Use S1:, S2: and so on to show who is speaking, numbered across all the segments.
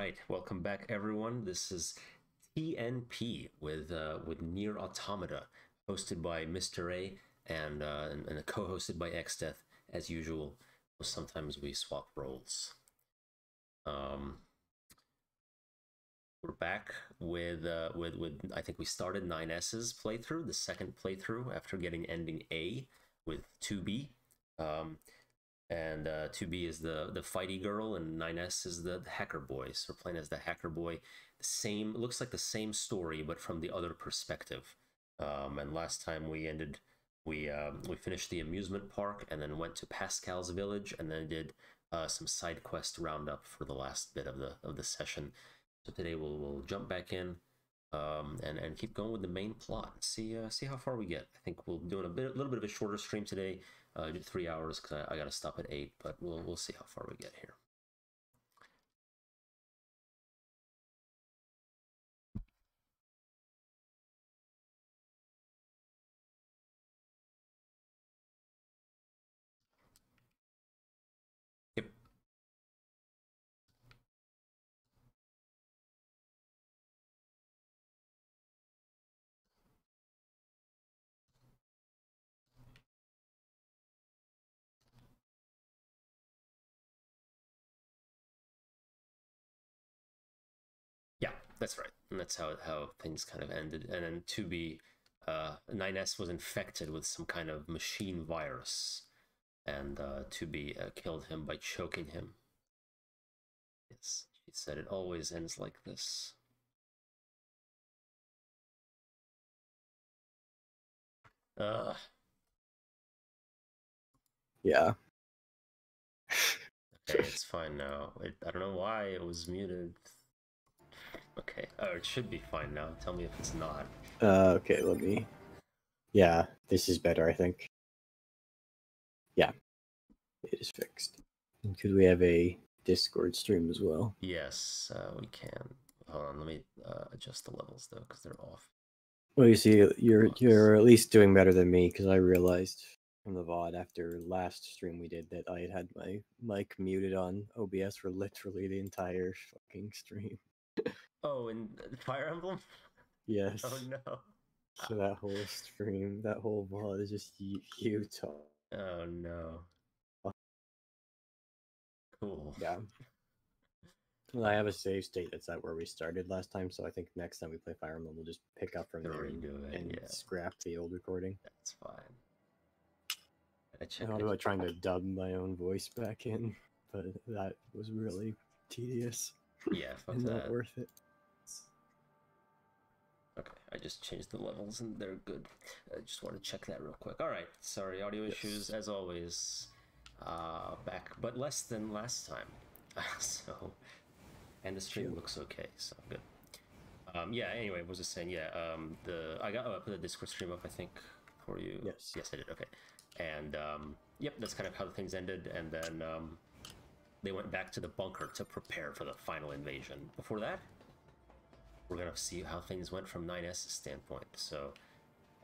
S1: right, welcome back, everyone. This is TNP with uh, with Nier Automata, hosted by Mr. A and uh, and, and co-hosted by XDeath as usual. Sometimes we swap roles. Um, we're back with uh, with with I think we started 9s's playthrough, the second playthrough after getting ending A with 2B. Um, and uh, 2B is the the fighty girl, and 9S is the, the hacker boy. So we're playing as the hacker boy. Same looks like the same story, but from the other perspective. Um, and last time we ended, we um, we finished the amusement park, and then went to Pascal's village, and then did uh, some side quest roundup for the last bit of the of the session. So today we'll we'll jump back in um, and and keep going with the main plot. See uh, see how far we get. I think we'll do a bit a little bit of a shorter stream today, uh, three hours because I, I got to stop at eight. But we'll we'll see how far we get here. That's right. And that's how how things kind of ended. And then 2B, uh, 9S was infected with some kind of machine virus, and uh, 2B uh, killed him by choking him. Yes, she said it always ends like this. Uh,
S2: Yeah.
S1: okay, it's fine now. It, I don't know why it was muted. Okay, oh, it should be fine now. Tell me if it's not.
S2: Uh, okay, let me. Yeah, this is better, I think. Yeah, it is fixed. And could we have a Discord stream as well?
S1: Yes, uh, we can. Hold on, let me uh, adjust the levels though, because they're off.
S2: Well, you see, you're you're at least doing better than me because I realized from the VOD after last stream we did that I had had my mic muted on OBS for literally the entire fucking stream.
S1: Oh, and Fire Emblem?
S2: Oh, yes.
S1: Oh no.
S2: So that whole stream, that whole VOD is just you, you talk.
S1: Oh no. Cool.
S2: Yeah. Well, I have a save state that's at where we started last time, so I think next time we play Fire Emblem, we'll just pick up from there and,
S1: it,
S2: and
S1: yeah.
S2: scrap the old recording.
S1: That's fine. I check.
S2: I thought about trying to dub my own voice back in, but that was really tedious
S1: Yeah, fuck
S2: and not worth it.
S1: I just changed the levels and they're good. I just want to check that real quick. All right, sorry, audio
S2: Yes.
S1: issues as always. Uh, back, but less than last time. so, and the stream
S2: Phew.
S1: looks okay, so good. Um, yeah. Anyway, I was just saying. Yeah. Um, the I got oh, I put the Discord stream up. I think for you.
S2: Yes.
S1: Yes, I did. Okay. And um, yep, that's kind of how the things ended. And then um, they went back to the bunker to prepare for the final invasion. Before that, we're gonna see how things went from 9S standpoint. So,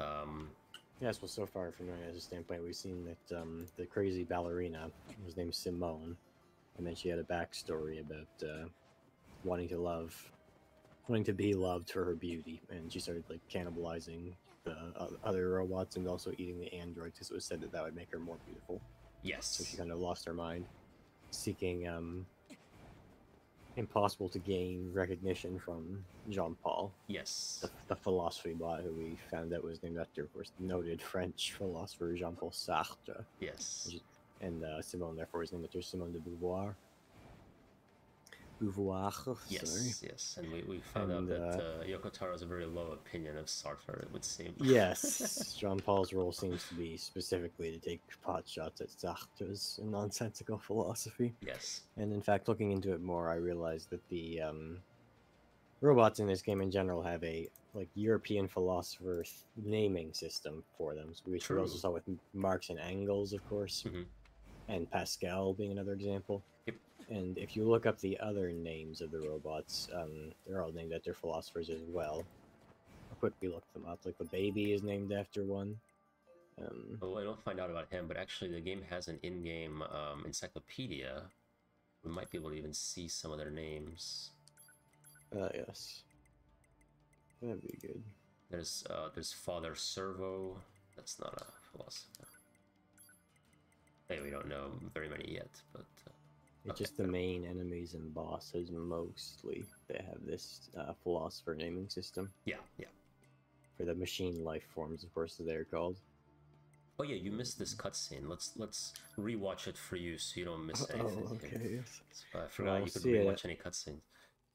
S1: um,
S2: Yes, well, so far from a standpoint, we've seen that um, the crazy ballerina was named Simone, and then she had a backstory about uh, wanting to love, wanting to be loved for her beauty, and she started like cannibalizing the o- other robots and also eating the androids because it was said that that would make her more beautiful.
S1: yes,
S2: So she kind of lost her mind, seeking um, impossible to gain recognition from Jean Paul,
S1: yes,
S2: the, the philosophy bot who we found out was named after, of course, noted French philosopher Jean Paul Sartre.
S1: yes.
S2: And uh, Simone, therefore, is named after Simone de Beauvoir. Beauvoir,
S1: Yes,
S2: sorry.
S1: yes, and we, we found
S2: And,
S1: out that
S2: uh,
S1: uh, Yoko Taro has a very low opinion of Sartre, it would seem.
S2: Yes, Jean Paul's role seems to be specifically to take pot shots at Sartre's nonsensical philosophy.
S1: yes,
S2: And in fact, looking into it more, I realized that the um, robots in this game in general have a like European philosopher naming system for them, which we also saw with Marx and Engels, of course,
S1: Mhm.
S2: and Pascal being another example. And if you look up the other names of the robots, um, they're all named after philosophers as well. I'll quickly look them up. Like the baby is named after one. Um,
S1: Well, I don't find out about him, but actually, the game has an in-game um, encyclopedia. We might be able to even see some of their names.
S2: Uh, yes. That'd be good.
S1: There's uh, there's Father Servo. That's not a philosopher. Hey, we don't know very many yet, but uh,
S2: It's
S1: Okay.
S2: just the main enemies and bosses mostly that have this uh, philosopher naming system.
S1: yeah, yeah.
S2: For the machine life forms, of course, as they're called.
S1: Oh yeah, you missed this cutscene. Let's let's rewatch it for you so you don't miss anything. here.
S2: yes.
S1: So I forgot
S2: I'll
S1: you could
S2: see it.
S1: rewatch any cutscenes.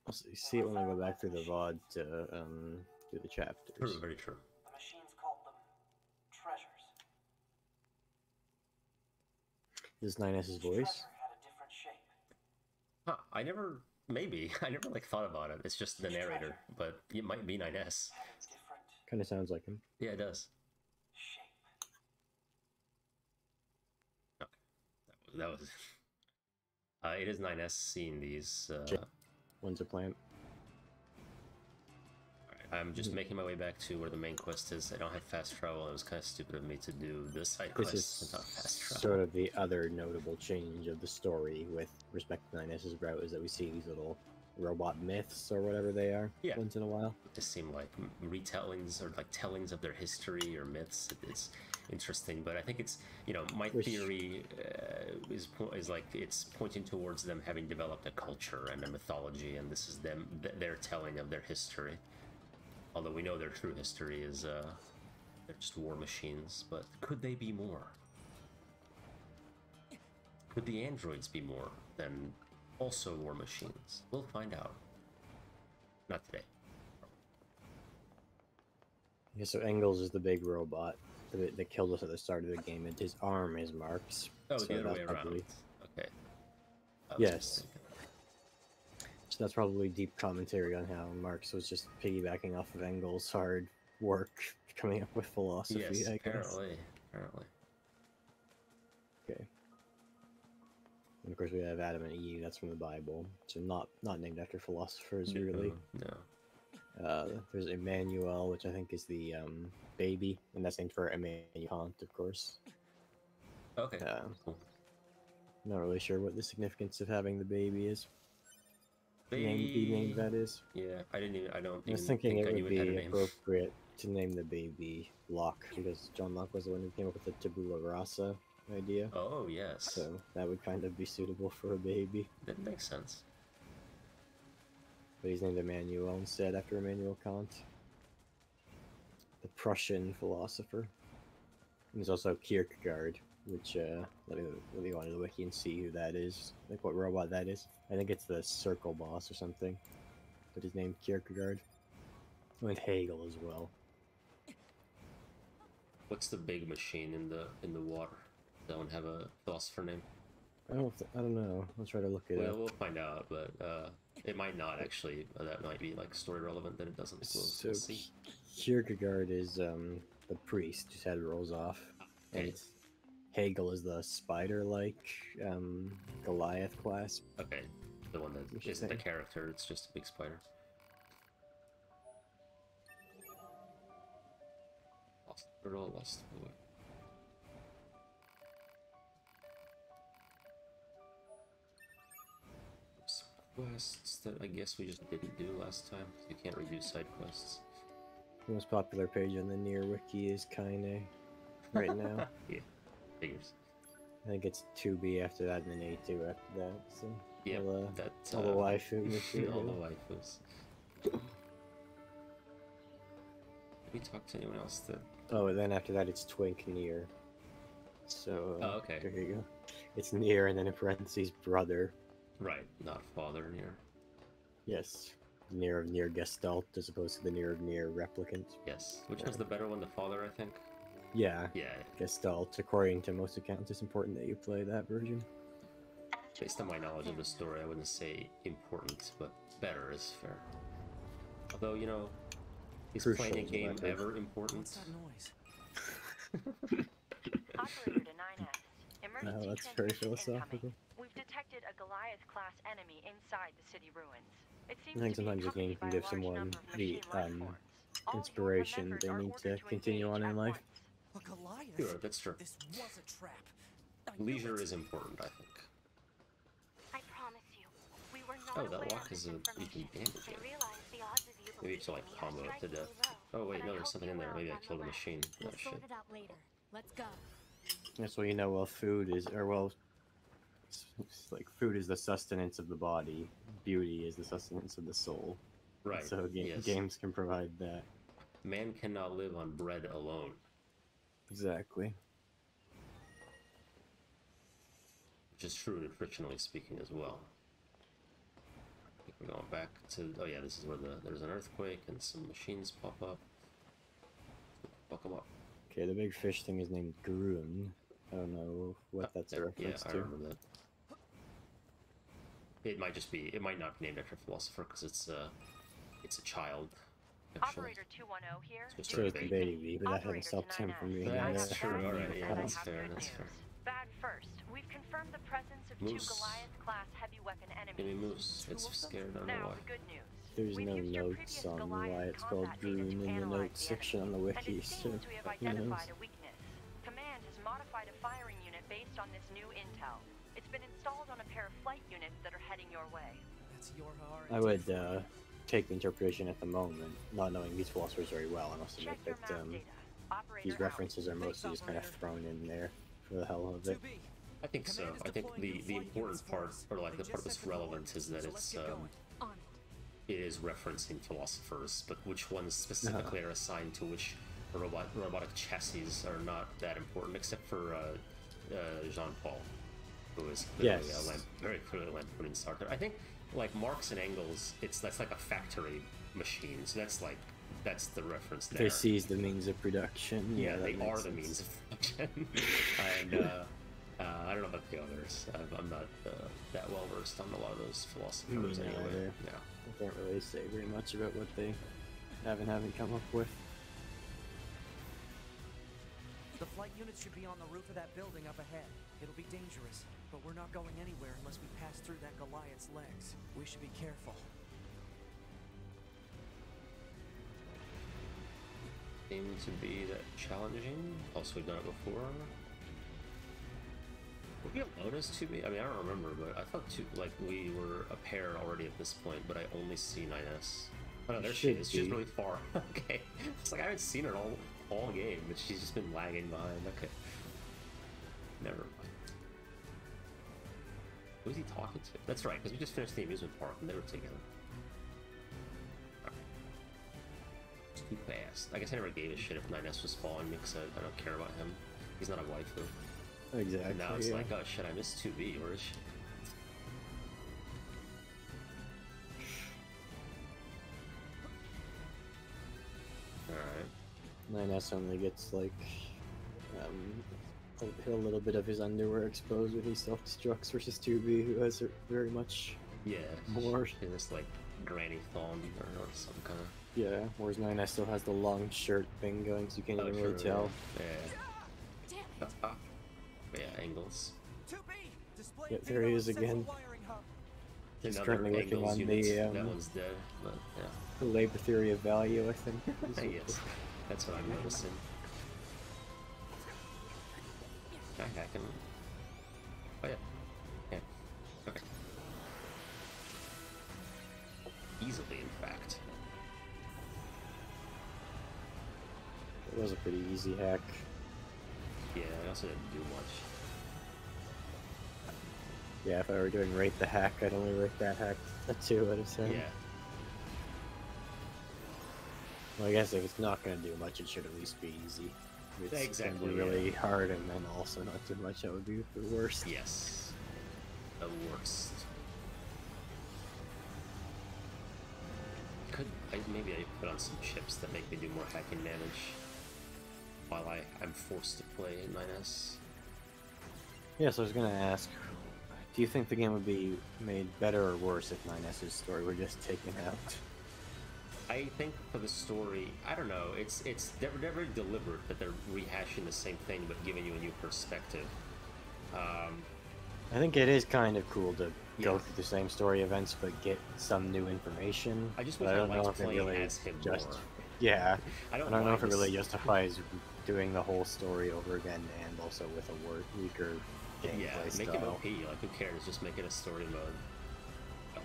S2: I'll see it when I go back through the VOD to um, do the chapters.
S1: True, very true.
S3: The machines called them treasures.
S2: This is 9S's
S3: Each
S2: voice.
S3: treasure had a different shape.
S1: Huh, I never maybe I never like thought about it. It's just the narrator, but it might be 9S.
S3: Had
S2: Kind of sounds like him.
S1: Yeah, it does.
S3: shape.
S1: That was. Uh, it is 9S seeing these. Uh,
S2: One's a plant.
S1: I'm just making my way back to where the main quest is. I don't have fast travel. It was kind of stupid of me to do the side
S2: This
S1: quests
S2: is
S1: without fast travel.
S2: sort of the other notable change of the story with respect to 9S's route is that we see these little robot myths or whatever they are
S1: Yeah.
S2: once in a while.
S1: They seem like retellings or like tellings of their history or myths. It's interesting, but I think it's you know my
S2: Which-
S1: theory uh, is is like it's pointing towards them having developed a culture and a mythology, and this is them th- their telling of their history. Although we know their true history is uh, they're just war machines, but could they be more? Could the androids be more than also war machines? We'll find out. Not today.
S2: Yeah, so Engels is the big robot that, that killed us at the start of the game, and his arm is Marx.
S1: Oh,
S2: so
S1: the other way around.
S2: probably-
S1: Okay.
S2: Yes. So that's probably deep commentary on how Marx was just piggybacking off of Engels' hard work coming up with philosophy.
S1: Yes,
S2: I guess.
S1: apparently. Apparently.
S2: Okay. And of course, we have Adam and Eve. That's from the Bible. So not not named after philosophers, really.
S1: No. no.
S2: Uh, there's Emmanuel, which I think is the um, baby, and that's named for Immanuel Kant, of course.
S1: Okay.
S2: Uh,
S1: cool.
S2: not really sure what the significance of having the baby is. Name, the name that is.
S1: Yeah, I didn't even. I don't
S2: I was thinking
S1: think
S2: it would
S1: it had a
S2: be
S1: name.
S2: appropriate to name the baby Locke because John Locke was the one who came up with the tabula rasa idea.
S1: Oh yes,
S2: So that would kind of be suitable for a baby.
S1: that makes sense.
S2: But he's named Emmanuel instead after Immanuel Kant, the Prussian philosopher. And there's also Kierkegaard, which uh, let me let me go onto the wiki and see who that is, like what robot that is. I think it's the Circle Boss or something, but his name's Kierkegaard. And Hegel as well.
S1: What's the big machine in the in the water? That one have a philosopher name?
S2: I don't th- I don't know. I'll try to look it
S1: Well,
S2: up.
S1: we'll find out, but uh, it might not actually. Uh, that might be like story relevant. Then it doesn't. We'll,
S2: So
S1: we'll see.
S2: Kierkegaard is um, the priest whose head rolls off, and
S1: Okay.
S2: it's Hegel is the spider-like um, Goliath class.
S1: Okay, the one that isn't the character. It's just a big spider. Lost girl, lost boy. Quests that I guess we just didn't do last time. You can't redo side quests.
S2: The most popular page on the Nier wiki is Kaine right now.
S1: yeah, figures.
S2: I think it's 2B after that, and then A2 after that. So
S1: Yeah,
S2: all the,
S1: that
S2: all the
S1: uh,
S2: waifu material.
S1: all the waifus. Did we talk to anyone else that?
S2: Oh, and then after that, it's Twink Nier. So uh,
S1: Oh, okay.
S2: there you go. It's Nier, and then in parentheses, brother.
S1: Right, not father Nier.
S2: Yes, Nier of Nier Gestalt as opposed to the Nier of Nier Replicant.
S1: Yes. Which one's the better one? The father, I think.
S2: Yeah,
S1: Yeah.
S2: Gestalt. According to most accounts, it's important that you play that version.
S1: Based on my knowledge of the story, I wouldn't say important, but better is fair. Although you know, is
S2: Crucial
S1: playing a game
S2: I've
S1: ever important?
S3: What's that noise?
S4: Operator to 9S. Emergency
S2: Oh, that's very
S4: transmission
S2: philosophical.
S4: incoming. We've detected a Goliath-class enemy inside the city ruins. It seems
S2: I think sometimes a game can give someone the, um,
S4: forms. All your
S2: inspiration they need to continue on in life.
S3: A Goliath?
S1: Sure, that's true.
S3: This was a trap.
S1: Leisure is important, I think.
S4: I promise you, we were
S1: Oh, that walk is a you can damage it. Maybe it's like combo it to death. Oh wait, no, there's something in there. Maybe I killed a machine. Oh shit.
S5: sort it out later. Let's go.
S2: That's why you know well food is or well it's, it's like food is the sustenance of the body, beauty is the sustenance of the soul.
S1: Right.
S2: So ga-
S1: yes.
S2: games can provide that.
S1: Man cannot live on bread alone.
S2: Exactly.
S1: which is true nutritionally speaking as well. I think we're going back to. Oh yeah, this is where the there's an earthquake and some machines pop up. Fuck them up.
S2: Okay, the big fish thing is named Grun. I don't know what
S1: Uh,
S2: that's a
S1: yeah,
S2: reference
S1: I remember that. It might just be. It might not be named after a philosopher because it's uh, it's a child. Actually.
S4: Operator 210 here.
S1: It's just
S2: So
S1: a
S2: it's the
S1: baby.
S2: baby, but that
S4: Operator
S2: hasn't stopped him from
S4: 9S.
S2: being
S1: That's
S4: have
S1: true, alright, yeah, that's fair, that's fair.
S4: Bad first. We've confirmed the presence of
S1: Moose.
S4: two Goliath-class heavy weapon
S1: Give me
S4: enemies.
S1: moose. It's scared. I don't know
S4: Now,
S1: why.
S4: the good news.
S2: There's
S4: We've
S2: no notes
S4: previous
S2: on why it's called
S4: combat data
S2: Grun
S4: to
S2: in the notes
S4: the
S2: section on the wiki,
S4: And
S2: so
S4: we have identified a weakness. Command has modified a firing unit based on this new intel. It's been installed on a pair of flight units that are heading your way.
S3: That's your heart.
S2: I would uh, take the interpretation at the moment, not knowing these philosophers very well. I must
S4: Check
S2: admit that um,
S4: data. Operator
S2: these
S4: out.
S2: references are
S3: Thanks,
S2: mostly just kind of thrown in there for the hell of it.
S3: 2B.
S1: I think so. I think the the important part, or like the part that's relevant, is that it's um,
S3: going.
S5: On it.
S1: it is referencing philosophers, but which ones specifically are assigned to which robot robotic chassis are not that important, except for uh, uh, Jean Paul, who is clearly
S2: Yes.
S1: a lamp, very clearly lampooning Sartre. I think like Marx and Engels, it's that's like a factory machine, so that's like that's the reference there.
S2: They seize the means of production.
S1: yeah,
S2: that
S1: they
S2: makes
S1: are the means of production, and. Uh, uh, I don't know about the others. I'm, I'm not uh, that well versed on a lot of those philosophers
S2: Me
S1: anyway.
S2: neither.
S1: Yeah.
S2: I can't really say very much about what they have and haven't come up with.
S3: The flight units should be on the roof of that building up ahead. It'll be dangerous, but we're not going anywhere unless we pass through that Goliath's legs. We should be careful.
S1: Seem to be that challenging. Also, we've done it before. Did we bonus to me? I mean, I don't remember, but I thought two, like we were a pair already at this point, but I only see 9S. Oh no, there she is. She's really far. okay. It's like I haven't seen her all all game, but she's just been lagging behind. Okay. Never mind. Who's he talking to? That's right, because we just finished the amusement park and they were together. It's too fast. I guess I never gave a shit if 9S was following me because I, I don't care about him. He's not a waifu.
S2: Exactly.
S1: And now it's
S2: yeah.
S1: like, oh shit, I missed 2B. Where is she? Alright.
S2: 9S only gets like um, a, a little bit of his underwear exposed when he self-destructs versus 2B, who has very much
S1: Yeah.
S2: More.
S1: In this like granny thong or, or some kind of.
S2: Yeah. Whereas 9S still has the long shirt thing going, so you can't even really tell.
S1: Yeah.
S5: Damn
S1: Yeah. Ah, yeah, angles.
S3: 2B! Display
S2: Yeah, there he is again. He's
S1: Another
S2: currently working on
S1: unit.
S2: the,
S1: that
S2: um,
S1: one's dead, but yeah.
S2: The labor theory of value, I think. is-
S1: yes, that's what I'm noticing. I, I can. Oh yeah. Yeah. Okay. Easily, in fact.
S2: It was a pretty easy hack.
S1: Yeah, I also didn't do much.
S2: Yeah, if I were doing rate the hack, I'd only rate that hack a two out of ten.
S1: Yeah.
S2: Well, I guess if it's not going to do much, it should at least be easy. If it's
S1: Exactly,
S2: gonna be
S1: yeah.
S2: really hard and then also not do much, that would be the worst.
S1: Yes. The worst. Could I maybe I put on some chips that make me do more hacking damage while I I'm forced to play 9S.
S2: Yeah, so I was going to ask, do you think the game would be made better or worse if 9S's story were just taken out?
S1: I think for the story, I don't know. It's it's they're, they're very deliberate that they're rehashing the same thing but giving you a new perspective. Um,
S2: I think it is kind of cool to go through the same story events but get some new information.
S1: I just wish
S2: I
S1: I
S2: don't know if it really just
S1: more.
S2: yeah.
S1: I
S2: I
S1: don't,
S2: don't know if it really justifies doing the whole story over again and also with a wor- weaker gameplay
S1: Yeah, make
S2: style.
S1: it OP. Like who cares? Just make it a story mode.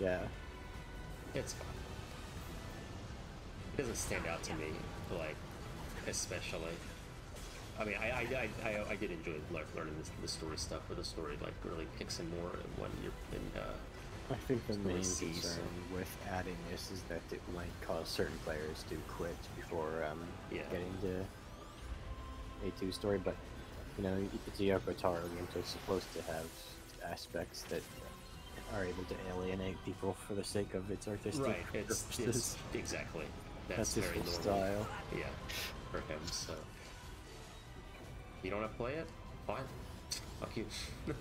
S2: Yeah.
S1: It's fine. It doesn't stand out to me, like, especially. I mean, I I, I, I, did enjoy lear- learning the story stuff, but the story like really kicks in more when you're in. Uh,
S2: I think the main concern with adding this is that it might cause certain players to quit before um,
S1: Yeah.
S2: getting to A2 story, but you know, it's a Yoko Taro game, so it's supposed to have aspects that are able to alienate people for the sake of its artistic
S1: right. It's, it's exactly. That's,
S2: That's
S1: very normal.
S2: style.
S1: Yeah, for him. So you don't want to play it? Fine. Fuck you.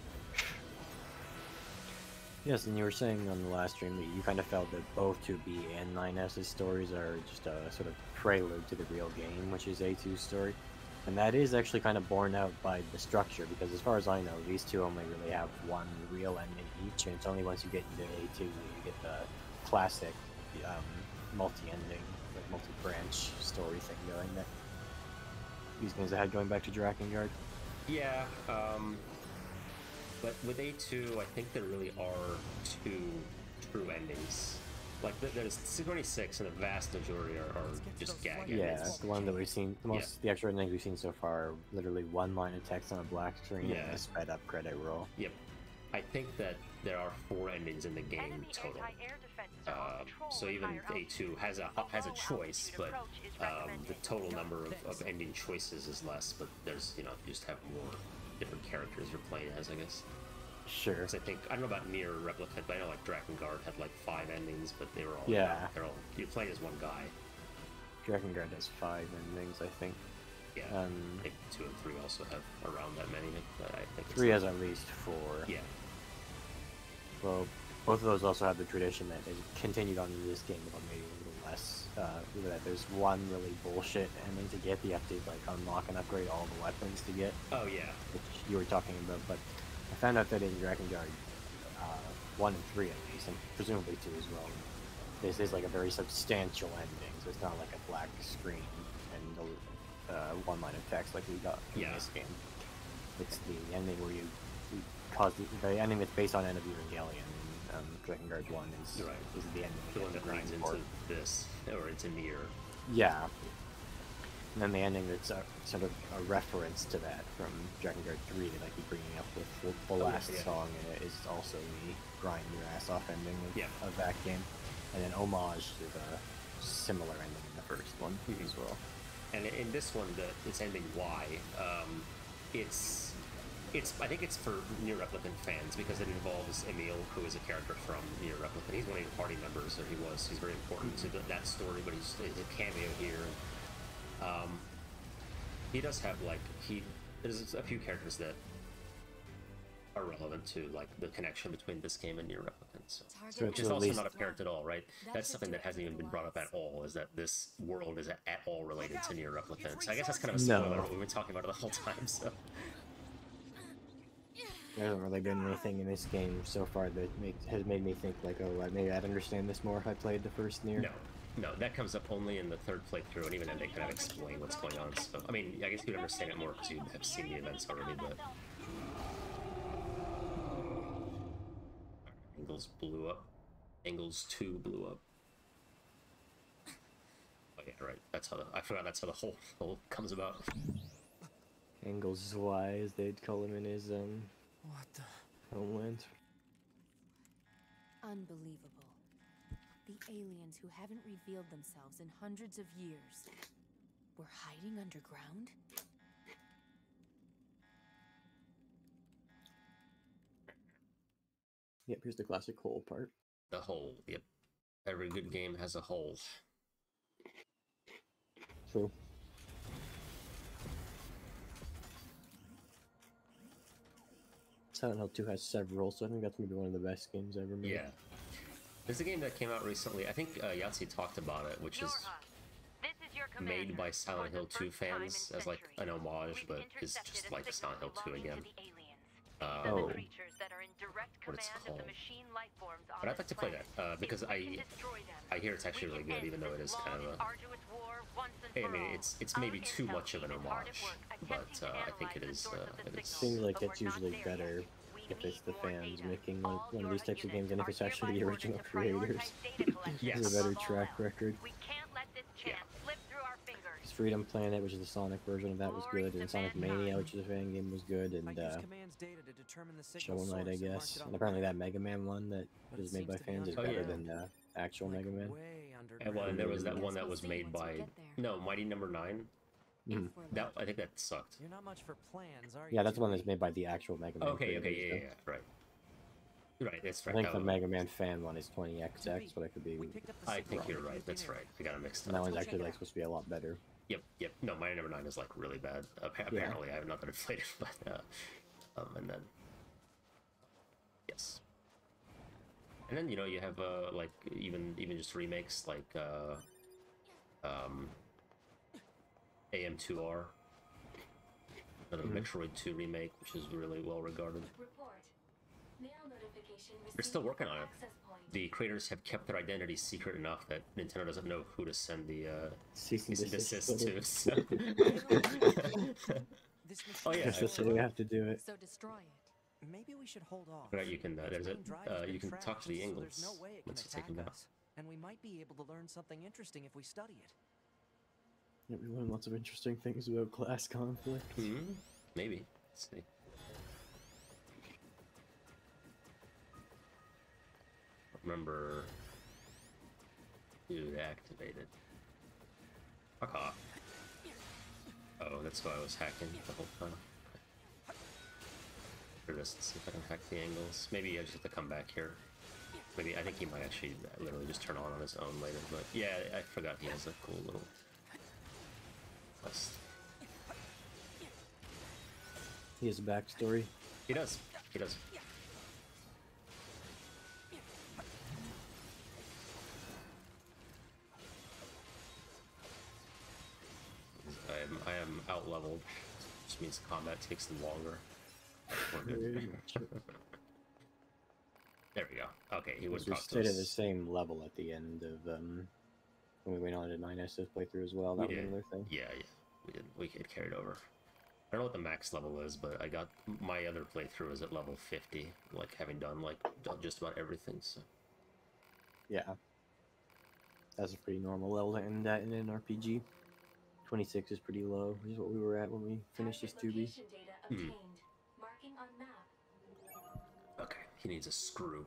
S2: Yes, and you were saying on the last stream that you kind of felt that both 2B and 9S's stories are just a sort of prelude to the real game, which is A2's story. And that is actually kind of borne out by the structure, because as far as I know, these two only really have one real ending each, and it's only once you get into A2 that you get the classic um, multi-ending, like multi-branch story thing going that these games that had going back to Drakengard.
S1: Yeah, um, but with A2, I think there really are two true endings. Like, th- there's 26, and the vast majority are, are
S3: Let's get to
S1: just gag
S3: flight
S2: Yeah,
S1: endings.
S2: the one that we've seen, the most, the actual endings we've seen so far, are literally one line of text on a black screen
S1: Yeah.
S2: and a sped up credit roll.
S1: Yep. I think that there are four endings in the game
S4: Enemy
S1: total.
S4: anti-air are
S1: Um, so even A2 has a has a choice, but um, the total number of, of ending choices is less. But there's you know you just have more different characters you're playing as, I guess.
S2: Sure.
S1: Because I think I don't know about Nier Replicant, but I know like Drakengard had like five endings, but they were all
S2: Yeah.
S1: they're all you're playing as one guy.
S2: Drakengard has five endings, I think.
S1: Yeah.
S2: Um,
S1: I think two and three also have around that many. But I think
S2: three
S1: like-
S2: has at least four.
S1: Yeah.
S2: Well, both of those also have the tradition that is continued on in this game, but maybe a little less. Uh, that there's one really bullshit ending to get. You have to like unlock and upgrade all the weapons to get,
S1: Oh yeah.
S2: which you were talking about. But I found out that in Drakengard, uh, one and three at least, and presumably two as well, this is like a very substantial ending. So it's not like a black screen and a, uh, one line of text like we got in
S1: Yeah.
S2: this game. It's the ending where you, you cause the, the ending that's based on End of Evangelion. And, um, Drakengard one is
S1: Right.
S2: is the ending.
S1: The one that leads into
S2: Port.
S1: this or into Nier.
S2: Yeah. And then the ending that's a, sort of a reference to that from Drakengard 3 that I keep bringing up with the, the
S1: Oh, yeah,
S2: last song in it is also the grind your ass off ending of,
S1: Yeah.
S2: of that game. And then homage to the similar ending in the first one
S1: Mhm.
S2: as well.
S1: And in this one, the it's ending Y. Um, it's it's I think it's for Nier Replicant fans because it involves Emil, who is a character from Nier Replicant. He's one of your party members, or he was. He's very important to the, that story, but he's, he's a cameo here. Um, he does have like he there's a few characters that are relevant to like the connection between this game and Nier Replicant. So.
S5: Target
S2: So
S1: Which is also
S2: least-
S1: not apparent at all, right?
S5: That
S1: That's something that hasn't even been brought up at all. Is that this world is at all related to Nier Replicant? So I guess that's kind of a spoiler. What we've been talking about it the whole time. So
S2: There hasn't really been anything in this game so far that has made me think like, oh, maybe I'd understand this more if I played the first Nier.
S1: no, no, that comes up only in the third playthrough, and even then they kind of explain what's going on. So I mean, I guess you'd understand it more because you have seen the events already. But Engels blew up. Engels two blew up. Oh yeah, right. That's how the I forgot. That's how the whole whole comes about.
S2: Engels Y, as they'd call him in his um,
S3: What the?
S2: homeland.
S5: Unbelievable. The aliens who haven't revealed themselves in hundreds of years were hiding underground?
S2: Yep, here's the classic hole part.
S1: The whole. Yep. Every good game has a hole.
S2: True. Silent Hill 2 has several, so I think that's maybe one of the best games ever made.
S1: Yeah. There's a game that came out recently. I think uh, Yahtzee talked about it, which is
S4: this is your
S1: made by Silent Hill 2
S4: first time in
S1: fans as like an homage, but is just like Silent Hill 2
S4: signal belonging
S1: again.
S4: To.
S1: Um,
S2: Oh.
S4: That are in direct
S1: What it's
S4: command of the
S1: called.
S4: life forms
S1: But I'd like to play that uh, because I
S4: can destroy them,
S1: I hear it's actually really good, even though it is kind of
S4: long
S1: a.
S4: and arduous war once and
S1: I mean, it's it's maybe too much of an
S4: team
S1: homage, but uh, I think
S4: it is.
S1: it
S4: the
S1: is.
S4: source
S1: Uh,
S4: of the
S1: it is
S2: Seems like
S4: but
S2: it's usually better if it's the fans making one, one of these types of games and if it's actually the original creators.
S1: Yes.
S2: Has a better track record.
S4: We can't let this
S1: Yeah.
S4: chance slip through our fingers.
S2: 'Cause Freedom Planet, which is the Sonic version of that, was good, and Sonic Mania, which is a fan game, was good, and
S3: used
S2: uh,
S3: command's data to determine the signal
S2: Shovel Knight, I
S3: source and marked
S2: guess. And apparently that Mega Man one that was made by fans is better than uh, actual Mega Man.
S3: way
S1: And well, and there was that one that was made by no Mighty Number Nine.
S2: Mhm.
S1: That. I think that sucked.
S3: You're not much for plans, are you?
S2: Yeah, that's the one that's made by the actual Mega Man.
S1: Okay, okay, yeah, yeah, yeah, right. Right, that's
S2: I think the Mega Man fan one is 20XX, but I could be.
S3: We picked up the
S1: I think
S3: from
S1: you're right. That's right. I got it mixed
S2: And that
S1: up.
S2: one's actually like supposed to be a lot better.
S1: Yep, yep. No, my Number Nine is like really bad. Appa- apparently, I have not been I've played but uh, um, and then yes, and then you know you have uh like even even just remakes like uh um AM2R, another
S2: Mhm.
S1: Metroid 2 remake, which is really well regarded.
S6: Report. Mail notification
S1: They're still working on it.
S6: Access point.
S1: The creators have kept their identity secret enough that Nintendo doesn't know who to send the uh,
S2: Cease and
S1: cease
S2: desist.
S1: desist to. so- Oh,
S3: machine
S1: yeah,
S2: That's
S3: is
S2: just the we have to do it.
S5: So destroy it.
S3: Maybe we should hold off.
S1: Right, you can, uh, there's a- uh, you can talk to the
S3: trashed, so no way it
S1: once you take
S3: attack
S1: them out.
S3: and we might be able to learn something interesting if we study it.
S2: Yeah, we learn lots of interesting things about class conflict.
S1: Hmm, maybe. Let's see. Remember, dude activated. Fuck off. Oh, that's why I was hacking the whole time. Or just see if I can hack the Engels. Maybe I just have to come back here. Maybe I think he might actually literally just turn on on his own later. But yeah, I forgot he has a cool little quest.
S2: He has a backstory.
S1: He does. He does. Which means combat takes longer. We're good.
S2: Very much.
S1: there we go. Okay, he would
S2: We
S1: talk to
S2: stayed at the same level at the end of um when we went on to 9S's playthrough as well. That
S1: We
S2: was
S1: did.
S2: another thing.
S1: Yeah, yeah. We did. We get carried over. I don't know what the max level is, but I got my other playthrough is at level 50, like having done like done just about everything. So
S2: Yeah. That's a pretty normal level to end at in an RPG. 26 is pretty low, which is what we were at when we finished this
S6: Target
S2: 2B.
S1: Hmm.
S6: obtained. Marking on map.
S1: okay, he needs a screw.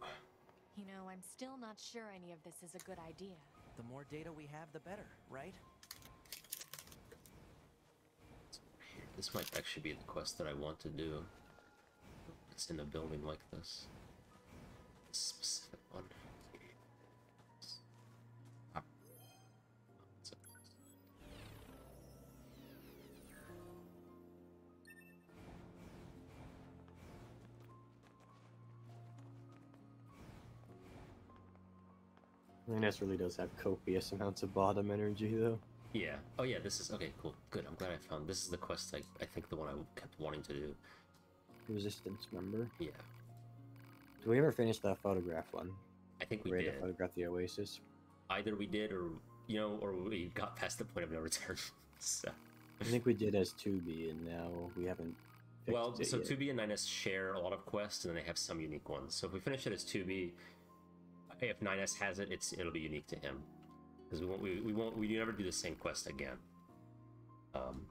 S5: You know, I'm still not sure any of this is a good idea.
S3: The more data we have, the better, right?
S1: This might actually be the quest that I want to do. It's in a building like this. Specific
S2: This really does have copious amounts of bottom energy, though.
S1: Yeah. Oh yeah, this is okay, cool. Good. I'm glad I found this is the quest I, I think the one I kept wanting to do.
S2: Resistance, remember?
S1: Yeah.
S2: Did we ever finish that photograph one?
S1: I think we
S2: Where to
S1: did.
S2: photograph the Oasis?
S1: Either we did or you know, or we got past the point of no return. so
S2: I think we did as 2B, and now we haven't.
S1: Well, so
S2: yet.
S1: 2B and 9S share a lot of quests, and then they have some unique ones. So if we finish it as 2B, if 9S has it, it's it'll be unique to him, because we won't we, we won't we never do the same quest again. Um,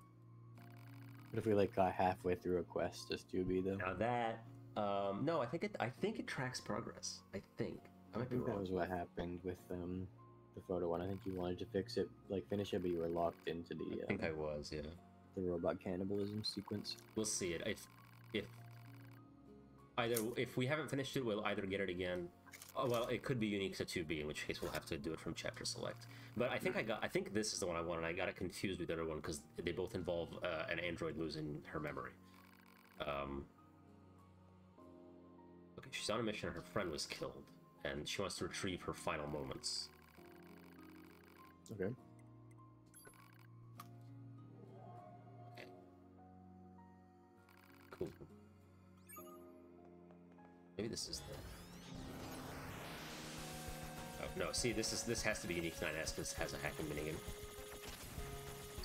S2: What if we like got halfway through a quest as 2B though?
S1: now that um, no, I think it I think it tracks progress. I think I might be
S2: think that
S1: wrong.
S2: was what happened with um the photo one. I think you wanted to fix it, like finish it, but you were locked into the
S1: I think
S2: um,
S1: I was, yeah.
S2: the robot cannibalism sequence.
S1: We'll see it. If if either if we haven't finished it, we'll either get it again. Oh, well, it could be unique to 2B, in which case we'll have to do it from chapter select. But I think I got. I think this is the one I want, and I got it confused with the other one because they both involve uh, an android losing her memory. Um. Okay, she's on a mission. Her friend was killed, and she wants to retrieve her final moments.
S2: Okay.
S1: Cool. Maybe this is the. Oh no! See, this is this has to be unique to 9S because it has a hacking minigame.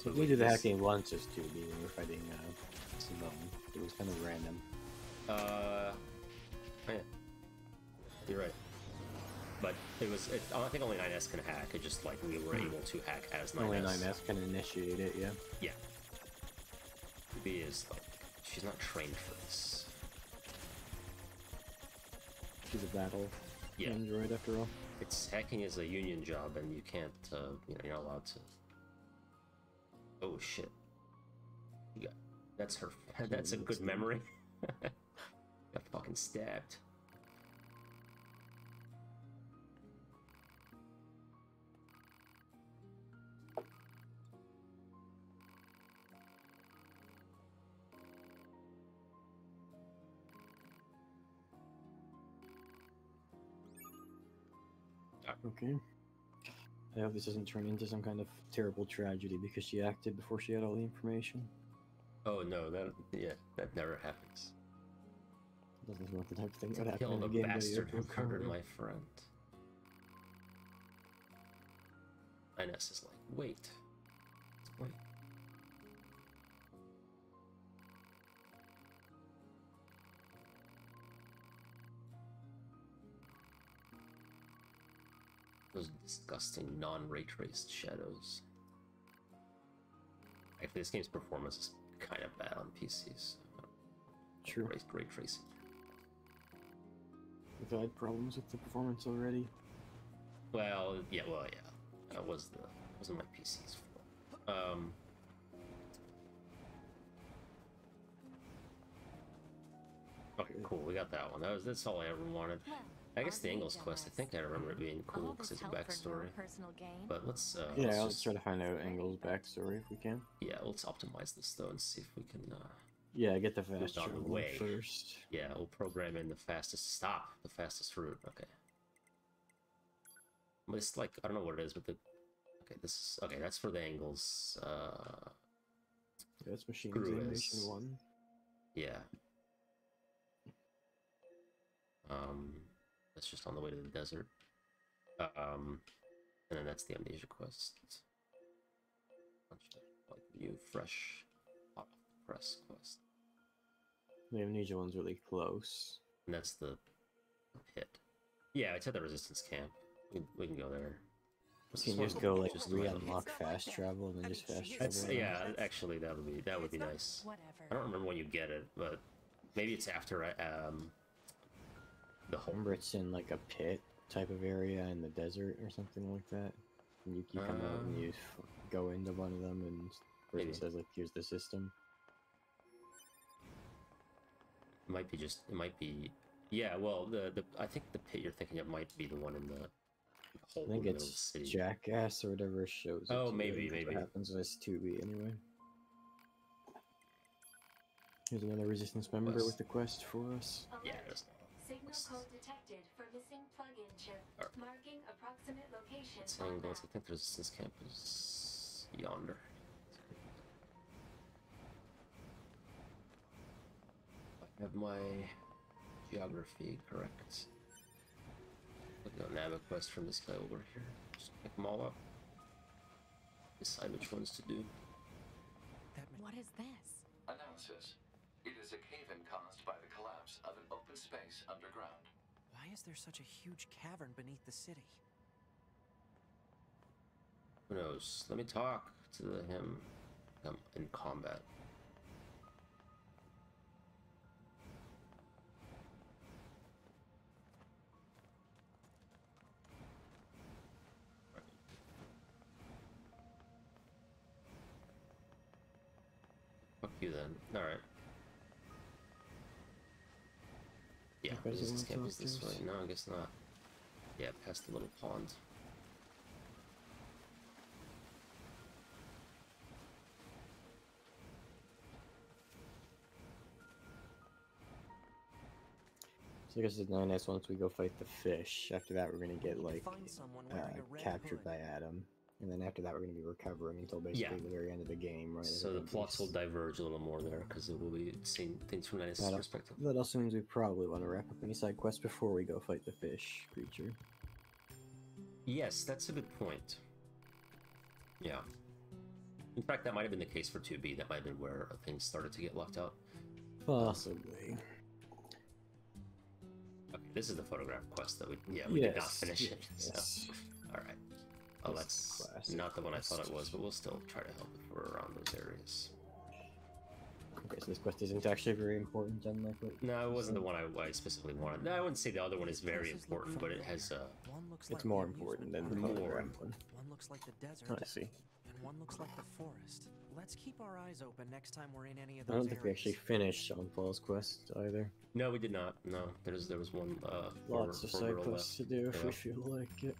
S1: So
S2: we did the hacking once as 2B when we were fighting uh, Simone. It was kind of random.
S1: Uh, yeah. You're right. But it was, it, I think only 9S can hack. It just like we were able to hack as 9S.
S2: Only 9S can initiate it, yeah.
S1: Yeah. B is like, she's not trained for this.
S2: She's a battle
S1: Yeah.
S2: android after all.
S1: It's hacking is a union job, and you can't, uh, you know, you're not allowed to. Oh shit! Got that's her. That's a good memory. got fucking stabbed.
S2: Okay. I hope this doesn't turn into some kind of terrible tragedy because she acted before she had all the information.
S1: Oh no, that yeah, that never happens.
S2: Doesn't seem like the type of thing that would happen in
S1: the
S2: a game. that
S1: bastard who
S2: you're looking
S1: my friend. Ines is like, wait, wait. Those disgusting non-ray traced shadows. Actually, this game's performance is kind of bad on PCs.
S2: True.
S1: Ray, ray tracing.
S2: We've had problems with the performance already.
S1: Well, yeah, well, yeah. That was the wasn't my PC's fault. Um. Okay, cool. We got that one. That was that's all I ever wanted.
S5: Well,
S1: I guess the Engels quest. I think I remember it being cool because it's a
S5: help for no
S1: backstory.
S5: personal gain.
S1: But let's uh,
S2: yeah,
S1: let's
S2: let's
S1: just-
S2: try to find out Engels' backstory if we can.
S1: yeah, let's optimize this though and see if we can. Uh,
S2: Yeah, get the fast
S1: on
S2: travel
S1: way.
S2: first.
S1: yeah, we'll program in the fastest stop, the fastest route. Okay. But it's like I don't know what it is, but the okay, this is okay. That's for the Engels. Uh,
S2: Yeah, that's machine
S1: Screw is-
S2: one.
S1: Yeah. Um, that's just on the way to the desert. Um, and then that's the amnesia quest. Bunch of like new, fresh, off the press quest,
S2: The amnesia one's really close.
S1: and that's the pit. Yeah, it's at the resistance camp. We, we can go there. What's
S2: You
S1: this
S2: can just go like
S1: Just
S2: re-unlock fast travel and then just fast travel.
S1: That's
S2: around.
S1: yeah. Actually, that would be that would be nice.
S5: Whatever.
S1: I don't remember when you get it, but maybe it's after I- um the
S2: it's in like a pit type of area in the desert or something like that. And you, you come out and
S1: Um,
S2: you go into one of them, and
S1: maybe.
S2: says like, "Here's the system."
S1: It might be just. It might be. Yeah. Well, the the I think the pit you're thinking of might be the one in the whole
S2: I think
S1: middle of the
S2: it's. Jackass or whatever shows. it
S1: Oh, maybe, maybe.
S2: What happens with it's two B anyway. Here's another resistance member
S1: Quest.
S2: with the quest for us.
S1: Yeah.
S6: Alert.
S1: That's,
S6: Signal code detected for missing plug-in chip.
S1: Alright.
S6: Marking approximate location
S1: that's
S6: on
S1: Engels. I
S6: map.
S1: think the resistance camp is yonder. I have my geography correct. Look at Nava quest from this guy over here. Just pick them all up. Decide which ones to do.
S5: What is this?
S7: Analysis. It is a cave-in caused by the collapse of an open space underground.
S3: Why is there such a huge cavern beneath the city?
S1: Who knows? Let me talk to him. I'm in combat. Fuck you then. Alright. Yeah,
S2: You guys
S1: resistance camp is this way. No, I guess not. Yeah, past the little pond.
S2: So I guess it's nine S once we go fight the fish. After that, we're gonna get like uh,
S3: wearing a red
S2: captured by Adam, and then after that, we're gonna be recovering until basically
S1: Yeah.
S2: the very end of the game, right?
S1: So the plots will diverge a little more there because it will be seeing things from Nines'
S2: That'll-
S1: perspective.
S2: That also means we probably want to wrap up any side quests before we go fight the fish creature.
S1: Yes, that's a good point. Yeah. In fact, that might have been the case for 2B. That might have been where things started to get left out.
S2: Possibly.
S1: Okay this is the photograph quest that we yeah we did not
S2: Yes,
S1: finish it. So
S2: yes.
S1: all right. Oh, that's
S2: classic
S1: not the one I thought it was, but we'll still try to help if we're around those areas.
S2: Okay, so this quest isn't actually very important, unlike what
S1: No, it wasn't the one I, I specifically wanted. No, I wouldn't say the other one is very important, but it has uh...
S2: It's
S3: like
S2: more important than the
S3: park,
S1: More.
S2: photograph one.
S3: One looks like the desert,
S2: Oh, I see.
S3: and one looks like the forest. Let's keep our eyes open next time we're in any of
S2: I don't think we actually finished Jean-Paul's quest either.
S1: no, we did not. No, there's there was one. Uh,
S2: Lots
S1: for-
S2: of
S1: for
S2: side
S1: girl
S2: quests to
S1: left.
S2: do if
S1: Yeah.
S2: we feel like it.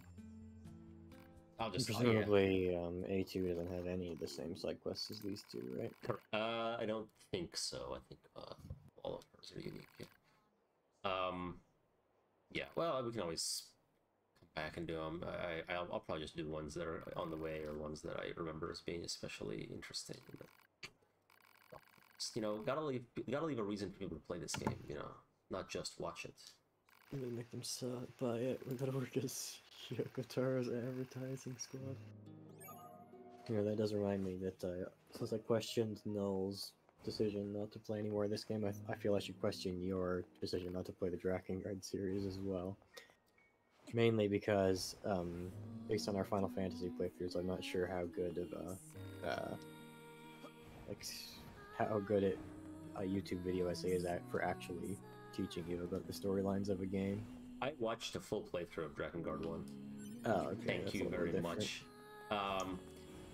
S1: I'll just.
S2: Presumably, um, A2 doesn't have any of the same side quests as these two, right?
S1: Cor- Uh, I don't think so. I think uh, all of hers are unique. Yeah. Um, yeah. Well, we can always come back and do them. I, I I'll, I'll probably just do ones that are on the way or ones that I remember as being especially interesting. But, just, you know, gotta leave gotta leave a reason for people to play this game. You know, not just watch it.
S2: I'm gonna make them suck buy it. We gotta work as Yoko Taro's advertising squad. Know, that does remind me that uh, since I questioned Null's decision not to play any more of this game, I, I feel I should question your decision not to play the Drakengard series as well. Mainly because, um, based on our Final Fantasy playthroughs, I'm not sure how good of a, uh, like, how good it, a YouTube video essay is at for actually teaching you about the storylines of a game.
S1: I watched a full playthrough of Drakengard One.
S2: Oh, okay.
S1: Thank
S2: that's
S1: you very
S2: different.
S1: much. Um,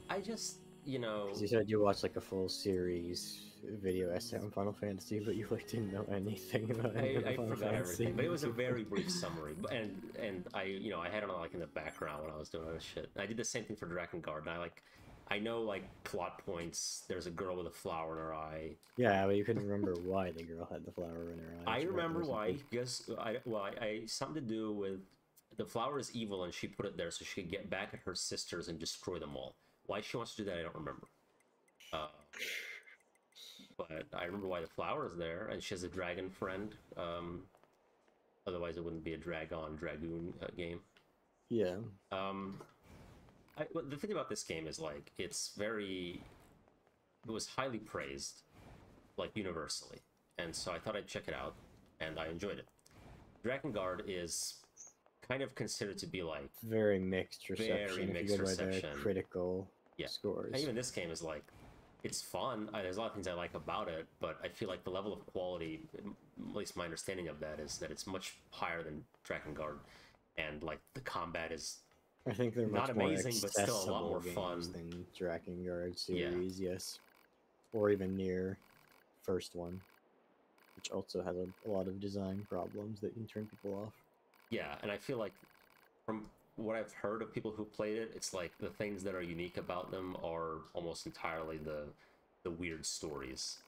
S1: I just you know
S2: you said you watched like a full series video essay on Final Fantasy, but you like didn't know anything about
S1: I,
S2: of
S1: I
S2: Final
S1: forgot
S2: Fantasy
S1: everything, but it was a very brief summary. And and I, you know, I had it on like in the background when I was doing all this shit. I did the same thing for Drakengard, and I like, I know like plot points. There's a girl with a flower in her eye.
S2: Yeah, but you couldn't remember why the girl had the flower in her eye.
S1: I remember why. Because I, well, I, I something to do with the flower is evil, and she put it there so she could get back at her sisters and destroy them all. Why she wants to do that, I don't remember. Uh, but I remember why the flower is there, and she has a dragon friend. Um, otherwise, it wouldn't be a Dragon Dragoon uh, game.
S2: Yeah,
S1: Um, I, well, the thing about this game is like it's very, it was highly praised, like universally, and so I thought I'd check it out, and I enjoyed it. Drakengard is kind of considered to be like,
S2: very mixed reception.
S1: Very
S2: if
S1: mixed
S2: you go by
S1: reception.
S2: critical
S1: Yeah.
S2: scores.
S1: and even this game is like, it's fun. I, there's a lot of things I like about it, but I feel like the level of quality, at least my understanding of that, is that it's much higher than Drakengard, and like the combat is
S2: I think they're
S1: not
S2: much more
S1: amazing, but still a lot more fun.
S2: than Drakengard
S1: Yeah.
S2: series, yes, or even Nier first one, which also has a, a lot of design problems that can turn people off.
S1: Yeah, and I feel like from what I've heard of people who played it, it's like the things that are unique about them are almost entirely the the weird stories.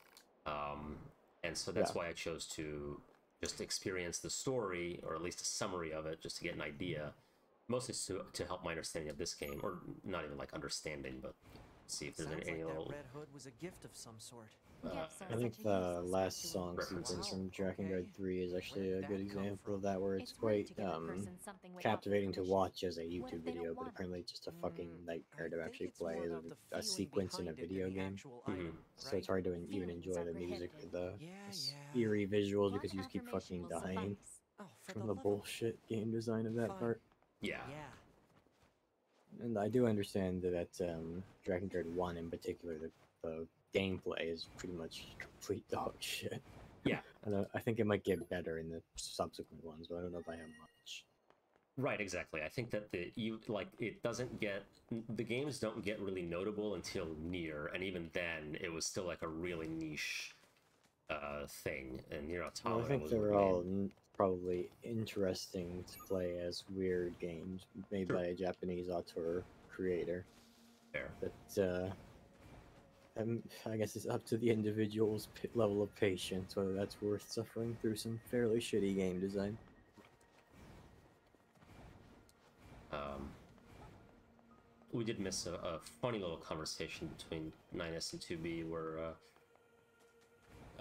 S1: Um, and so that's
S2: Yeah.
S1: why I chose to just experience the story, or at least a summary of it, just to get an idea. Mostly to, to help my understanding of this game, or not even like understanding, but see if there's
S3: Sounds
S1: any
S3: like that
S1: little.
S3: Red Hood was a gift of some sort.
S1: Uh,
S2: I think the last song
S1: References.
S2: sequence from
S3: Dragon
S2: Drakengard
S3: okay.
S2: 3 is actually a good example of that, where it's,
S5: rude
S2: quite
S5: to give a
S2: um,
S5: person something without
S2: captivating to watch as a YouTube
S5: if they don't
S2: video, but
S5: want it?
S2: apparently just a fucking nightmare to actually play as a, a sequence in a
S3: behind it than
S2: video game.
S3: actual
S1: Mhm.
S3: item,
S2: So it's hard to even enjoy the music,
S5: prohibited.
S2: the
S3: Yeah, yeah.
S2: eerie visuals because you just keep fucking dying.
S3: Oh,
S2: from
S3: the
S2: the bullshit game design of that
S3: Fine.
S2: part.
S1: Yeah,
S3: Yeah.
S2: And I do understand that um, Guard 1 in particular, the, the gameplay is pretty much complete dog shit.
S1: Yeah.
S2: and uh, I think it might get better in the subsequent ones, but I don't know by how much.
S1: Right, exactly. I think that the you like it doesn't get the games don't get really notable until Nier, and even then, it was still like a really niche uh thing. And you know,
S2: Well, I
S1: Automata
S2: think
S1: was
S2: they're
S1: really-
S2: all n- probably interesting to play as weird games made
S1: Sure.
S2: by a Japanese auteur creator.
S1: fair.
S2: But uh, um, I guess it's up to the individual's level of patience whether that's worth suffering through some fairly shitty game design.
S1: Um, we did miss a, a funny little conversation between 9S and 2B where uh,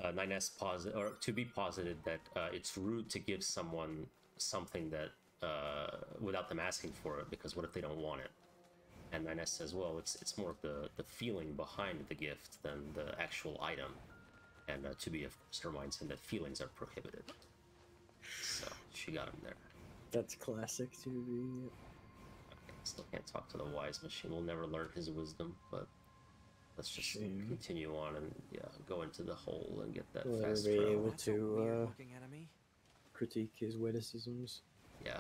S1: uh, 9S posit or 2B posited that uh, it's rude to give someone something that uh, without them asking for it because what if they don't want it? And 9S says, well, it's it's more of the the feeling behind the gift than the actual item. And uh, 2B of course reminds him that feelings are prohibited. So she got him there.
S2: That's classic 2B.
S1: I still can't talk to the wise machine. We'll never learn his wisdom, but let's just
S2: Shame.
S1: continue on and yeah, go into the hole and get that
S2: Will
S1: fast
S2: be
S1: travel.
S2: able to, uh,
S3: enemy.
S2: Critique his witticisms.
S1: Yeah.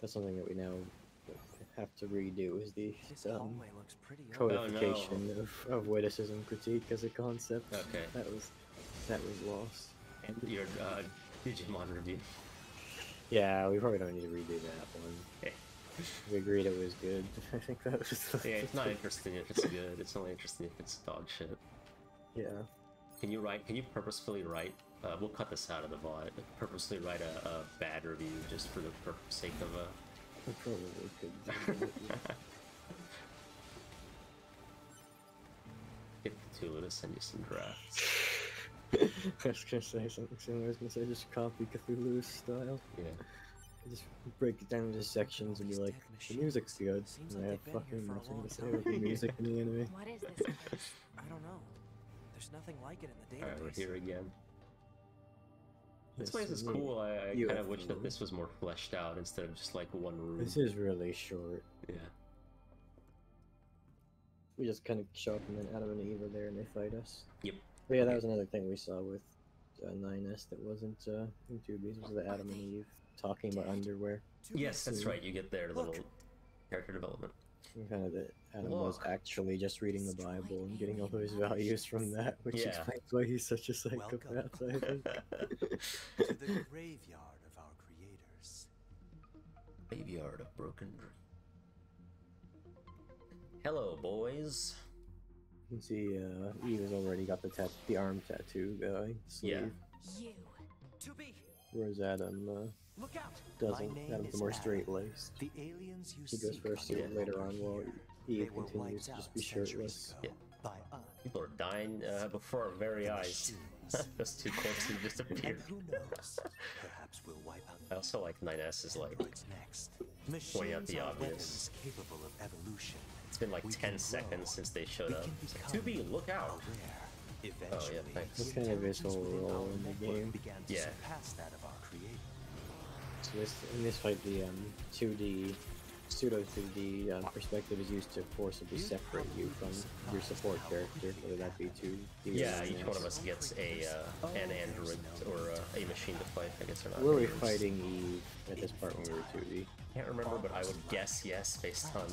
S2: That's something that we now have to redo is the um,
S3: hallway looks pretty
S1: Oh, no.
S2: codification of, of witticism critique as a concept.
S1: Okay.
S2: That was that was lost.
S1: And your uh, Digimon review.
S2: Yeah, we probably don't need to redo that one.
S1: Okay.
S2: We agreed it was good. I think that was the
S1: Yeah, it's not interesting if it's good. It's only interesting if it's dog shit.
S2: Yeah.
S1: Can you write? Can you purposefully write? Uh, we'll cut this out of the VOD. Purposely write a, a bad review just for the for sake of a.
S2: We probably could do that.
S1: Get Cthulhu to send you some drafts.
S2: I was gonna say something similar. I was gonna say just copy Cthulhu's style.
S1: Yeah.
S2: Just break it down into sections and be like, the music's good. And I have fucking
S3: here
S2: nothing to say
S3: time.
S2: with the music in the anime.
S5: What is this place?
S3: I don't know. There's nothing like it in the
S1: Alright, we're here again. This
S2: Yes,
S1: place is cool. I, I kind of wish that this was more fleshed out instead of just like one room.
S2: This is really short.
S1: Yeah.
S2: We just kind of show up and then Adam and Eve are there and they fight us.
S1: Yep.
S2: But yeah, that was another thing we saw with uh, 9S that wasn't uh, in 2Bs was the Adam and Eve talking about underwear.
S1: Yes, that's right. You get their
S3: Look.
S1: little character development.
S2: And kind of that Adam was
S1: Look.
S2: actually just reading the Bible and getting all
S5: alien
S2: his values from that, which
S1: Yeah.
S2: explains why he's such a psychopath, I think.
S8: to the graveyard of our creators.
S1: Graveyard of Broken Dream. Hello, boys.
S2: You can see uh, Eve has already got the tat- the arm tattoo going.
S1: Yeah.
S2: Sleeve,
S5: You.
S3: 2B,
S2: Whereas Adam uh,
S3: look out!
S2: doesn't.
S8: name
S2: Adam's
S8: is
S2: more
S8: Adam.
S2: straight laced.
S8: The aliens you
S2: He goes
S8: seek
S2: for a suit later on while
S8: here.
S2: Eve
S8: They were
S2: continues to just be
S8: centuries
S2: shirtless.
S8: ago
S1: Yeah.
S8: By us.
S1: People are dying uh, before our very
S8: the
S1: eyes.
S8: machines.
S1: Those two corpses just
S8: and
S1: appeared.
S8: who knows? Perhaps we'll wipe out
S1: I also like 9S is like
S8: what's next.
S1: Pointing out
S8: Machines
S1: the obvious.
S8: capable of evolution.
S1: it's been like
S8: We
S1: 10
S8: can grow.
S1: seconds since they showed
S8: We
S1: up.
S8: can
S1: It's like,
S8: become
S1: 2B, look out!
S8: Aware.
S1: yeah,
S8: Eventually,
S1: thanks.
S8: the
S2: That's kind of his
S8: intelligence
S2: whole
S8: within
S2: role in the game.
S8: Began to
S1: Yeah.
S8: surpass that of our creator.
S2: So this in this fight, the um, 2D pseudo 2D um, perspective is used to forcibly separate you from your support character, whether that be 2B.
S1: Yeah, each one of us gets a uh, an android or uh, a machine to fight. I guess or not.
S2: Were we fighting Eve at this part when we were 2B?
S1: Can't remember, but I would guess yes based on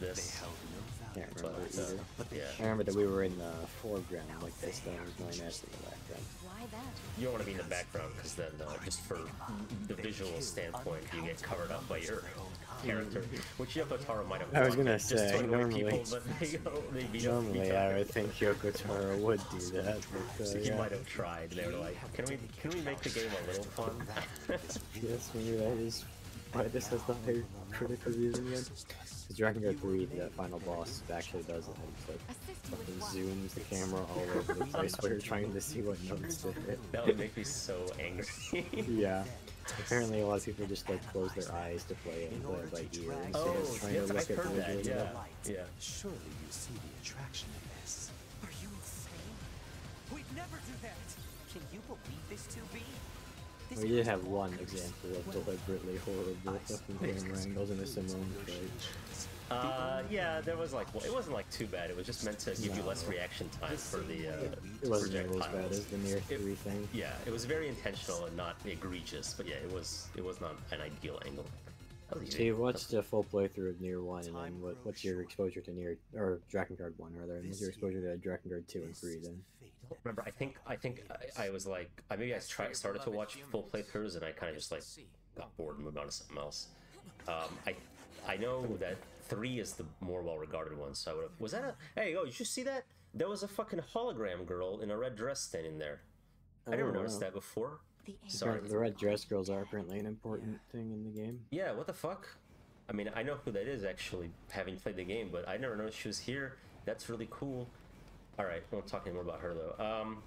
S1: this.
S8: They held no
S2: Can't remember
S1: But, uh,
S2: either.
S1: Yeah.
S2: I remember that we were in the foreground like this, then was going 9S in the background.
S5: Why that?
S1: You don't want to be in the background because then, uh, just for the visual standpoint, you get covered up by your character, which Yoko Taro might have.
S2: I was gonna say,
S1: to
S2: normally-
S1: people, but they, go- they
S2: Normally, I would think Yoko Taro would do that, but uh,
S1: So he
S2: yeah.
S1: might have tried. They were like, "Can we, can we make the game a little fun?"
S2: Yes, maybe that is why this has the high critic reviews in the end. The Drakengard 3, the final boss, actually does it. It's like
S5: Assist you
S2: fucking zooms the camera all over the place while you're trying to see what notes to hit.
S1: That would make me so angry.
S2: Yeah. Apparently, a lot of people just like close their eyes to play it, play it by ear instead
S1: oh,
S2: of trying
S1: yes,
S2: to look
S1: I've
S2: at
S1: heard
S2: the
S1: that.
S2: visual.
S1: Yeah, yeah.
S8: Surely you see the attraction in this.
S3: Are you insane? We'd never do that! Can you believe this 2B? This
S2: We did have one example of deliberately horrible fucking camera angles in a Simone fight.
S1: Uh, yeah, there was like, well, it wasn't like too bad. It was just meant to give you less reaction time for the. Uh,
S2: It wasn't nearly as bad
S1: projectiles.
S2: as the Nier 3 thing.
S1: Yeah, it was very intentional and not egregious, but yeah, it was it was not an ideal angle. That was easy.
S2: Steve, what's the full playthrough of Nier 1 and then what, what's your exposure to Nier, or Drakengard 1 rather, and what's your exposure to Drakengard 2 and 3 then?
S1: Remember, I think I think I, I was like, I maybe I tried started to watch full playthroughs and I kind of just like got bored and moved on to something else. Um, I I know that three is the more well regarded one, so I would have. Was that a? Hey, oh, did you should see that? There was a fucking hologram girl in a red dress standing there. I never
S2: Oh,
S1: noticed
S2: wow.
S1: that before.
S5: The
S1: Sorry.
S2: The red dress girls are apparently an important thing in the game.
S1: Yeah, what the fuck? I mean, I know who that is actually, having played the game, but I never noticed she was here. That's really cool. All right, I won't talk anymore about her though. Um,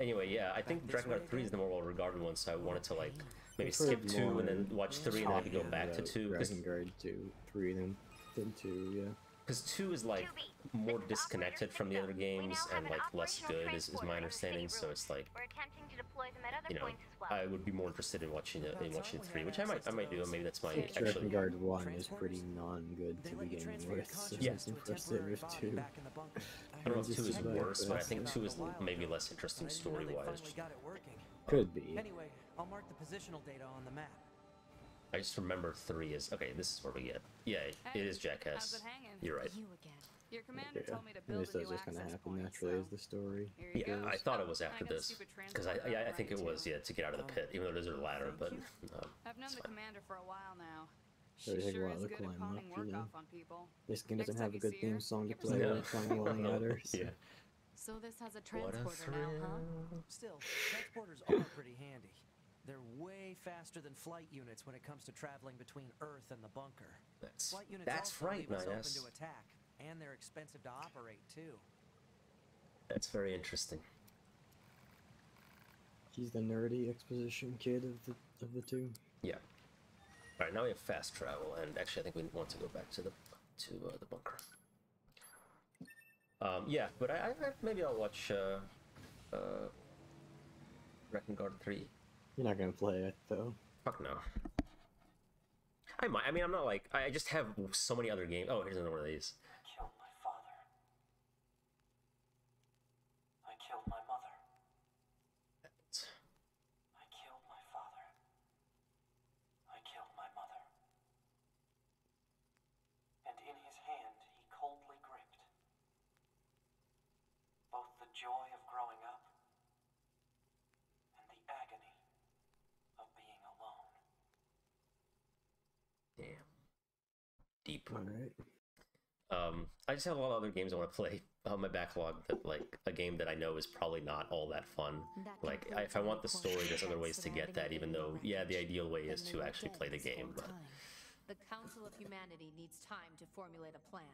S1: anyway, yeah, I think Dragon
S3: way
S1: Guard Three is the more well-regarded one, so I wanted to like maybe skip two and then watch three and then maybe go back to
S2: about
S1: two. 'cause-
S2: Drakengard 2, 3 than, than 2, yeah.
S1: because two is like more disconnected from the other games and like less good is, is my understanding. So it's like
S9: We're attempting to deploy them at other
S1: you know
S9: well.
S1: I would be more interested in watching uh, in watching three, which I might I might do. Maybe that's my actually.
S2: Dragon Guard 1 is pretty non-good to begin with. So
S1: Yeah.
S2: something
S3: to a
S2: for us to
S3: temporary
S2: with
S3: body
S2: 2.
S3: back in the bunker.
S1: I don't know if two is worse, but I think two is
S3: About a while
S1: maybe less interesting
S3: I didn't know they
S1: story wise.
S3: finally got it working.
S2: Could be.
S3: Anyway, I'll mark the positional data on the map.
S1: I just remember three is okay. This is where we get. Yeah, it
S10: Hey,
S1: is Jackass.
S10: how's it?
S1: You're right.
S5: You again.
S10: Your commander
S2: Yeah.
S10: told me to build
S2: this
S10: a
S2: does
S10: new
S2: just kind of happen
S10: point,
S2: naturally
S10: so
S2: as the story.
S1: Yeah,
S10: go.
S1: I thought it was
S10: Oh,
S1: after
S10: I got a
S1: this because I yeah I think it was yeah to get out of the pit, even though there's a ladder. But um,
S10: I've known the
S1: fine.
S10: commander for a while now. She
S2: it take a
S10: sure is good at
S2: up,
S10: pawning work off on people.
S2: This game doesn't have a good theme song to play
S10: some
S2: while
S1: Yeah.
S2: climbing ladders.
S1: yeah.
S5: So this has a
S1: What a
S5: transporter now, huh?
S3: Still, transporters are pretty handy. They're way faster than flight units when it comes to traveling between Earth and the bunker.
S1: That's
S3: Flight units
S1: that's
S3: also
S1: right,
S3: leave open to attack, and they're expensive to operate too.
S1: That's very interesting.
S2: He's the nerdy exposition kid of the of the two.
S1: Yeah. All right, now we have fast travel, and actually, I think we want to go back to the to uh, the bunker. Um, yeah, but I, I I- maybe I'll watch uh, uh, Drakengard three.
S2: You're not gonna play it though.
S1: Fuck no. I might. I mean, I'm not like I just have so many other games. Oh, here's another one of these.
S11: killed my father. I killed my mother. I killed my father. I killed my mother. And in his hand he coldly gripped both the joy of growing up and the agony of being alone.
S1: Damn. Deep.
S2: All right.
S1: Um, I just have a lot of other games I want to play on my backlog. That like a game that I know is probably not all that fun. Like if I want the story, there's other ways to get that. Even though, yeah, the ideal way is to actually play the game. But.
S5: The Council of Humanity needs time to formulate a plan.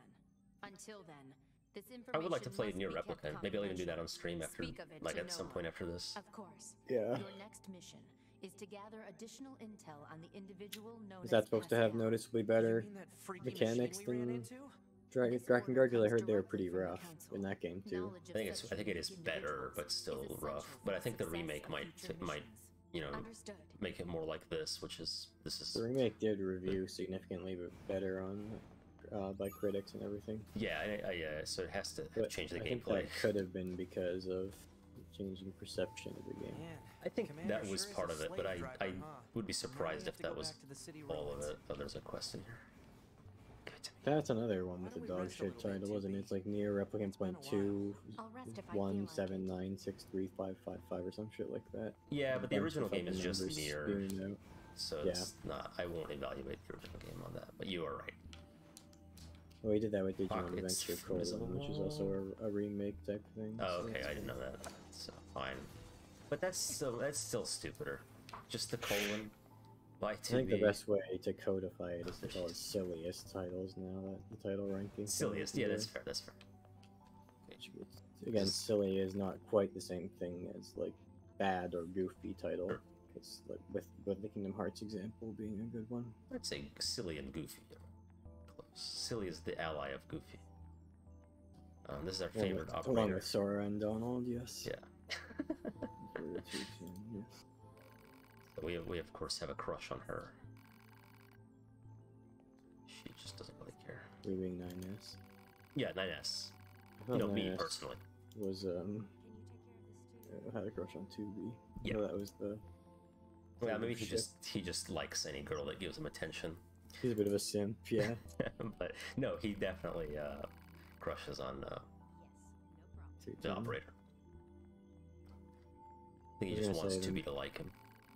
S5: Until then, this information
S1: I would like to play Nier
S5: be kept
S1: Replicant. Maybe I'll even do that on stream after,
S5: Speak of it
S1: like at
S5: no
S1: some
S5: one.
S1: point after this.
S5: Of course.
S2: Yeah.
S5: Your next mission is to gather additional intel on the individual known
S2: Is that
S5: as
S2: supposed to have noticeably better
S3: mean that freaky
S2: mechanics
S3: machine we ran
S2: than
S3: into?
S2: Dragon
S5: This
S2: Dragon
S5: order
S2: Guard? Because I heard they were pretty rough in that game too.
S1: I think it's. I think it is better, but still rough. But I think the remake might might you know make it more like this, which is this is
S2: The remake did review significantly better on uh, by critics and everything.
S1: yeah I, I, yeah. So it has to
S2: But
S1: change the
S2: I think
S1: gameplay.
S2: that could have been because of changing perception of the game.
S3: Man,
S1: I think
S3: Commander
S1: that was
S3: sure
S1: part of it, but I
S3: slave
S1: I
S3: huh?
S1: would be surprised if that was
S3: the city
S1: all of it. Oh, there's a quest in here. Give it to me.
S2: That's another one with
S3: the
S2: dog shit
S3: little bit,
S2: title, wasn't it? It's like Nier Replicant
S3: It's been
S2: point
S3: a
S2: two
S5: I'll rest if I feel
S2: one
S5: like
S2: nine six three five five five or some shit like that.
S1: Yeah, but the original game is just Nier,
S2: spewing out.
S1: so
S2: Yeah.
S1: it's not. I won't evaluate the original game on that. But you are right.
S2: Well, he did that with Digimon
S1: Pockets
S2: Adventure Colon, which is also a, a remake type thing.
S1: Oh, okay,
S2: it's
S1: I didn't know that. So fine, but that's still that's still stupider. Just the colon. By
S2: I think the best way to codify it is to call it silliest titles now that the title ranking.
S1: silliest. Yeah, that's fair. That's fair.
S2: Again,
S1: Just-
S2: silly is not quite the same thing as like bad or goofy title.
S1: Sure.
S2: It's like with with the Kingdom Hearts example being a good one.
S1: I'd say silly and goofy. are Close. Silly is the ally of Goofy. Um, this is our
S2: Along
S1: favorite
S2: with, along with Sora and Donald, yes.
S1: Yeah.
S2: Yes.
S1: We we of course have a crush on her. She just doesn't really care.
S2: We being 9S.
S1: Yeah, 9S.
S2: I
S1: You know me personally.
S2: Was um
S5: Can you take care of this too?
S2: uh, had a crush on 2B.
S1: Yeah.
S2: Well, that was the.
S1: Yeah, maybe he
S2: shit.
S1: just he just likes any girl that gives him attention.
S2: He's a bit of a simp, yeah.
S1: but no, he definitely uh, crushes on uh,
S5: Yes,
S1: the operator. He just wants to be to like him.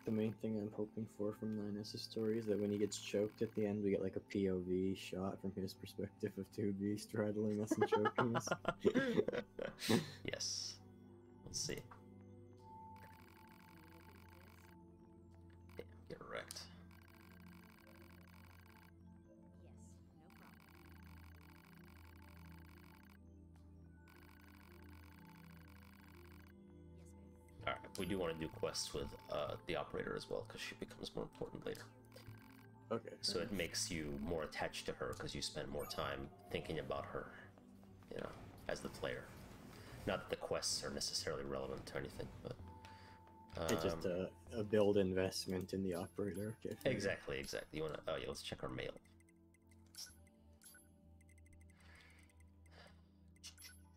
S2: The main thing I'm hoping for from 9S's story is that when he gets choked at the end, we get like a POV shot from his perspective of 2B straddling us and choking us.
S1: yes. Let's see. We do want to do quests with uh, the operator as well, because she becomes more important later.
S2: Okay.
S1: so it makes you more attached to her because you spend more time thinking about her, you know, as the player. Not that the quests are necessarily relevant to anything, but
S2: It's just
S1: um,
S2: a, a build investment in the operator. Okay.
S1: exactly, exactly. You wanna? Oh yeah, let's check our mail.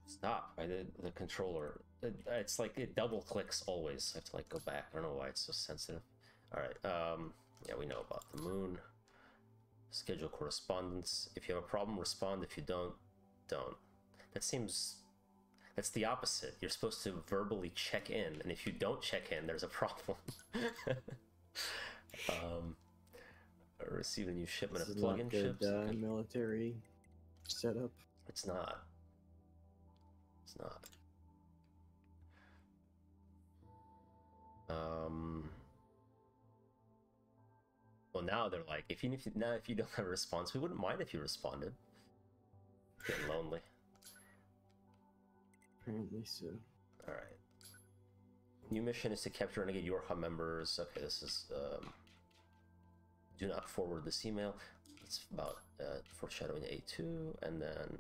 S1: Stop! I did the controller. It, it's like it double clicks always. I have to like go back. I don't know why it's so sensitive. All right. Um. Yeah, we know about the moon. Schedule correspondence. If you have a problem, respond. If you don't, don't. That seems. That's the opposite. You're supposed to verbally check in, and if you don't check in, there's a problem. um. Receive a new shipment
S2: This
S1: of plug-in ships.
S2: uh, military setup.
S1: It's not. It's not. Um. Well, now they're like, if you, if you now if you don't have a response, we wouldn't mind if you responded. Getting lonely.
S2: Apparently so.
S1: All right. New mission is to capture and get your hub members. Okay, this is. Um, do not forward this email. It's about uh, foreshadowing A2, and then.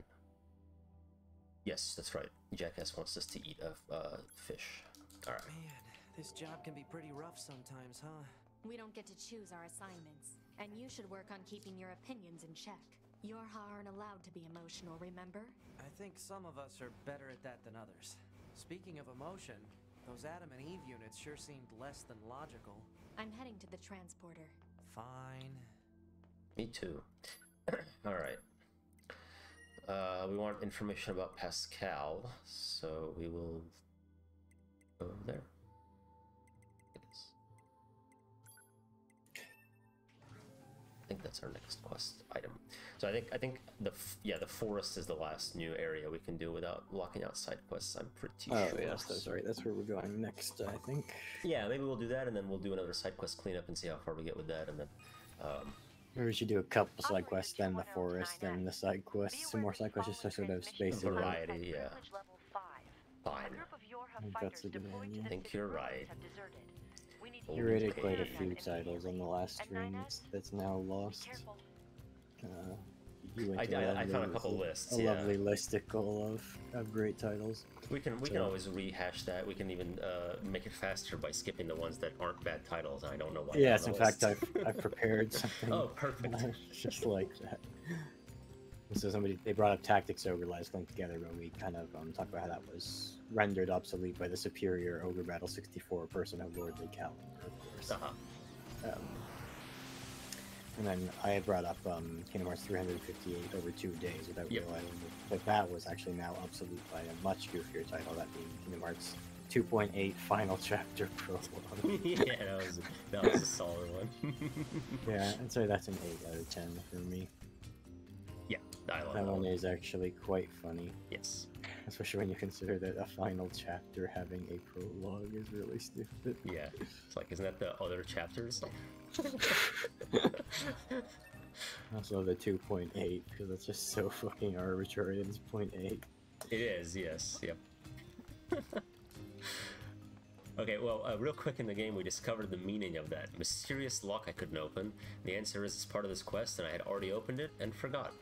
S1: Yes, that's right. Jackass wants us to eat a uh, fish. All right.
S3: Man, this job can be pretty rough sometimes, huh?
S5: We don't get to choose our assignments, and you should work on keeping your opinions in check. Yorha aren't allowed to be emotional, remember?
S3: I think some of us are better at that than others. Speaking of emotion, those Adam and Eve units sure seemed less than logical.
S5: I'm heading to the transporter.
S3: Fine.
S1: Me too. All right. Uh, we want information about Pascal, so we will go there. I think that's our next quest item. So I think I think the yeah the forest is the last new area we can do without locking out side quests. I'm pretty
S2: Oh
S1: sure.
S2: yes, that's right. That's where we're going next. I think.
S1: Yeah, maybe we'll do that, and then we'll do another side quest cleanup and see how far we get with that, and then. Um,
S2: Maybe we should do a couple side quests, then the forest, then the side quests, some more side quests, just to sort of space it.
S1: Variety, yeah.
S4: Privilege level 5. A
S1: Fine.
S4: group of Yorha
S2: think that's a good idea.
S4: the
S1: Think you're
S4: ruins
S1: right. You
S2: You
S4: use
S2: rated quite a few titles on the last stream that's, that's now lost. Uh, you went
S1: I-
S2: to
S1: I- I found a couple lists,
S2: A
S1: yeah.
S2: lovely listicle of, of great titles.
S1: We can we can always rehash that. We can even uh, make it faster by skipping the ones that aren't bad titles. I don't know why.
S2: yes, in
S1: the
S2: fact. I've, I've prepared something
S1: oh, perfect.
S2: just like that. So somebody they brought up Tactics Ogre last linked together, but we kind of um, talked about how that was rendered obsolete by the superior Ogre Battle 64 person of Lordly Caliber, of course.
S1: Uh-huh.
S2: Um, and then I had brought up um, Kingdom Hearts 358 over two days without
S1: Yep.
S2: realizing that that was actually now obsolete by a much goofier title, that being Kingdom Hearts 2.8 Final Chapter Prologue.
S1: yeah, that was that was a solid one.
S2: yeah, I'd say that's an 8 out of 10 for me.
S1: Yeah, I love
S2: That
S1: that
S2: one
S1: one.
S2: is actually quite funny,
S1: Yes.
S2: especially when you consider that a final chapter having a prologue is really stupid.
S1: Yeah. It's like, isn't that the other chapters?
S2: Also, the 2.8 because it's just so fucking arbitrary. It's 0.8.
S1: It is. Yes. Yep. Okay, well, uh, real quick in the game, we discovered the meaning of that mysterious lock I couldn't open. The answer is it's part of this quest, and I had already opened it and forgot.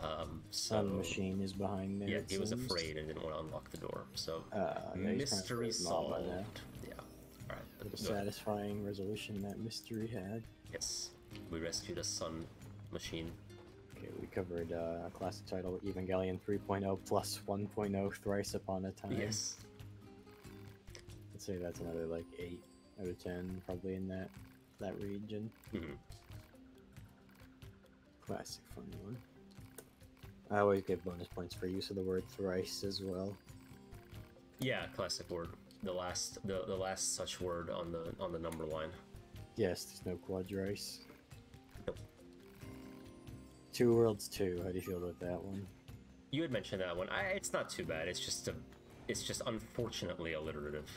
S1: Um, so
S2: Sun Machine is behind there.
S1: yeah, he was afraid and didn't want to unlock the door. So
S2: Uh, yeah, he's kind of
S1: mystery
S2: afraid of Mama
S1: solved. Yeah. All right.
S2: A
S1: go ahead.
S2: satisfying resolution that mystery had.
S1: Yes, we rescued a sun machine.
S2: Okay, we covered uh, a classic title, Evangelion 3.0 plus 1.0 thrice upon a time.
S1: Yes.
S2: I'd say that's another like 8 out of 10, probably in that that region.
S1: Mhm.
S2: Classic funny one. I always get bonus points for use of the word thrice as well.
S1: Yeah, classic word. The last, the, the last such word on the on the number line.
S2: Yes, there's no quadrice.
S1: Nope.
S2: Two Worlds 2, how do you feel about that one?
S1: You had mentioned that one. I, it's not too bad. It's just a, it's just unfortunately alliterative.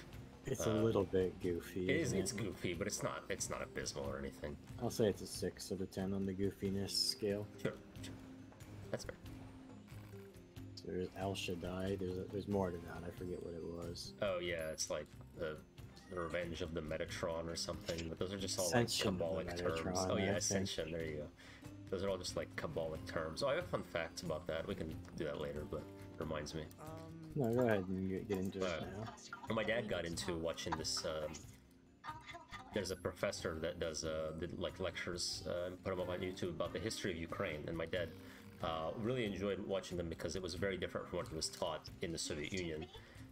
S2: It's a
S1: Uh,
S2: little bit goofy.
S1: It is. It's goofy, but it's not. It's not abysmal or anything.
S2: I'll say it's a 6 out of 10 on the goofiness scale.
S1: Sure. sure. That's fair.
S2: There's El Shaddai, there's, there's more to that, I forget what it was.
S1: Oh yeah, it's like the the Revenge of the Metatron or something. But those are just all
S2: Ascension
S1: like kabbalic terms. Oh
S2: I
S1: yeah. Ascension. There you go. Those are all just like kabbalic terms. Oh, I have a fun facts about that. We can do that later, but it reminds me.
S3: Um,
S2: No, go ahead and get, get into it now.
S1: My dad got into watching this. Um, there's a professor that does uh, did, like lectures uh, put them up on YouTube about the history of Ukraine, and my dad uh, really enjoyed watching them because it was very different from what he was taught in the Soviet Union.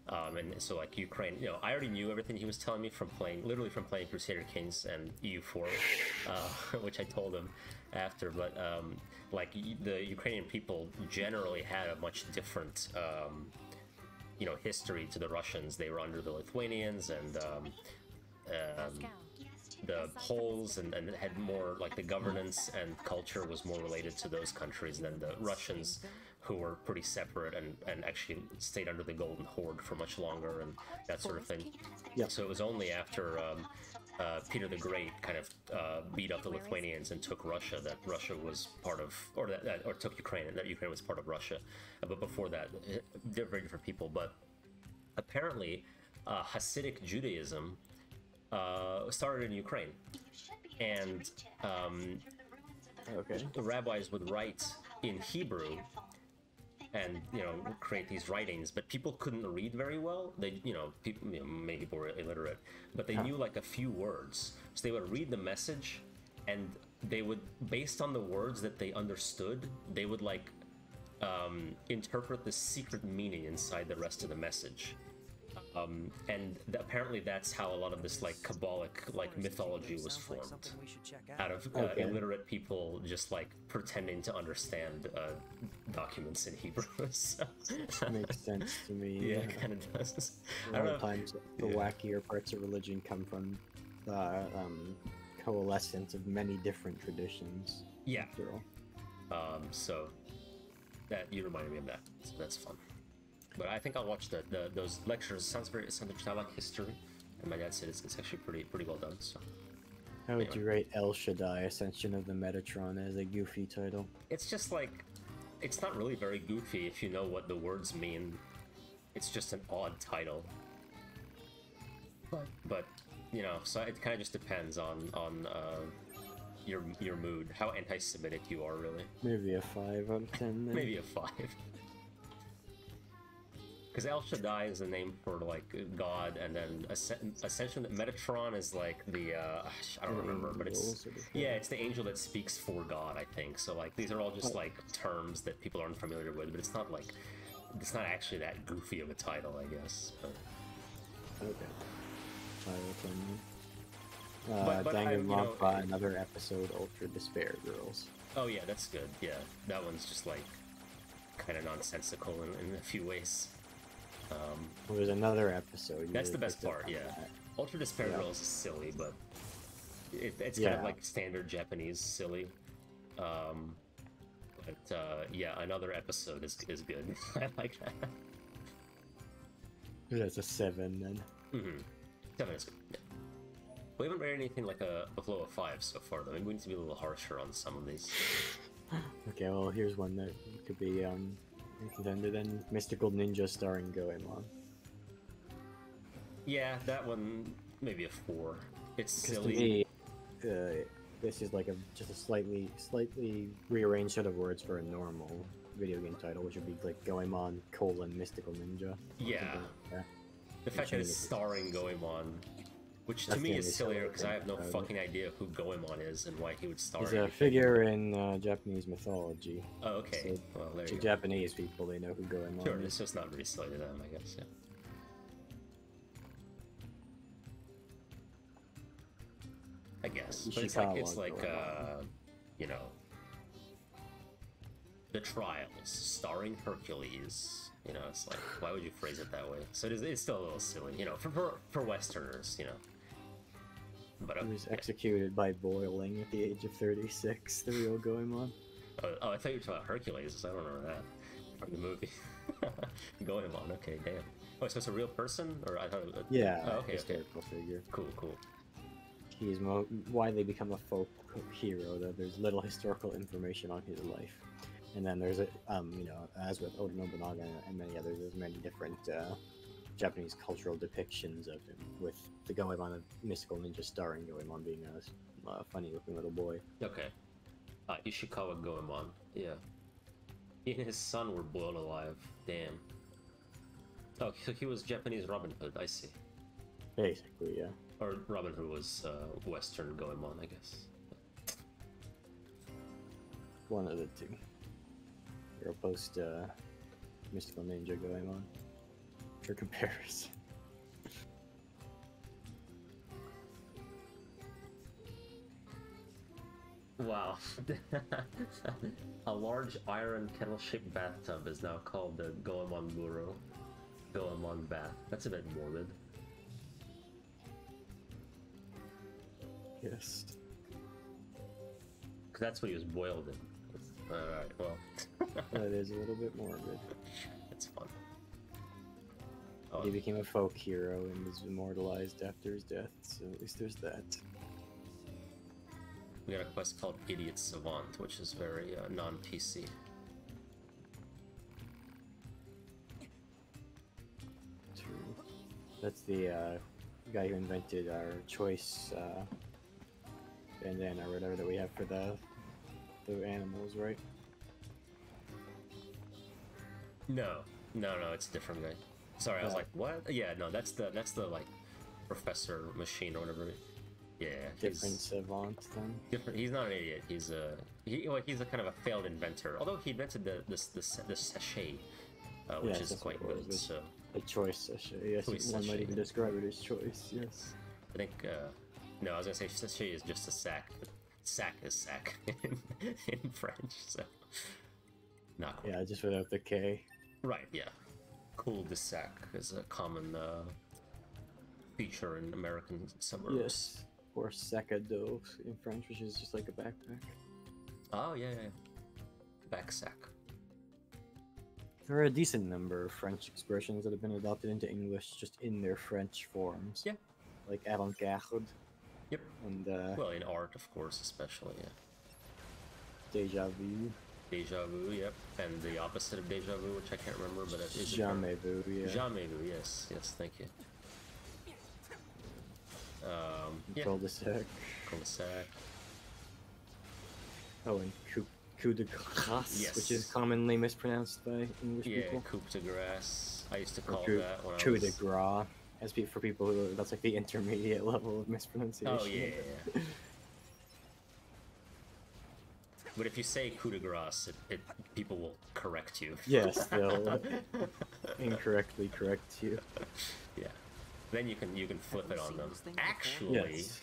S1: Um, and so, like Ukraine, you know, I already knew everything he was telling me from playing, literally from playing Crusader Kings and EU4, uh, which I told him after. But um, like the Ukrainian people generally had a much different um, you know history to the Russians. They were under the Lithuanians and um, um, the Poles, and, and had more like the governance and culture was more related to those countries than the Russians, who were pretty separate and, and actually stayed under the Golden Horde for much longer and that sort of thing.
S2: Yep.
S1: So it was only after um, uh, Peter the Great kind of uh, beat up the Lithuanians and took Russia that Russia was part of, or that, that or took Ukraine and that Ukraine was part of Russia. Uh, but before that, eh, they're very different people. But apparently, uh, Hasidic Judaism uh, started in Ukraine, and um,
S2: Okay.
S1: the rabbis would write in Hebrew and you know create these writings but people couldn't read very well. They you know people you know, many people were illiterate but they knew like a few words. So they would read the message and they would based on the words that they understood they would like um, interpret the secret meaning inside the rest of the message um, and th- apparently that's how a lot of this like kabbalic like mythology was formed
S3: something we should check
S1: out of uh,
S2: Okay.
S1: illiterate people just like pretending to understand uh, documents in Hebrew. So-
S2: Makes sense to me.
S1: yeah, it kind of does.
S2: A
S1: I
S2: lot
S1: don't
S2: of
S1: know.
S2: times, the
S1: Yeah.
S2: wackier parts of religion come from the um, coalescence of many different traditions.
S1: Yeah.
S2: After all.
S1: Um, so that you reminded me of that. So that's fun. But I think I'll watch the, the those lectures. It sounds very it sounds I like history, and my dad said it's, it's actually pretty pretty well done. So
S2: How would
S1: Anyway.
S2: you rate El Shaddai Ascension of the Metatron as a goofy title?
S1: it's just like it's not really very goofy if you know what the words mean. It's just an odd title. But but you know, so it kind of just depends on on uh, your your mood, how anti-Semitic you are, really.
S2: Maybe a 5 out of 10 then?
S1: Maybe a five. Because El Shaddai is a name for like God, and then Ascen- Ascension. Metatron is like the uh, I don't remember, but it's yeah, it's the angel that speaks for God, I think. So like these are all just like terms that people aren't familiar with, but it's not like it's not actually that goofy of a title, I guess. But,
S2: Okay. 5 out of 10 then. Uh,
S1: But- but I- you know-
S2: another episode, Ultra Despair Girls.
S1: oh yeah, that's good. Yeah, that one's just like kind of nonsensical in, in a few ways. Um,
S2: there's another episode.
S1: That's the best part, yeah.
S2: that.
S1: Ultra Despair
S2: Yeah.
S1: Girls is silly, but it, it's kind of like standard Japanese silly. Um, but uh, yeah, another episode is, is good. I like that.
S2: That's a 7 then.
S1: Mm-hmm. Seven is good. Yeah. We haven't read anything like a below a five so far, though. Maybe we need to be a little harsher on some of these.
S2: Okay, well, here's one that could be um, a contender then. Mystical Ninja starring Goemon.
S1: Yeah, that one maybe a four. It's
S2: 'Cause to
S1: silly.
S2: me, uh, this is like a just a slightly slightly rearranged set of words for a normal video game title, which would be like Goemon colon Mystical Ninja.
S1: Yeah.
S2: like.
S1: The fact that it's starring Goemon, which to
S2: That's
S1: me is sillier because I have no fucking idea who Goemon is and why he would star.
S2: He's a figure in uh, Japanese mythology.
S1: Oh, okay.
S2: So,
S1: well, there
S2: to
S1: you go.
S2: Japanese people, they know who Goemon
S1: Sure,
S2: is.
S1: it's just not really silly to them, I guess. Yeah. I guess, but it's like it's like uh, you know, the trials starring Hercules. You know, it's like why would you phrase it that way? So it is, it's still a little silly, you know, for for, for Westerners, you know. But uh,
S2: He was
S1: yeah.
S2: executed by boiling at the age of 36, the real Goemon.
S1: Oh, oh, I thought you were talking about Hercules. I don't remember that from the movie. Goemon. Okay, damn. Oh, so it's a real person, or I thought. It was a...
S2: Yeah,
S1: Oh, okay. Okay.
S2: historical figure.
S1: Cool. Cool.
S2: He's mo- widely become a folk hero, though there's little historical information on his life. And then there's a, um, you know, as with Oda Nobunaga and many others, there's many different uh, Japanese cultural depictions of him, with the Goemon of Mystical Ninja starring Goemon being a uh, funny-looking little boy.
S1: Okay. Uh, Ishikawa Goemon. Yeah. He and his son were boiled alive. Damn. Oh, so he was Japanese Robin Hood. I see.
S2: Basically, yeah.
S1: Or Robin Hood was uh, Western Goemon, I guess.
S2: One of the two. Or post uh, Mystical Ninja Goemon for comparison.
S1: Wow. a large iron kettle-shaped bathtub is now called the Goemon Buro. Goemon bath. That's a bit morbid.
S2: Yes.
S1: 'Cause that's what he was boiled in. Alright, well.
S2: That is a little bit morbid.
S1: It's fun. Oh,
S2: He became a folk hero and was immortalized after his death, so at least there's that.
S1: we got a quest called Idiot Savant, which is very uh, non-PC.
S2: True. That's the uh, guy who invented our choice uh, bandana or whatever that we have for the the animals, right?
S1: No, no, no, it's different guy. Sorry, I was like, what? Yeah, no, that's the that's the like professor machine or whatever. Yeah,
S2: Different savant then.
S1: different. He's not an idiot. He's a he. Well, he's a kind of a failed inventor. Although he invented the this this the sachet, uh, which
S2: Yes,
S1: is quite good. So
S2: A choice sachet. Yes,
S1: Choice
S2: one might even describe it as choice. Yes.
S1: I think uh, no, I was gonna say sachet is just a sack, but sack is sack in, in French. So not quite.
S2: Yeah, just without the K.
S1: Right, yeah. Cool de sac is a common uh, feature in American suburbs.
S2: Yes. Or sac à dos in French, which is just like a backpack.
S1: Oh, yeah, yeah. Back sack.
S2: There are a decent number of French expressions that have been adopted into English just in their French forms.
S1: Yeah.
S2: Like avant-garde
S1: Yep.
S2: and uh,
S1: Well, in art, of course, especially, yeah.
S2: déjà vu,
S1: Deja vu, yep. And the opposite of deja vu, which I can't remember, but it is.
S2: jamais vu. Yeah.
S1: Jamais vu, yes, yes, thank you. Um, yeah.
S2: Cul-de-sac.
S1: Cul-de-sac.
S2: Oh, and coup, coup de grâce, which is commonly mispronounced by English
S1: Yeah,
S2: people.
S1: coup de grace. I used to call
S2: coup,
S1: that when
S2: coup
S1: was...
S2: de gras. As for people who that's like the intermediate level of mispronunciation.
S1: Oh yeah, yeah, yeah. But if you say coup de grace, it, it people will correct you.
S2: Yes, they'll incorrectly correct you.
S1: yeah. Then you can you can flip it on them.
S3: this thing before?
S1: Actually,
S2: Yes.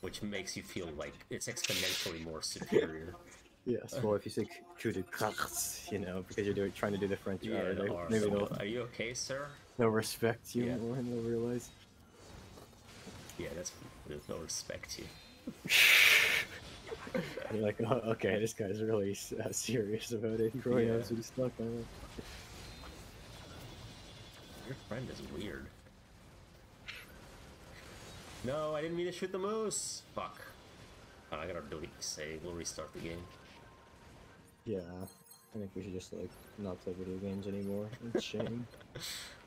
S1: which makes you feel like it's exponentially more superior.
S2: Yes. Well, if you say coup de grâce, you know, because you're doing, trying to do the French
S1: Yeah,
S2: R, they, maybe
S1: so-
S2: they'll,
S1: are you okay, sir?
S2: they'll respect you
S1: Yeah.
S2: more and they'll realize.
S1: Yeah, that's they'll respect you.
S2: You're like, oh, okay, this guy's really uh, serious about it. He probably
S1: Yeah.
S2: knows what he's stuck on.
S1: Your friend is weird. No, I didn't mean to shoot the moose. Fuck. Oh, I gotta delete the save. We'll restart the game.
S2: Yeah, I think we should just like not play video games anymore. It's shame.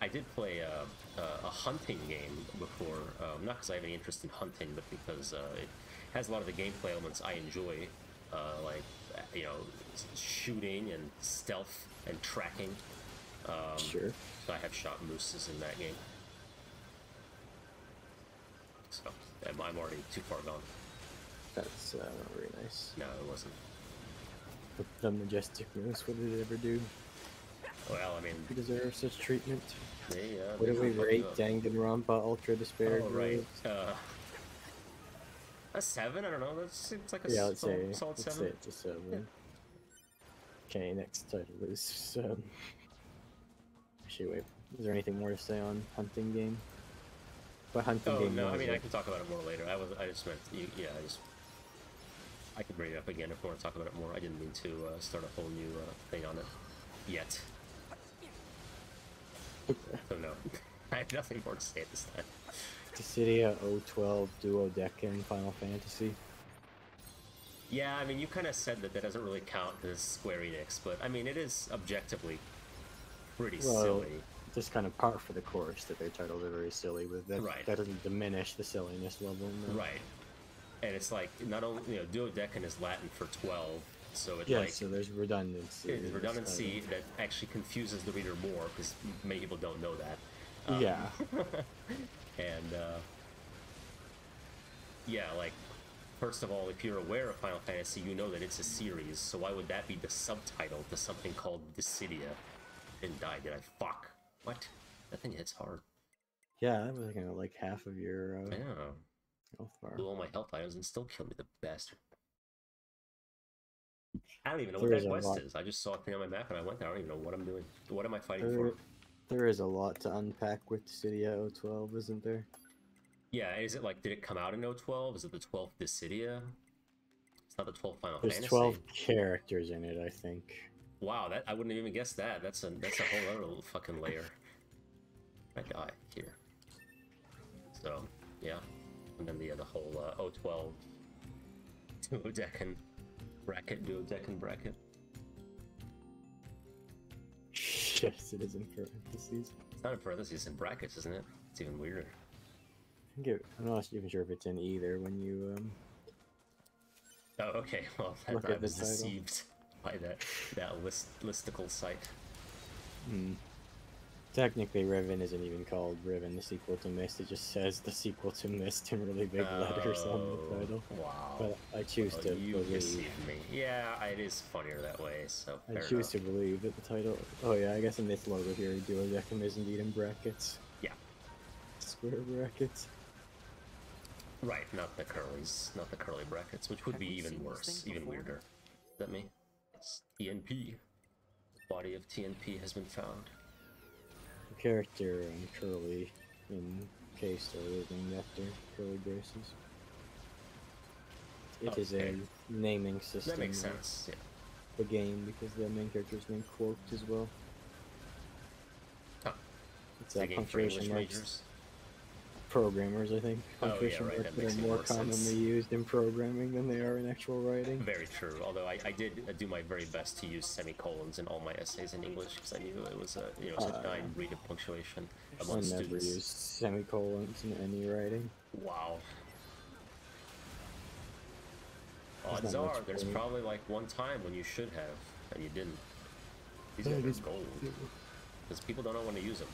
S1: I did play a, a, a hunting game before, um, not because I have any interest in hunting, but because uh, it has a lot of the gameplay elements I enjoy, uh, like you know, shooting and stealth and tracking. Um,
S2: sure.
S1: So I have shot mooses in that game. So I'm, I'm already too far gone.
S2: That's uh, not very nice.
S1: No, it wasn't.
S2: The, the majestic moose. What did it ever do?
S1: Well, I mean,
S2: Who deserves such treatment?
S1: They, uh,
S2: What did we rate. Danganronpa Ultra Despair?
S1: Oh, right. Uh, a seven? I don't know. That seems like a
S2: Yeah, let's
S1: solid,
S2: say
S1: solid
S2: let's
S1: seven.
S2: say it's a seven. Okay, next title is. Um... Actually, wait. Is there anything more to say on hunting game? But hunting
S1: Oh
S2: game.
S1: no, I mean I can talk about it more later. I was I just meant you, yeah, I just I can bring it up again if we want to talk about it more. I didn't mean to uh, start a whole new uh, thing on it yet. So no, I have nothing more to say at this time.
S2: Dissidia 012 Duodecim Final Fantasy.
S1: Yeah, I mean you kind of said that that doesn't really count as Square Enix, but I mean it is objectively pretty
S2: Well,
S1: silly.
S2: Just kind of par for the course that their titles are very silly, but that,
S1: Right.
S2: that doesn't diminish the silliness level. no.
S1: Right. And it's like not only you know duodecim is Latin for twelve, so it
S2: Yeah,
S1: like
S2: so there's redundancy. this
S1: redundancy that actually confuses the reader more because many people don't know that. Um,
S2: Yeah.
S1: and uh, yeah, like first of all, if you're aware of Final Fantasy, you know that it's a series. So why would that be the subtitle to something called Dissidia? Didn't die, did I? Fuck. What? That thing hits hard.
S2: Yeah, that was kind of like half of your uh,
S1: Yeah. Blew all my health items and still killed me, the bastard. I don't even know
S2: There
S1: what that quest is. I just saw a thing on my map and I went there. I don't even know what I'm doing. What am I fighting
S2: There,
S1: for?
S2: there is a lot to unpack with Dissidia 012, isn't there?
S1: Yeah, is it like, did it come out in 012? Is it the 12th Dissidia? It's not the 12th Final
S2: There's
S1: Fantasy.
S2: 12 characters in it, I think.
S1: Wow, that I wouldn't have even guessed that. That's a that's a whole other little fucking layer. I die here. So yeah, and then the the whole uh, 012 duodecim bracket, do a duodecim bracket.
S2: yes, it is in parentheses.
S1: It's not in parentheses, it's in brackets, isn't it? It's even weirder.
S2: I think it, I'm not even sure if it's in either when you um.
S1: Oh, okay. Well,
S2: Look
S1: I was deceived by that that list listicle site.
S2: Hmm. Technically, Riven isn't even called Riven, the sequel to Myst. It just says the sequel to Myst in really big letters on
S1: Oh,
S2: the title.
S1: Wow.
S2: But I choose
S1: Well,
S2: to
S1: you
S2: believe.
S1: deceived me. Yeah, it is funnier that way. So
S2: I
S1: fair
S2: choose
S1: enough.
S2: to believe that the title. Oh yeah, I guess in this logo here, duodecim is indeed in brackets.
S1: Yeah.
S2: Square brackets.
S1: Right, not the curlies, not the curly brackets, which would
S3: Have
S1: be even worse, even weirder. Is that me? It's TNP. Body of TNP has been found.
S2: Character and Curly in case is named after Curly Braces. It is
S1: Okay.
S2: a naming system.
S1: That makes sense. Yeah.
S2: The game because the main character is named Quote as well.
S1: Huh.
S2: It's a
S1: game for English
S2: punctuation marks.
S1: majors.
S2: Programmers, I think.
S1: Oh, yeah,
S2: Punctuation
S1: right,
S2: marks are more
S1: more sense.
S2: commonly used in programming than they are in actual writing.
S1: Very true. Although I, I did uh, do my very best to use semicolons in all my essays in English because I knew it was a you know a
S2: Uh,
S1: nine breed of punctuation among
S2: I
S1: among
S2: never
S1: students.
S2: use semicolons in any writing.
S1: Wow. Odds are, there's
S2: point.
S1: probably like one time when you should have, and you didn't. These are gold. Because people don't know when to use them.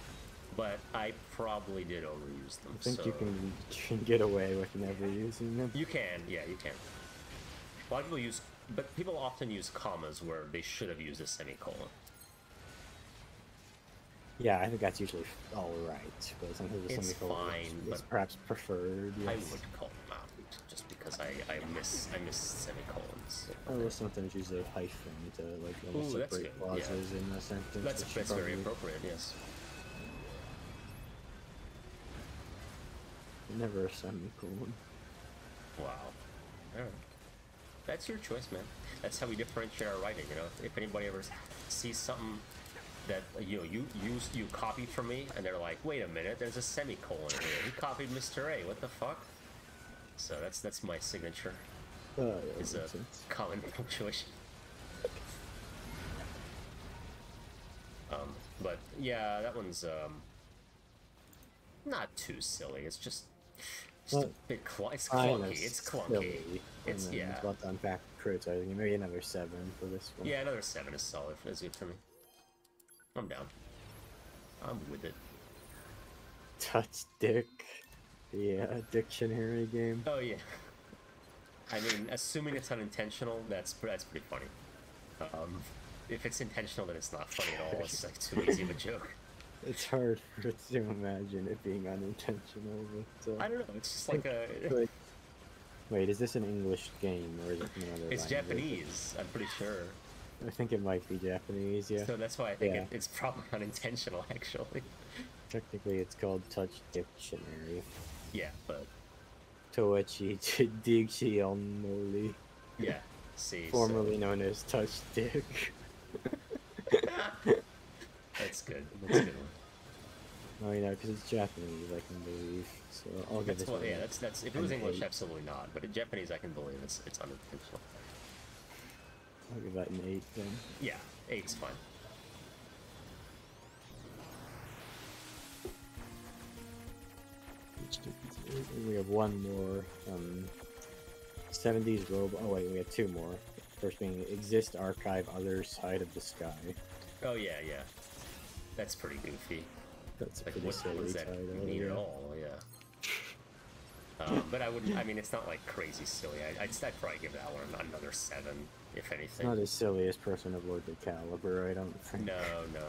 S1: But I probably did overuse them.
S2: I think
S1: so...
S2: you can, can get away with never using them.
S1: You can, yeah, you can. A lot of people use, but people often use commas where they should have used a semicolon.
S2: Yeah, I think that's usually all right, but sometimes the
S1: It's
S2: semicolon
S1: fine,
S2: is, is
S1: but
S2: perhaps preferred. Yes.
S1: I would call them out just because I, I miss I miss semicolons.
S2: I will sometimes use a hyphen to like
S1: Ooh,
S2: separate
S1: good, yeah.
S2: clauses in a sentence.
S1: That's that's very appropriate. Yes.
S2: Never a semicolon.
S1: Wow. Alright. That's your choice, man. That's how we differentiate our writing, you know. If anybody ever sees something that you know you use you copied from me and they're like, wait a minute, there's a semicolon here. He copied Mr. A, what the fuck? So that's that's my signature.
S2: Oh, yeah,
S1: Is a
S2: sense.
S1: common punctuation. Um, but yeah, that one's um not too silly. It's just just a bit cl- it's clunky. It's clunky. It's yeah.
S2: It's about to unpack crits, I think Maybe another seven for this one.
S1: Yeah, another seven is solid. Is good for me. I'm down. I'm with it.
S2: Touch dick. Yeah, dictionary game.
S1: Oh yeah. I mean, assuming it's unintentional, that's that's pretty funny. Um, if it's intentional, then it's not funny at all. It's like too easy of a joke.
S2: It's hard for it to imagine it being unintentional, but uh,
S1: I don't know. It's just like a.
S2: like- Wait, is this an English game or is it from another
S1: It's
S2: language?
S1: Japanese. I'm pretty sure.
S2: I think it might be Japanese. Yeah.
S1: So that's why I think
S2: Yeah.
S1: it, it's probably unintentional, actually.
S2: Technically, it's called Touch Dictionary.
S1: Yeah, but
S2: Toechi Digshi Onmoli,
S1: yeah. See, so-
S2: formerly known as Touch Dick.
S1: That's good. That's good.
S2: Oh, you know, because it's Japanese, I can believe. So I'll
S1: get
S2: this
S1: Yeah, that's that's. If it was English,
S2: eight.
S1: absolutely not. But in Japanese, I can believe it's it's under.
S2: I'll give that an eight then.
S1: Yeah, eight's fine.
S2: We have one more um, 70s robe. Oh wait, we have two more. First being exist archive other side of the sky.
S1: Oh yeah, yeah. That's pretty goofy.
S2: That's
S1: Like,
S2: pretty
S1: what,
S2: silly
S1: does that
S2: title.
S1: mean
S2: yeah.
S1: at all? Yeah. Um, but I wouldn't. I mean, it's not like crazy silly. I, I'd, I'd probably give that one another seven, if
S2: It's
S1: anything.
S2: not as silly as Person of Lord the Caliber, I don't think.
S1: No, no.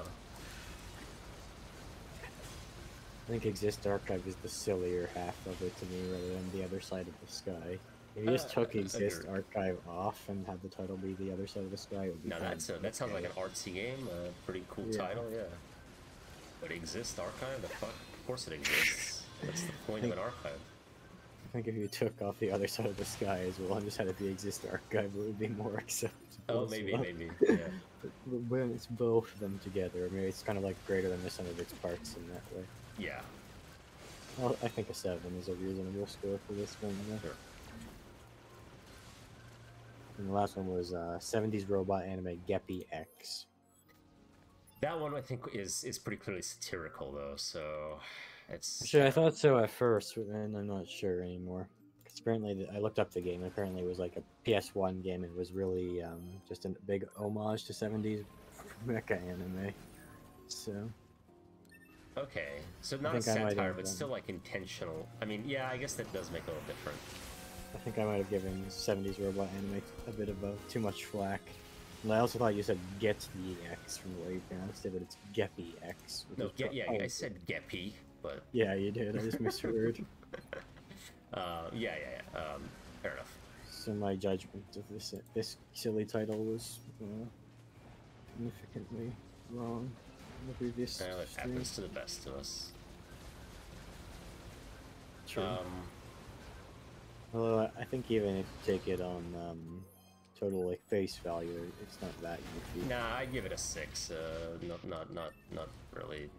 S2: I think Exist Archive is the sillier half of it to me rather than the other side of the sky. If you just
S1: Uh,
S2: took Exist
S1: agreed.
S2: Archive off and had the title be the other side of the sky, it would be
S1: No, that's a, that sounds like an artsy game. A pretty cool
S2: Yeah.
S1: title, yeah. But exists archive? The fuck? Of course it exists. That's the point of an archive.
S2: I think if you took off the other side of the sky as well and just had it be Exist Archive, it would be more acceptable.
S1: Oh, maybe,
S2: well.
S1: maybe. Yeah.
S2: But when it's both of them together, I mean, it's kind of like greater than the sum of its parts in that way.
S1: Yeah.
S2: Well, I think a 7 is a reasonable score for this one. Yeah.
S1: Sure.
S2: And the last one was uh, 70s robot anime Geppy X.
S1: That one I think is is pretty clearly satirical though, so it's
S2: Actually, I thought so at first, but then I'm not sure anymore. 'Cause apparently, the, I looked up the game. Apparently, it was like a PS1 game. and It was really um, just a big homage to 70s mecha anime. So,
S1: okay. So not a
S2: think I might
S1: satire, but still like intentional. I mean, yeah, I guess that does make it a little different.
S2: I think I might have given 70s robot anime a bit of a, too much flack. And I also thought you said Get the X from the way you pronounced it, but it's Geppy X.
S1: No, get, yeah, I said Geppy, but
S2: Yeah, you did. I just misheard.
S1: uh, yeah, yeah, yeah. Um, fair enough.
S2: so my judgment of this this silly title was uh, significantly wrong in the previous
S1: it
S2: stream.
S1: happens to the best of us.
S2: True.
S1: Um,
S2: Although I- I think even if you take it on um, total like face value, it's not that goofy.
S1: nah, I'd give it a six. Uh, not, not, not, not really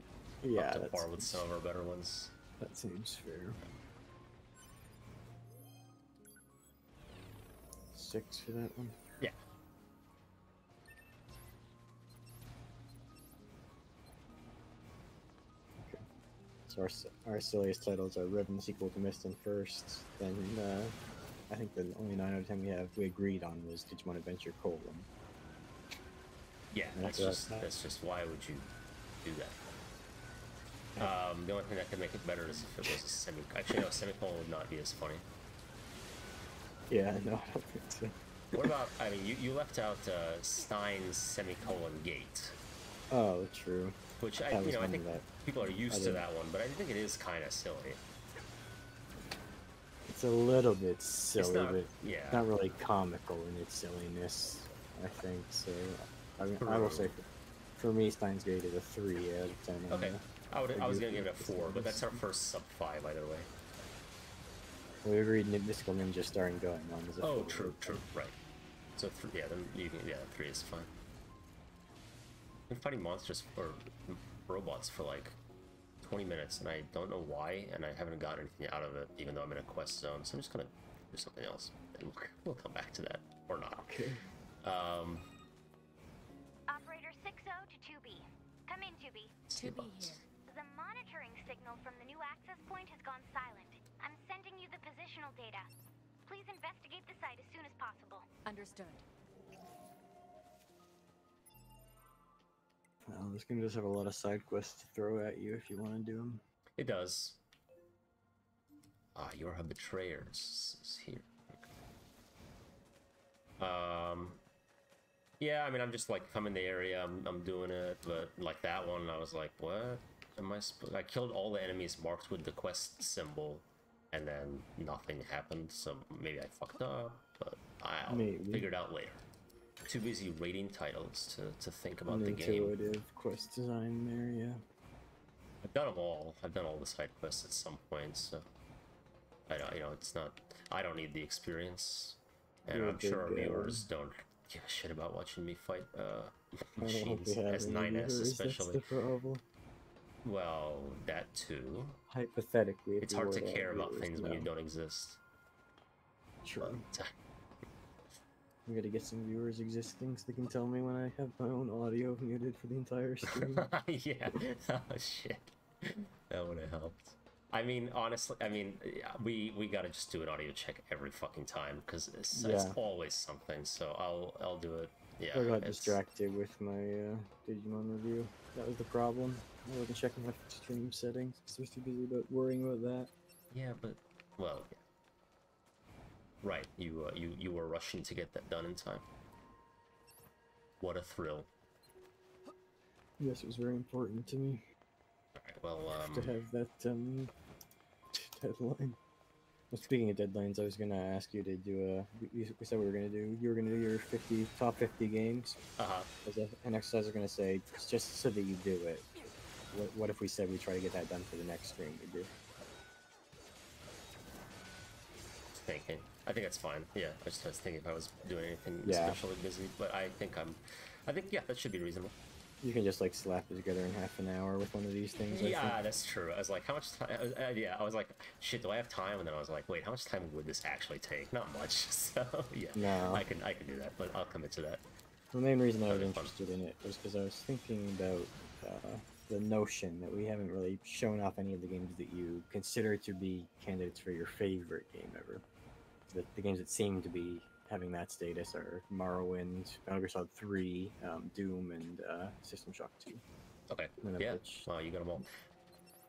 S2: yeah,
S1: up to par with some of our better ones.
S2: that seems fair. Six for that one.
S1: Yeah.
S2: So our, our silliest titles are Riven sequel to Myst and First. Then uh, I think the only nine out of ten we have we agreed on was Digimon Adventure colon.
S1: Yeah,
S2: And
S1: that's
S2: after
S1: just that's just why would you do that? Um, the only thing that could make it better is if it was a semi. Actually, no, semicolon would not be as funny.
S2: Yeah, no, I don't think so.
S1: What about? I mean, you, you left out uh, Stein's semicolon gate,
S2: Oh, true.
S1: which I
S2: That
S1: you know I think
S2: that
S1: people are used to that one, but I think it is kind of silly.
S2: It's a little bit silly,
S1: not-
S2: but
S1: yeah.
S2: not really comical in its silliness. I think so. I, mean, I will say, for, for me, Steins Gate is a three out of ten.
S1: Okay, I would I was gonna give it a four, but that's our first sub five either way.
S2: We agreed Mystical Ninja starring going on as a
S1: Oh,
S2: four.
S1: true, true, right. So three, yeah, then you can, yeah, three is fine. Been fighting monsters or robots for like 20 minutes, and I don't know why, and I haven't gotten anything out of it, even though I'm in a quest zone. So I'm just gonna do something else, and we'll, we'll come back to that or not.
S2: Okay.
S1: Um,
S9: Operator 60 to 2B. Come in, 2B.
S5: To be
S1: Seabots.
S5: here.
S9: The monitoring signal from the new access point has gone silent. I'm sending you the positional data. Please investigate the site as soon as possible.
S5: Understood.
S2: Well, this game does have a lot of side quests to throw at you if you want to do them.
S1: It does. Ah, you are a betrayers is here. Um, yeah, I mean, I'm just like, I'm in the area, I'm, I'm doing it, but like that one, I was like, what am I supposed? I killed all the enemies marked with the quest symbol, and then nothing happened. So maybe I fucked up, but I'll
S2: Maybe.
S1: figure it out later. Too busy rating titles to, to think about the game.
S2: Intuitive quest design there, yeah.
S1: I've done them all. I've done all the side quests at some point, so I don't, you know, it's not. I don't need the experience, and
S2: You're
S1: I'm sure our viewers don't give a shit about watching me fight uh,
S2: I don't think
S1: machines as
S2: any
S1: 9s
S2: viewers,
S1: especially.
S2: That's the problem.
S1: Well, that too.
S2: Hypothetically,
S1: It's hard to care about things when you don't exist.
S2: True.
S1: But,
S2: We gonna get some viewers existing so they can tell me when I have my own audio muted for the entire stream.
S1: yeah. Oh shit. That would have helped. I mean, honestly, I mean, we we gotta just do an audio check every fucking time because it's, it's always something. So I'll I'll do it. Yeah.
S2: I got
S1: it's-
S2: distracted with my uh, Digimon review. That was the problem. I wasn't checking my stream settings because I was too busy about worrying about that.
S1: Yeah, but well, yeah. Right. You uh, you you were rushing to get that done in time. What a thrill!
S2: Yes, it was very important to me
S1: Alright, well, um,
S2: to have that um, deadline. Well, speaking of deadlines, I was gonna ask you to do a. We, we said we were gonna do. You were gonna do your fifty top fifty games
S1: uh-huh.
S2: as a, an exercise. We're gonna say just so that you do it. What, what if we said we try to get that done for the next stream we do?
S1: Thinking. I think that's fine. Yeah, I just was thinking if I was doing anything
S2: Yeah.
S1: especially busy, but I think I'm. I think yeah, that should be reasonable.
S2: You can just like slap it together in half an hour with one of these things. I
S1: Yeah, that's true. I was like, how much time? Uh, yeah, I was like, shit, do I have time? And then I was like, wait, how much time would this actually take? Not much. So yeah,
S2: No.
S1: I can I can do that, but I'll commit to that.
S2: The main reason I was interested in it was because I was thinking about uh, the notion that we haven't really shown off any of the games that you consider to be candidates for your favorite game ever. The, the games that seem to be having that status are Morrowind, Metal Gear Solid 3, um, Doom, and uh, System Shock 2.
S1: Okay.
S2: None of
S1: Yeah.
S2: which
S1: Wow, you got them all.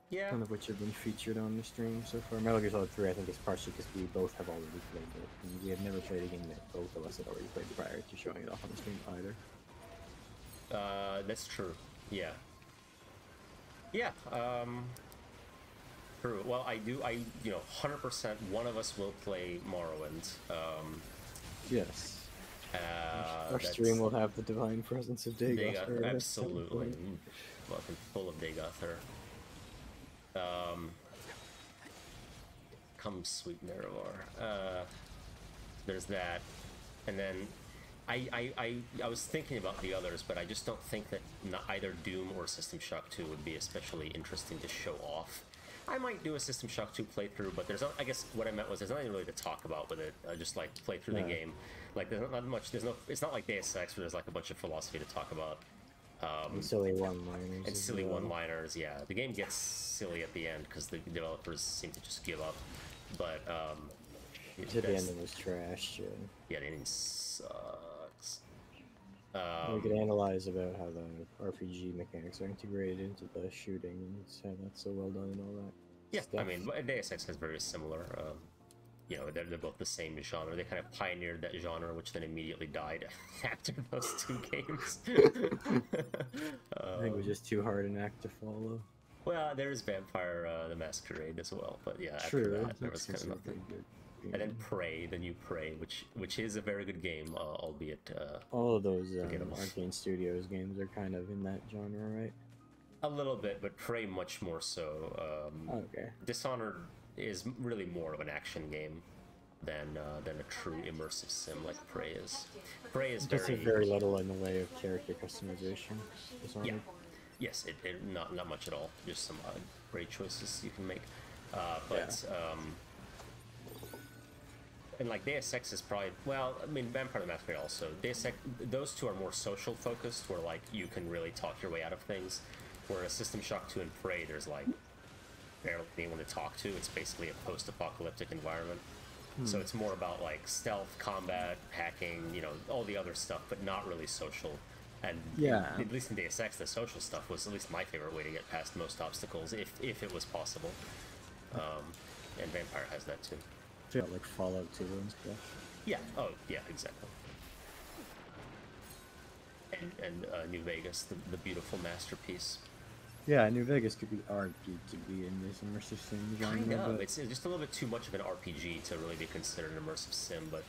S1: Yeah.
S2: none of which have been featured on the stream so far. Metal Gear Solid 3, I think, is partially because we both have already played it, and we have never played a game that both of us had already played prior to showing it off on the stream either.
S1: Uh, that's true. Yeah. Yeah. Um. True. Well, I do. I you know, hundred percent. One of us will play Morrowind. Um.
S2: Yes.
S1: Uh,
S2: Our stream will have the divine presence of Dagoth.
S1: Dagoth, absolutely.
S2: point.
S1: Mm, Fucking full of Dagoth. Um. Come, sweet Nerevar. Uh, there's that, and then I, I, I, I was thinking about the others, but I just don't think that either Doom or System Shock 2 would be especially interesting to show off. I might do a System Shock 2 playthrough, but there's I guess what I meant was there's nothing really to talk about with it. I just like play through the game. Like there's not, much. There's no. It's not like Deus Ex where there's like a bunch of philosophy to talk about. Um,
S2: And silly one-liners.
S1: and silly
S2: well.
S1: one-liners. Yeah, the game gets silly at the end because the developers seem to just give up. But um, it-
S2: To the ending was trash. Yeah.
S1: yeah, the ending sucks.
S2: We
S1: Um,
S2: could analyze about how the RPG mechanics are integrated into the shooting and how that's so well done and all that.
S1: yeah, I mean, Deus Ex has very similar. Um, you know, they're, they're both the same genre. They kind of pioneered that genre, which then immediately died after those two games.
S2: I think it was just too hard an act to follow.
S1: well, there's Vampire uh, the Masquerade as well, but yeah, after
S2: True.
S1: that, there was kind of nothing.
S2: good.
S1: And then Prey, the new Prey, which which is a very good game, uh, albeit uh,
S2: all of those um, Arcane Studios games are kind of in that genre, right?
S1: a little bit, but Prey much more so. Um,
S2: Okay.
S1: Dishonored is really more of an action game than uh, than a true immersive sim like Prey is. Prey is very,
S2: very little in the way of character customization. Dishonored.
S1: yeah, yes, it, it not not much at all. Just some uh, great choices you can make, uh, but um, and like Deus Ex is probably well, I mean Vampire the Masquerade also. Deus Ex, those two are more social focused, where like you can really talk your way out of things. Whereas System Shock 2 and Prey, there's like barely anyone to talk to. It's basically a post-apocalyptic environment. So it's more about like stealth, combat, hacking, you know, all the other stuff, but not really social. And
S2: Yeah.
S1: at least in Deus Ex, the social stuff was at least my favorite way to get past most obstacles, if if it was possible. Um, and Vampire has that too.
S2: Felt like Fallout 2 and stuff.
S1: Yeah. Oh, yeah. Exactly. And and uh, New Vegas, the, the beautiful masterpiece.
S2: Yeah, New Vegas could be argued to be in this immersive sim genre,
S1: Kind of.
S2: but
S1: It's just a little bit too much of an RPG to really be considered an immersive sim, but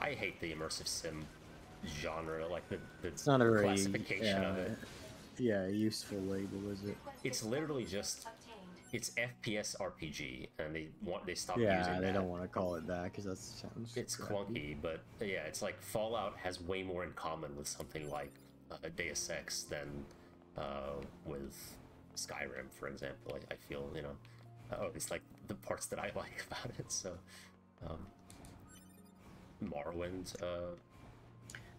S1: I hate the immersive sim genre, like the, the
S2: it's not a very
S1: classification
S2: yeah,
S1: of it.
S2: yeah useful label, is it?
S1: It's literally just it's FPS RPG, and they want they stopped
S2: Yeah,
S1: using
S2: they
S1: that.
S2: don't want to call it that because that sounds.
S1: It's
S2: crappy.
S1: clunky, but yeah, it's like Fallout has way more in common with something like uh, Deus Ex than uh, with Skyrim, for example. I, I feel, you know, at least like the parts that I like about it. So, um, Morrowind, uh,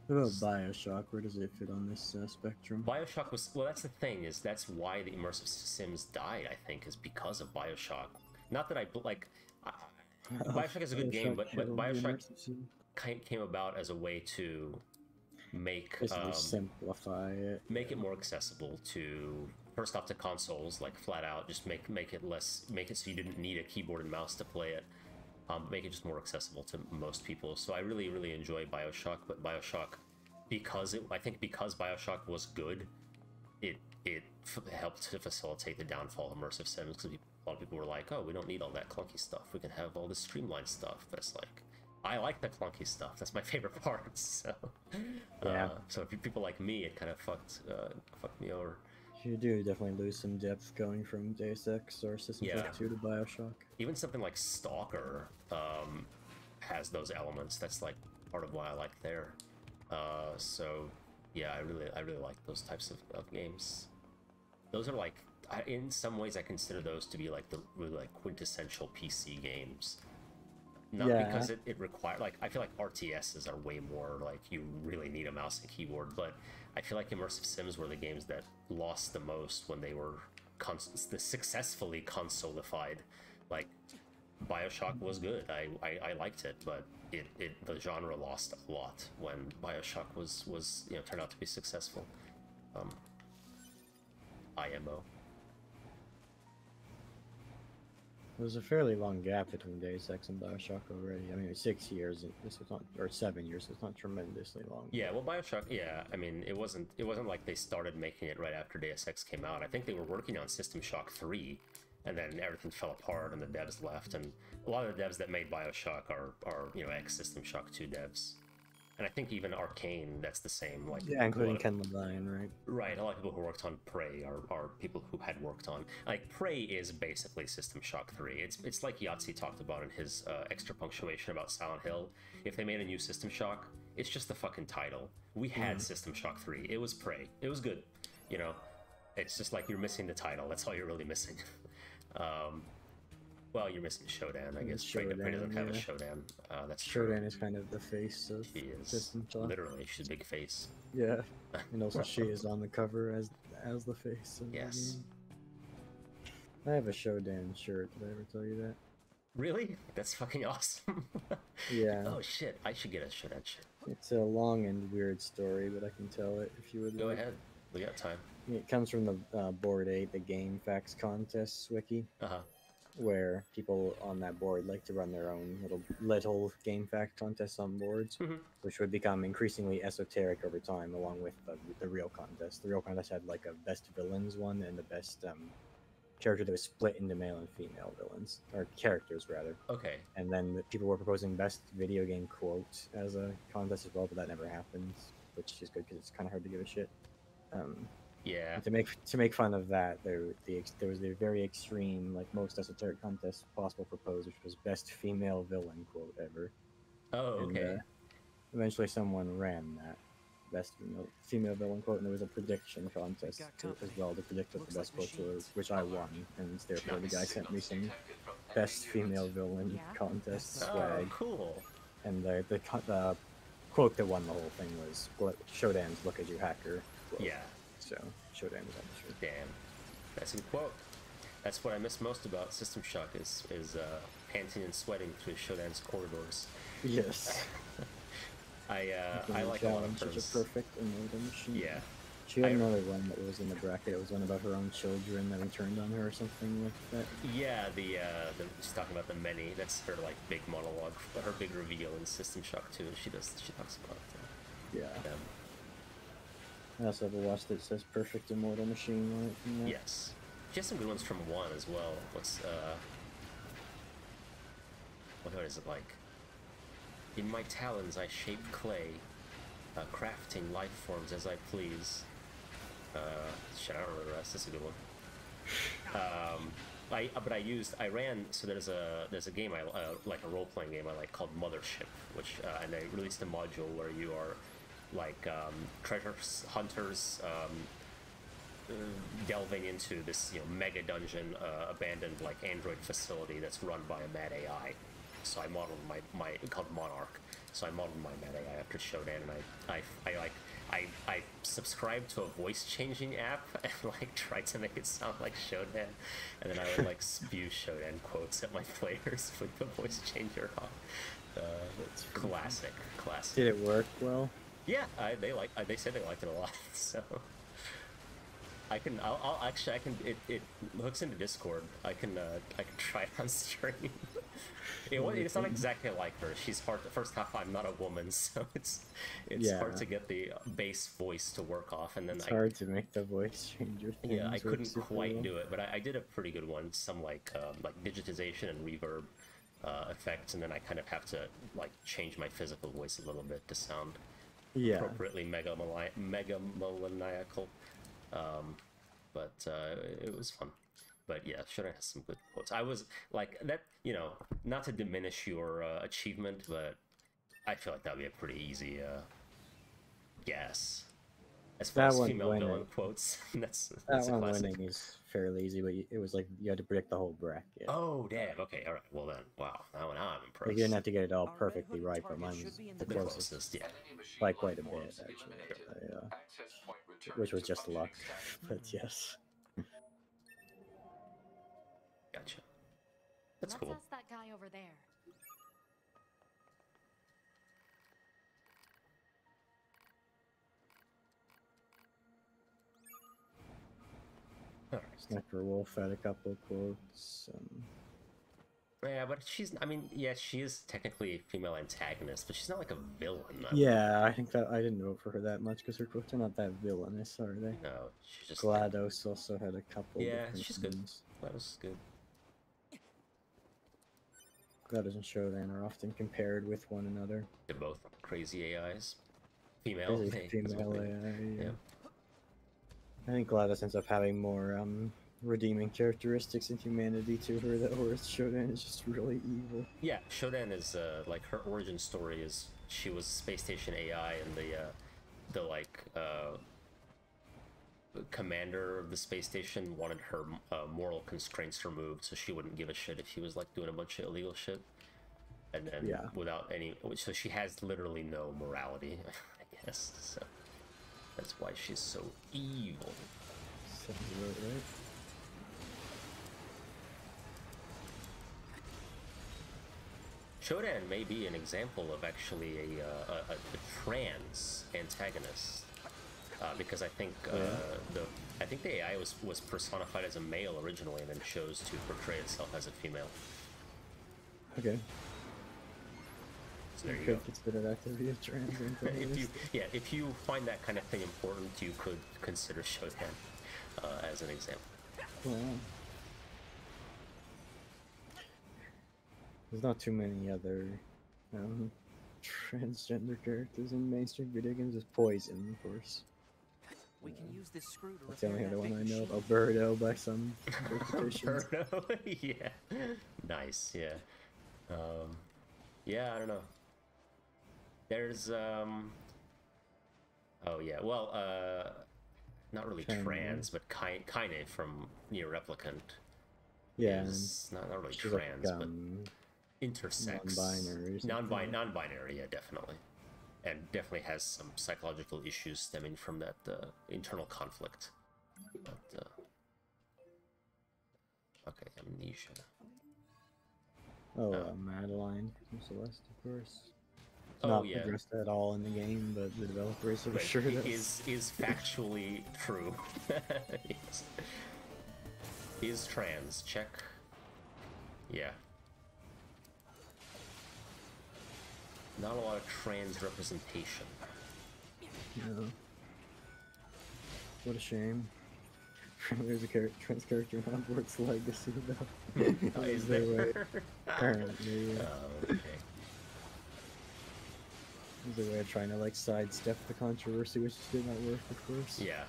S2: What about Bioshock? Where does it fit on this uh, spectrum?
S1: Bioshock was well. That's the thing is that's why the immersive sims died. I think is because of Bioshock. not that I like. I, Bioshock is a good game, but, but Bioshock came about as a way to make um,
S2: simplify it.
S1: make it more accessible to first off to consoles, like flat out, just make make it less make it so you didn't need a keyboard and mouse to play it. Um, make it just more accessible to most people. So I really really enjoy Bioshock, but Bioshock because it I think because Bioshock was good, it it f- helped to facilitate the downfall of immersive sims because a lot of people were like, oh, we don't need all that clunky stuff. We can have all this streamlined stuff. That's like, I like the clunky stuff. That's my favorite part. So,
S2: Yeah.
S1: uh, so if you- people like me, it kind of fucked uh, fucked me over.
S2: You do definitely lose some depth going from Deus Ex or System
S1: Yeah.
S2: Shock 2 to Bioshock.
S1: Even something like Stalker um, has those elements. That's like part of why I like there. Uh, so yeah, I really I really like those types of, of games. Those are like I, in some ways I consider those to be like the really like quintessential PC games. Not
S2: Yeah.
S1: because it, it require like I feel like RTSs are way more like you really need a mouse and keyboard, but I feel like immersive sims were the games that lost the most when they were cons- the successfully consolified. Like Bioshock was good. I, I, I liked it, but it, it the genre lost a lot when Bioshock was was you know turned out to be successful. Um, IMO.
S2: There's a fairly long gap between Deus Ex and Bioshock already. I mean, six years. This was not, or seven years. It's not tremendously long.
S1: Yeah, well, Bioshock. Yeah, I mean, it wasn't. It wasn't like they started making it right after Deus Ex came out. I think they were working on System Shock three, and then everything fell apart, and the devs left. And a lot of the devs that made Bioshock are are you know ex System Shock two devs. And I think even Arcane, that's the same. Like
S2: Yeah, including
S1: of-
S2: Ken Levine, right?
S1: Right, a lot of people who worked on Prey are, are people who had worked on like Prey is basically System Shock 3. It's it's like Yahtzee talked about in his uh, extra punctuation about Silent Hill. If they made a new System Shock, it's just the fucking title. We had System Shock 3. It was Prey. It was good. You know, it's just like you're missing the title. That's all you're really missing. um, well, you're missing Shodan, I guess. Prey, Prey doesn't
S2: Shodan,
S1: have a
S2: yeah.
S1: Shodan. Uh, that's true.
S2: Shodan is kind of the face of
S1: She is
S2: System Shock.
S1: literally she's a big face.
S2: Yeah, and also she is on the cover as as the face. Of
S1: Yes.
S2: The. I have a Shodan shirt. Did I ever tell you that?
S1: Really? That's fucking awesome.
S2: Yeah.
S1: Oh shit! I should get a Shodan shit.
S2: It's a long and weird story, but I can tell it if you would.
S1: Go
S2: like.
S1: ahead. We got time.
S2: It comes from the uh, board eight, the GameFAQs Contests wiki,
S1: Uh huh.
S2: Where people on that board like to run their own little little GameFAQs contests on boards,
S1: Mhm.
S2: which would become increasingly esoteric over time, along with the, the real contest. The real contest had like a best villains one and the best um, character that was split into male and female villains or characters rather.
S1: Okay.
S2: And then the people were proposing best video game quote as a contest as well, but that never happened, which is good because it's kind of hard to give a shit. Um,
S1: Yeah.
S2: and to make to make fun of that, there the there was the very extreme, like most esoteric contest possible proposed, which was best female villain quote ever.
S1: Oh,
S2: And,
S1: okay.
S2: uh, eventually, someone ran that best female, female villain quote, and there was a prediction contest to, as well to predict what the best
S3: like
S2: quotes were, which I won, and therefore the guy sent me some best female villain
S5: Yeah.
S2: contest
S3: That's
S1: Oh,
S2: swag,
S1: cool.
S2: and the, the co- the quote that won the whole thing was "Gl- Shodan's "Look at you, hacker." Quote.
S1: Yeah.
S2: So Shodan was on the.
S1: Damn. That's a good quote. That's what I miss most about System Shock is is uh, panting and sweating through Shodan's corridors.
S2: Yes.
S1: I uh, I like a lot of
S2: challenge, such a perfect machine.
S1: Yeah.
S2: She had
S1: I-
S2: another one that was in the bracket. It was one about her own children that returned on her or something like that.
S1: Yeah, the uh, the she's talking about the many. That's her like big monologue, her big reveal in System Shock 2. She does she talks about uh,
S2: Yeah.
S1: them.
S2: I also have a watch that says "Perfect Immortal Machine" on it.
S1: Yes. She has some good ones from one as well. What's uh what is it like? In my talons I shape clay, uh, crafting life forms as I please. Uh shit, I don't remember the rest. That's a good one. Um I, but I used I ran so there's a there's a game I uh, like a role playing game I like called Mothership which uh, and they released a module where you are like um, treasure hunters um, uh, delving into this you know mega dungeon uh, abandoned like android facility that's run by a mad AI. So I modeled my my called Monarch. so I modeled my Mad AI after Shodan, and I, I, I like, I, I subscribed to a voice changing app and like tried to make it sound like Shodan, and then I would like spew Shodan quotes at my players with the voice changer on. Uh, it's classic, classic.
S2: Did it work well?
S1: Yeah, I, they like. I, they said they liked it a lot. So I can. I'll, I'll actually. I can. It, it hooks into Discord. I can. Uh, I can try it on stream. it, it's not exactly like her. She's hard. The First half, I'm not a woman, so it's it's hard to get the bass voice to work off, and then
S2: It's
S1: I.
S2: hard to make the voice changer.
S1: Yeah, I couldn't quite
S2: well.
S1: do it, but I, I did a pretty good one. Some like um, like digitization and reverb uh, effects, and then I kind of have to like change my physical voice a little bit to sound
S2: Yeah.
S1: appropriately mega mega megamaniacal. Um, but uh, it was fun. But yeah, Shodan has some good quotes. I was like that, you know, not to diminish your uh, achievement, but I feel like that'd be a pretty easy uh, guess. As far
S2: That
S1: as
S2: one
S1: female
S2: winning.
S1: villain quotes, that's,
S2: That
S1: that's a
S2: one
S1: classic.
S2: winning is fairly easy, but you- it was like you had to predict the whole bracket.
S1: Oh damn! Okay, all right. Well then, wow. Now, now I'm impressed.
S2: Like, you didn't have to get it all
S3: Our
S2: perfectly right, but
S3: target
S2: mine was the
S3: the
S1: the
S2: closest
S1: closest, yeah.
S2: By quite a bit, actually.
S7: eliminated.
S2: I, uh,
S7: point
S2: which was just luck, but yes.
S1: Gotcha. That's
S5: Let's
S1: cool.
S5: ask that guy over there.
S2: Sniper Wolf had a couple quotes. Um,
S1: Yeah, but she's. I mean, yeah, she is technically a female antagonist, but she's not like a villain. I
S2: yeah, I think that I didn't vote for her that much because her quotes are not that villainous, are they?
S1: No, she's just.
S2: GLaDOS also had a couple.
S1: Yeah, she's good.
S2: ones.
S1: That was good.
S2: GLaDOS and Shodan are often compared with one another.
S1: They're both crazy AIs. Female.
S2: As a
S1: hey, that's
S2: female AI, yeah.
S1: yeah.
S2: I think GLaDOS ends up having more um, redeeming characteristics and humanity to her, that whereas Shodan is just really evil.
S1: Yeah, Shodan is uh, like her origin story is she was space station AI and the uh, the like uh, commander of the space station wanted her uh, moral constraints removed so she wouldn't give a shit if she was like doing a bunch of illegal shit. And then
S2: Yeah.
S1: without any, so she has literally no morality, I guess. So that's why she's so evil.
S2: Sounds about right.
S1: Shodan may be an example of actually a, uh, a, a, a trans antagonist, uh, because I think uh, the I think the AI was was personified as a male originally, and then chose to portray itself as a female.
S2: Okay.
S1: So there you
S2: could
S1: go.
S2: consider that to be a trans
S1: if you yeah, if you find that kind of thing important, you could consider Shodan uh, as an example.
S2: Wow. There's not too many other um, transgender characters in mainstream video games. There's Poison, of course.
S3: We can use this screw to
S2: That's the only other one I know.
S3: machine.
S2: Alberto by some.
S1: Alberto, yeah, nice, yeah, um, yeah. I don't know. There's um. Oh yeah, well, uh, not really
S2: China.
S1: trans, but Kaine, Kaine from Nier Replicant
S2: yeah,
S1: is not, not really
S2: she's
S1: trans,
S2: like,
S1: but
S2: um,
S1: intersex,
S2: non-binary
S1: Non-bi- non-binary, yeah, definitely, and definitely has some psychological issues stemming from that uh, internal conflict. But uh, okay, amnesia.
S2: oh,
S1: uh,
S2: uh, Madeline from Celeste, of course.
S1: Oh,
S2: not
S1: yeah.
S2: addressed at all in the game, but the developers are
S1: But
S2: sure
S1: it
S2: that
S1: is is factually true. yes. Is trans check? Yeah. Not a lot of trans representation.
S2: Yeah. What a shame. There's a char- trans character in Hogwarts Legacy, though.
S1: Oh, is
S2: Is there
S1: there?
S2: Apparently, yeah.
S1: Oh, okay.
S2: There's a way of trying to like sidestep the controversy, which did not work, of course.
S1: Yeah.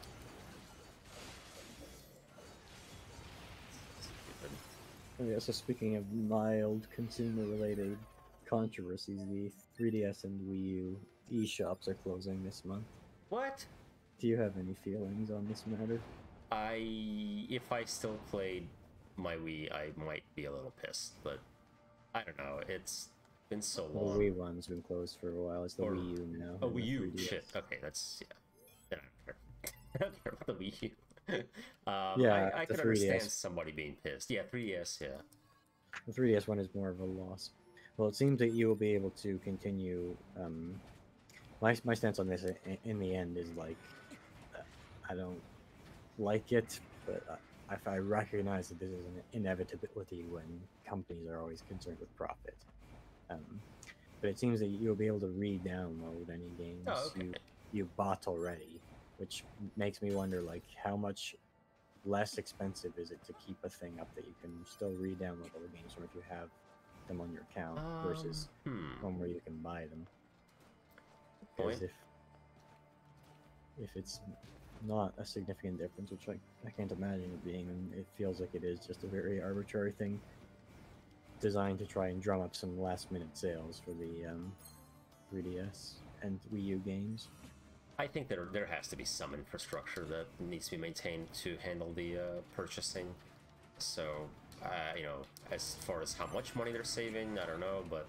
S2: Oh, yeah, so speaking of mild consumer-related controversies, the 3DS and Wii U eShops are closing this month.
S1: What?
S2: Do you have any feelings on this matter?
S1: I if I still played my Wii, I might be a little pissed, but I don't know. It's Been so
S2: The. Wii one's been closed for a while. It's the
S1: Or-
S2: Wii U now.
S1: Oh, Wii U.
S2: 3DS.
S1: Shit. Okay, that's yeah. Then I don't care. I don't care about the Wii U. um,
S2: Yeah,
S1: I, I
S2: the
S1: can understand
S2: 3DS.
S1: somebody being pissed. Yeah, 3DS. Yeah.
S2: The 3DS one is more of a loss. Well, it seems that you will be able to continue. Um, my my stance on this i- in the end is like, uh, I don't like it, but I, if I recognize that this is an inevitability when companies are always concerned with profit. Um, but it seems that you'll be able to re-download any games
S1: Oh, okay.
S2: you you bought already, which makes me wonder like how much less expensive is it to keep a thing up that you can still re-download all the games from if you have them on your account versus
S1: Um, hmm.
S2: one where you can buy them. Because if if it's not a significant difference, which I, I can't imagine it being, it feels like it is just a very arbitrary thing designed to try and drum up some last minute sales for the um, 3DS and Wii U games.
S1: I think there there has to be some infrastructure that needs to be maintained to handle the uh, purchasing. So, uh, you know, as far as how much money they're saving, I don't know, but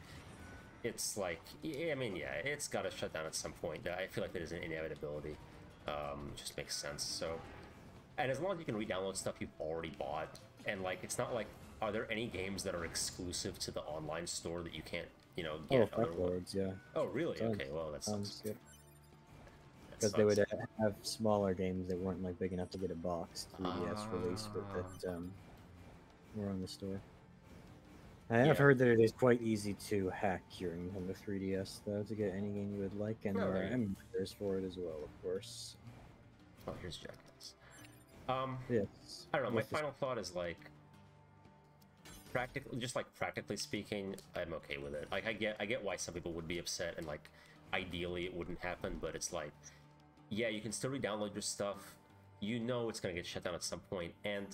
S1: it's like, I mean, yeah, it's got to shut down at some point. I feel like that is an inevitability. Um, it just makes sense. So, and as long as you can re-download stuff you've already bought, and like, it's not like, are there any games that are exclusive to the online store that you can't, you know,
S2: Oh,
S1: get? other-
S2: fuckloads, yeah.
S1: Oh, really?
S2: Tons.
S1: Okay, well, that's
S2: Sounds good. Because they would uh, have smaller games that weren't like big enough to get a box 3DS release, but that um, were on the store. I have
S1: Yeah.
S2: heard that it is quite easy to hack your Nintendo 3DS, though, to get any game you would like, and
S1: Oh,
S2: there are emulators for it as well, of course.
S1: Oh, here's Jackass. Um,
S2: Yes.
S1: I don't know. My final thought is like, practically, just like practically speaking, I'm okay with it. Like, I get, I get why some people would be upset, and like, ideally it wouldn't happen, but it's like, yeah, you can still re-download your stuff. You know it's gonna get shut down at some point, and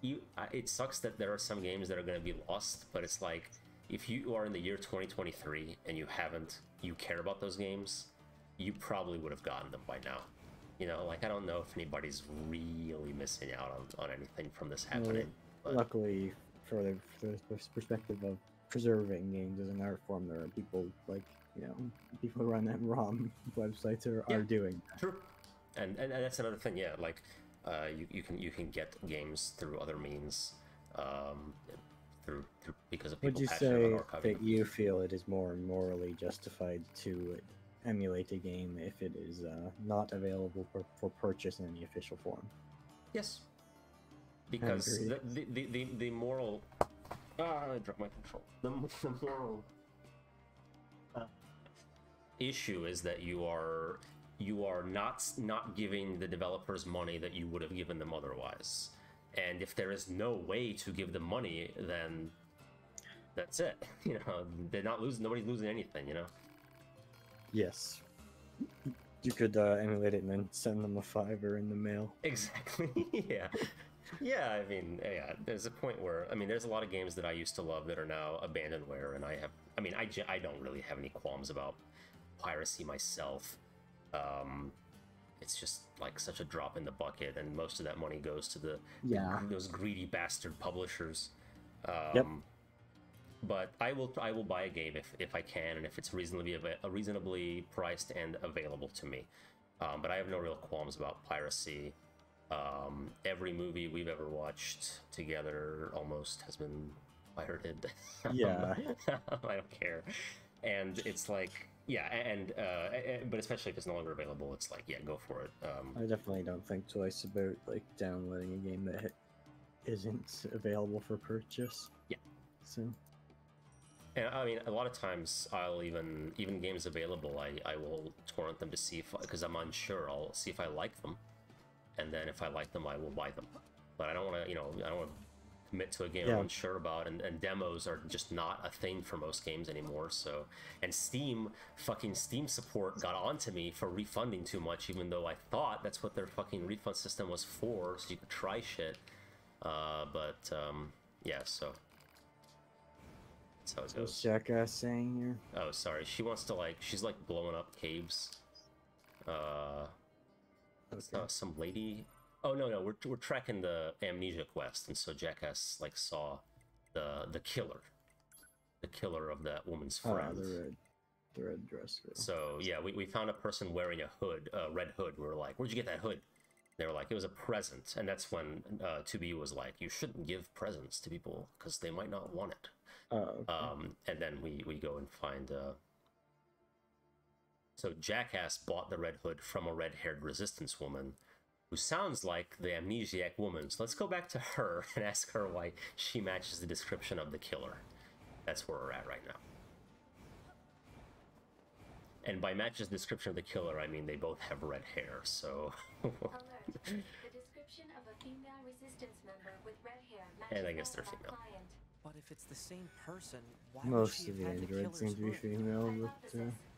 S1: you, it sucks that there are some games that are gonna be lost, but it's like, if you are in the year 2023 and you haven't, you care about those games, you probably would have gotten them by now. You know, like I don't know if anybody's really missing out on, on anything from this happening.
S2: Luckily, for the, for the perspective of preserving games as an art form, there are people like, you know, people who run that ROM websites are,
S1: Yeah.
S2: are doing that.
S1: True. And, and and that's another thing, yeah. Like, uh, you, you can you can get games through other means, um, through through because of people
S2: Would you say that you feel it is more morally justified to emulate a game if it is uh, not available for, for purchase in any official form?
S1: Yes. Because the, the, the, the, the moral. Ah, I dropped my control. The, the moral uh, issue is that you are you are not not giving the developers money that you would have given them otherwise. And if there is no way to give them money, then that's it. You know, they're not losing. Nobody's losing anything. You know.
S2: Yes. You could uh, emulate it and then send them a fiver in the mail.
S1: Exactly. yeah. Yeah, I mean, yeah, there's a point where I mean, there's a lot of games that I used to love that are now abandonware, and I have, I mean, I, I don't really have any qualms about piracy myself. Um, it's just like such a drop in the bucket, and most of that money goes to the
S2: Yeah.
S1: those greedy bastard publishers. Um,
S2: Yep.
S1: But I will I will buy a game if, if I can and if it's reasonably ava- reasonably priced and available to me. Um, but I have no real qualms about piracy. Um, every movie we've ever watched together almost has been pirated.
S2: Yeah.
S1: I don't care. And it's like, yeah, and uh, but especially if it's no longer available, it's like, yeah, go for it. Um,
S2: I definitely don't think twice about like downloading a game that isn't available for purchase.
S1: Yeah.
S2: So
S1: And I mean, a lot of times I'll even even games available, I I will torrent them to see if because I'm unsure. I'll see if I like them, and then if I like them, I will buy them. But I don't want to, you know, I don't want to commit to a game
S2: Yeah.
S1: I'm unsure about, and, and demos are just not a thing for most games anymore. So, and Steam, fucking Steam support got onto me for refunding too much, even though I thought that's what their fucking refund system was for, so you could try shit. Uh, but um, yeah, so. That's how it goes.
S2: what's Jackass saying here?
S1: Oh, sorry. She wants to like. She's like blowing up caves. Uh,
S2: Okay.
S1: uh, some lady. Oh no, no. We're we're tracking the amnesia quest, and so Jackass like saw the the killer. the killer of that woman's friend.
S2: Oh, the red, the red dress. girl.
S1: So yeah, we, we found a person wearing a hood, a red hood. We were like, "Where'd you get that hood?" They were like, "It was a present," and that's when uh, 2B was like, "You shouldn't give presents to people because they might not want it."
S2: Oh, okay.
S1: Um, and then we we go and find. Uh... So Jackass bought the red hood from a red-haired resistance woman, who sounds like the amnesiac woman. So let's go back to her and ask her why she matches the description of the killer. That's where we're at right now. And by matches the description of the killer, I mean they both have red hair. So.
S6: Alert. The description of a female resistance member with red hair
S1: And I guess they're female.
S3: But if it's the same person, why
S2: Most of the
S3: had the
S2: androids seem to be female, but uh,
S6: Hypothesis. The red-haired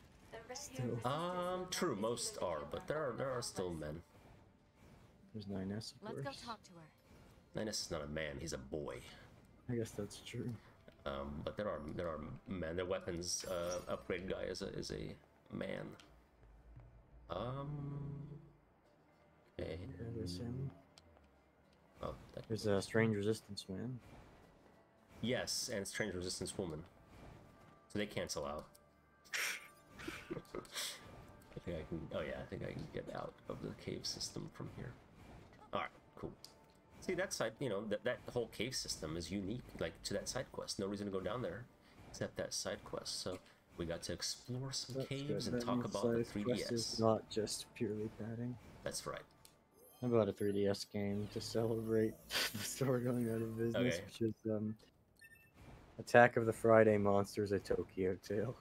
S2: still.
S6: resistance
S1: um, true. Most are, but there are there are still men.
S2: there's 9S, of
S5: Let's go talk to her.
S1: Linus is not a man; he's a boy.
S2: I guess that's true.
S1: Um, but there are there are men. The weapons uh, upgrade guy is a is a man. Um. Okay.
S2: Yeah, there's him.
S1: Oh, that,
S2: There's a strange resistance man.
S1: yes, and strange resistance woman. So they cancel out. I think I can. Oh yeah, I think I can get out of the cave system from here. All right, cool. See that side, you know, that that whole cave system is unique, like to that side quest. No reason to go down there, except that side quest. So we got to explore some
S2: That's
S1: caves
S2: good.
S1: and
S2: That
S1: talk about the
S2: side quest is
S1: 3DS.
S2: not just purely padding.
S1: That's right.
S2: How about a 3DS game to celebrate the store going out of business,
S1: Okay.
S2: which is um, Attack of the Friday Monsters at Tokyo Tale.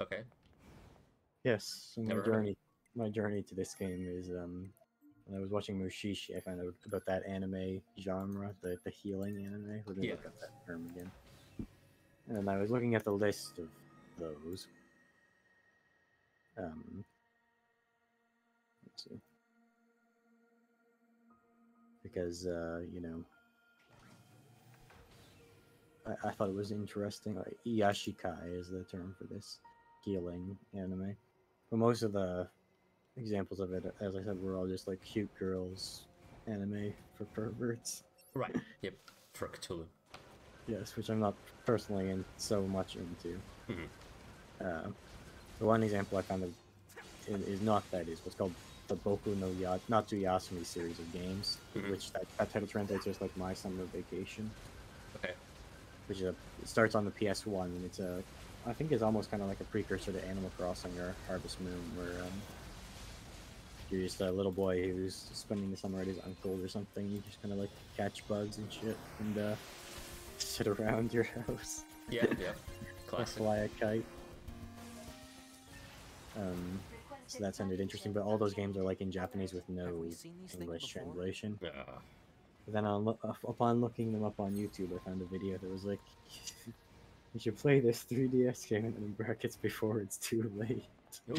S1: Okay.
S2: Yes, my
S1: Never heard of it.
S2: journey, my journey to this game is um, when I was watching Mushishi, I found out about that anime genre, the the healing anime. We're gonna
S1: Yeah.
S2: look up that term again. And I was looking at the list of those. Um, let's see. Because uh, you know, I, I thought it was interesting. Like Iyashikei is the term for this healing anime. But most of the examples of it, as I said, were all just like cute girls anime for perverts.
S1: Right. Yep. For Cthulhu.
S2: Yes, which I'm not personally in so much into.
S1: Mhm.
S2: Uh, the one example I found of is, is not that is what's called the Boku no Ya Natsu Yasumi series of games,
S1: Mhm.
S2: which that, that title translates as like My Summer Vacation.
S1: Okay.
S2: which is a, it starts on the PS1 and it's a I think it's almost kind of like a precursor to Animal Crossing or Harvest Moon, where um, you're just a little boy who's spending the summer at his uncle or something. You just kind of like catch bugs and shit and uh, sit around your house,
S1: Yeah. Yeah.
S2: or
S1: Classic.
S2: fly a kite. Um, so that sounded interesting, but all those games are like in Japanese with no
S3: Have we seen these things
S2: English translation.
S1: Uh,
S2: But then on, upon looking them up on YouTube, I found a video that was like, "You should play this 3DS game in brackets before it's too late."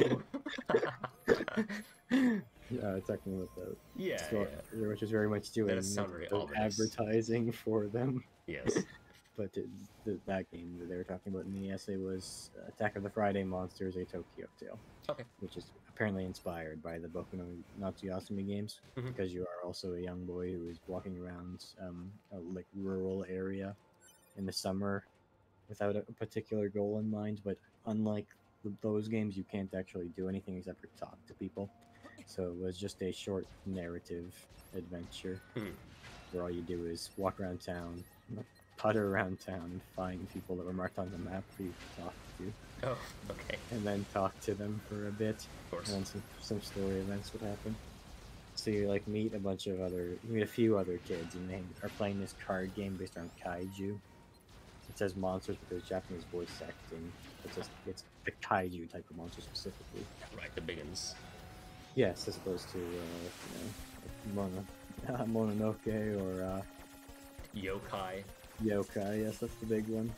S2: yeah, talking about the
S1: yeah. Yeah.
S2: which is very much doing
S1: very
S2: advertising for them.
S1: Yes.
S2: But it, th that game that they were talking about in the essay was Attack of the Friday Monsters: A Tokyo Tale.
S1: Okay.
S2: Which is apparently inspired by the Boku no Natsu Yasumi games,
S1: Mhm.
S2: because you are also a young boy who is walking around um, a like rural area in the summer without a particular goal in mind. But unlike those games, you can't actually do anything except for talk to people. So it was just a short narrative adventure
S1: Hmm.
S2: where all you do is walk around town, putter around town, and find people that were marked on the map for you to talk to,
S1: Oh. Okay.
S2: and then talk to them for a bit,
S1: Of course.
S2: and then some, some story events would happen. So you like meet a bunch of other, you meet a few other kids, and they are playing this card game based on kaiju. It says monsters, but there's Japanese voice acting. It's just it's the kaiju type of monster specifically.
S1: Right. The biggins.
S2: Yes, as opposed to uh, you know, Mono, Mononoke or uh,
S1: Yokai.
S2: Yokai, yes, that's the big one.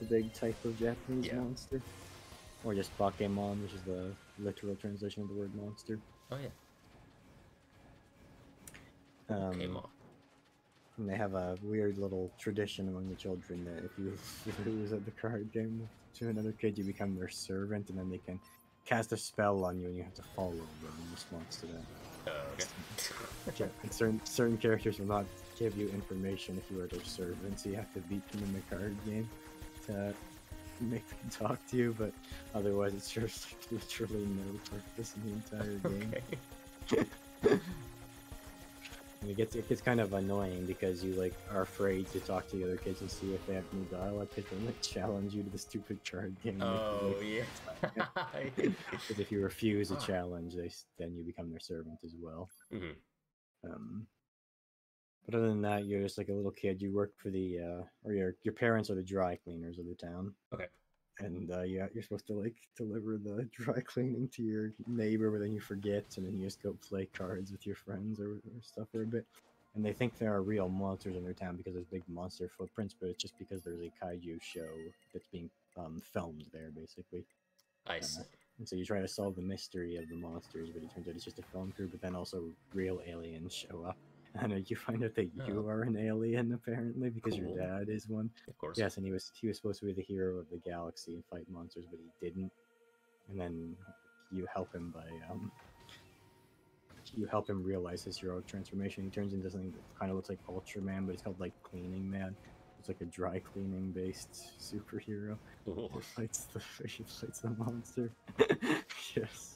S2: The big type of Japanese
S1: Yeah.
S2: monster. Or just Bakemon, which is the literal translation of the word monster.
S1: Oh yeah.
S2: Um,
S1: Pokemon.
S2: And they have a weird little tradition among the children that if you lose at the card game to another kid, you become their servant, and then they can cast a spell on you, and you have to follow them in response to that.
S1: Oh, okay.
S2: And certain certain characters will not give you information if you are their servant, so you have to beat them in the card game to make them talk to you, but otherwise it serves literally no purpose in the entire game.
S1: Okay.
S2: And it gets it gets kind of annoying because you like are afraid to talk to the other kids and see if they have any dialogue because they like challenge you to the stupid card game.
S1: Oh yeah.
S2: Because if you refuse a challenge, they then you become their servant as well.
S1: Mhm.
S2: Um, but other than that, you're just like a little kid. You work for the uh, or your your parents are the dry cleaners of the town.
S1: Okay.
S2: And uh, yeah, you're supposed to like deliver the dry cleaning to your neighbor, but then you forget, and then you just go play cards with your friends or, or stuff for a bit. And they think there are real monsters in their town because there's big monster footprints, but it's just because there's a kaiju show that's being um, filmed there, basically.
S1: I see.
S2: And so you try to solve the mystery of the monsters, but it turns out it's just a film crew. But then also real aliens show up, and uh, you find out that you
S1: Oh.
S2: are an alien apparently because
S1: Cool.
S2: your dad is one.
S1: Of course.
S2: Yes, and he was he was supposed to be the hero of the galaxy and fight monsters, but he didn't. And then you help him by um, you help him realize his heroic transformation. He turns into something that kind of looks like Ultraman, but it's called like Cleaning Man. It's like a dry cleaning based superhero.
S1: Ooh.
S2: He fights the he fights the monster. yes.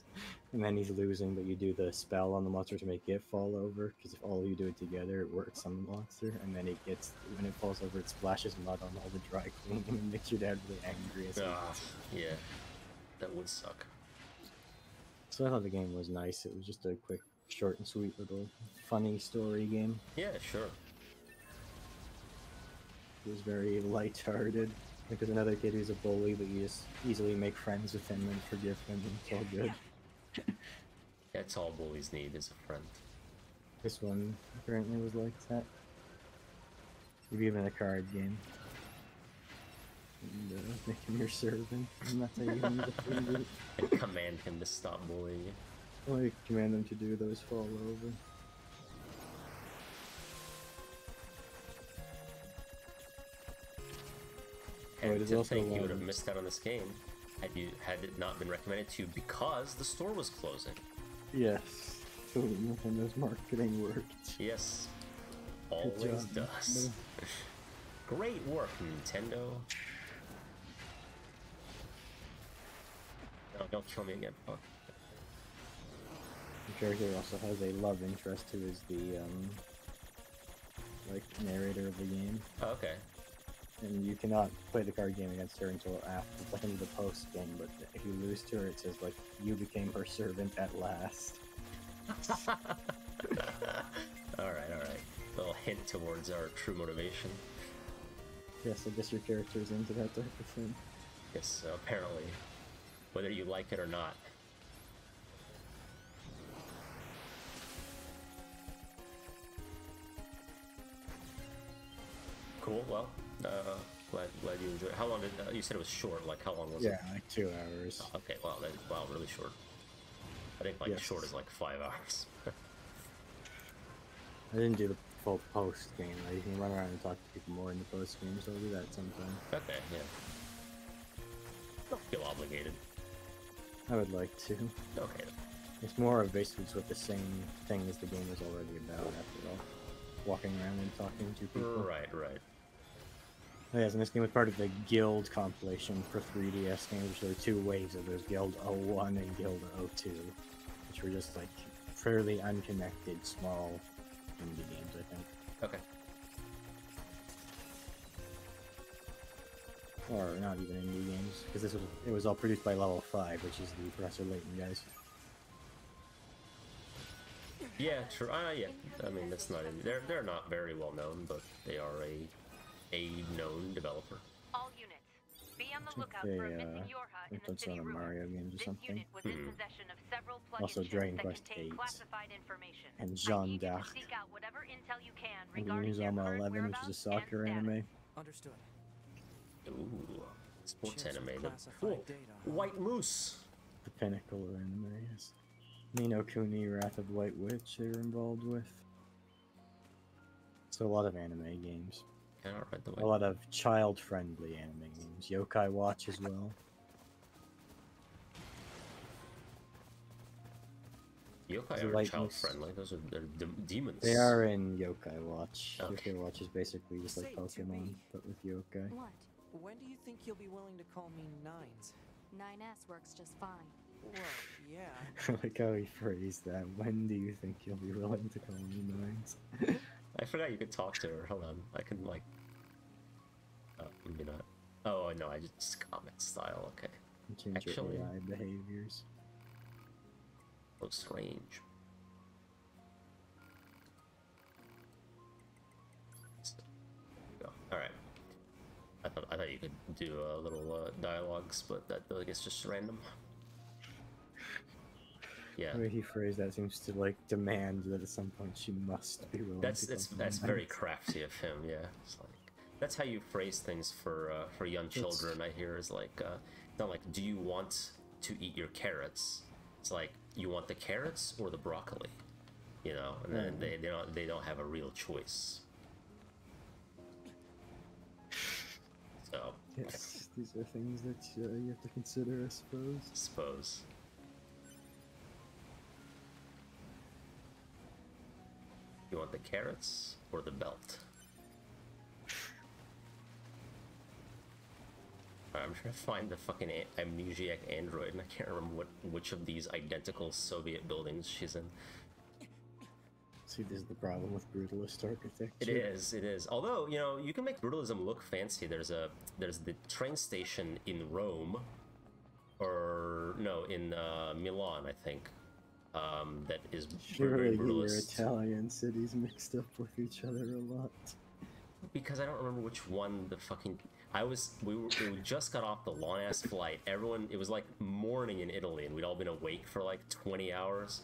S2: And then he's losing, but you do the spell on the monster to make it fall over. Because if all of you do it together, it works on the monster. And then it gets when it falls over, it splashes mud on all the dry cleaning and makes your dad really angry. As
S1: Ah, yeah. That would suck.
S2: So I thought the game was nice. It was just a quick, short and sweet little funny story game.
S1: Yeah, sure.
S2: It was very light-hearted. Like there's another kid who's a bully, but you just easily make friends with him and forgive him, and it's all good.
S1: That's all bullies need is a friend.
S2: This one apparently was like that. You're given a card game. And uh, make him your servant. And that's how you defeat it.
S1: And command him to stop bullying you.
S2: Like, command him to do those fall over.
S1: And
S2: there's
S1: to think you would have missed out on this game had you had it not been recommended to you because the store was closing.
S2: Yes. So Nintendo's marketing worked.
S1: Yes. Always does. Great work, Nintendo. No, don't kill me again.
S2: Character also has a love interest who is the um like narrator of the game.
S1: Oh, okay.
S2: And you cannot play the card game against her until after into the post game, but if you lose to her it says like you became her servant at last.
S1: alright, alright. Little hint towards our true motivation.
S2: Yes, I guess your character is into that type of thing.
S1: Yes, apparently. Whether you like it or not. Cool, well, uh, glad, glad you enjoyed It. How long did, uh, you said it was short, like how long was
S2: Yeah,
S1: it?
S2: Yeah, like two hours.
S1: Oh, okay, wow, that, wow, really short. I think like
S2: Yes.
S1: short is like five hours.
S2: I didn't do the full post game. Like, you can run around and talk to people more in the post game, so I'll do that sometime.
S1: okay, yeah. Don't feel obligated.
S2: I would like to.
S1: Okay.
S2: It's more of basically sort of the same thing as the game is already about after all. Walking around and talking to people.
S1: Right, right.
S2: Oh, yes, and this game was part of the Guild compilation for 3DS games, which there were two waves of those Guild 01 and Guild 02, which were just like fairly unconnected, small indie games, I think.
S1: Okay.
S2: Or not even indie games, because this was it was all produced by Level 5, which is the Professor Layton guys.
S1: Yeah, true. Ah, yeah. I mean, that's not. In, they're they're not very well known, but they are a a known developer.
S4: All units, be on the lookout
S2: they,
S4: for a
S2: uh,
S4: missing
S2: I
S4: Yorha in
S2: think
S4: the city ruins.
S2: Mario games or
S4: This
S2: something.
S4: unit was in
S1: Hmm.
S4: possession of several plug-in
S2: Also
S4: chips
S2: Dragon
S4: that
S2: Quest
S4: contain
S2: 8
S4: classified information.
S2: and
S4: I
S2: Jeanne
S4: need
S2: d'Arc.
S4: seek out whatever intel you can
S2: And
S4: regarding their
S2: Inazuma
S4: current
S2: 11, which is a soccer anime.
S3: Understood.
S1: Ooh, sports
S3: Chips
S1: anime.
S3: classified
S1: Cool.
S3: data.
S1: White Moose.
S2: The pinnacle of anime, yes. Ni no Kuni, Wrath of White Witch, they were involved with. So a lot of anime games.
S1: Yeah, all right, the
S2: A lot of child-friendly anime games. Yokai Watch as well.
S1: Yokai are
S2: White
S1: child-friendly. Those are they're de- demons.
S2: They are in Yokai Watch.
S1: Okay.
S2: Yokai Watch is basically just like
S3: Say,
S2: Pokemon, but with yokai.
S5: What?
S3: When do you think you'll be willing to call me Nines?
S5: 9S works just fine.
S3: Well, yeah.
S2: I like how he phrased that. When do you think you'll be willing to call me nines?
S1: I forgot you could talk to her. Hold on, I can like. Oh, maybe not. Oh no, I just comment style. Okay.
S2: Change
S1: Actually-
S2: your AI behaviors.
S1: Oh, strange. Go. All right. I thought I thought you could do uh, little uh, dialogues, but that like it's just random. Yeah,
S2: The way he phrased that seems to like demand that at some point she must be willing
S1: that's that's that's very crafty of him. Yeah, it's like that's how you phrase things for uh, for young
S2: It's-
S1: children. I hear is like uh, not like, do you want to eat your carrots? It's like you want the carrots or the broccoli, you know, and then
S2: Mm.
S1: they, they don't they don't have a real choice. So
S2: Yes, these are things that uh, you have to consider, I suppose.
S1: suppose. You want the carrots or the belt? I'm trying to find the fucking amnesiac android, and I can't remember what which of these identical Soviet buildings she's in.
S2: See, this is the problem with brutalist architecture.
S1: It is, it is. Although you know, you can make brutalism look fancy. There's a there's the train station in Rome, or no, in uh, Milan, I think. Um, that is very
S2: Surely your. Italian cities mixed up with each other a lot.
S1: because I don't remember which one the fucking. I was we were, we just got off the long ass flight. Everyone, it was like morning in Italy, and we'd all been awake for like twenty hours.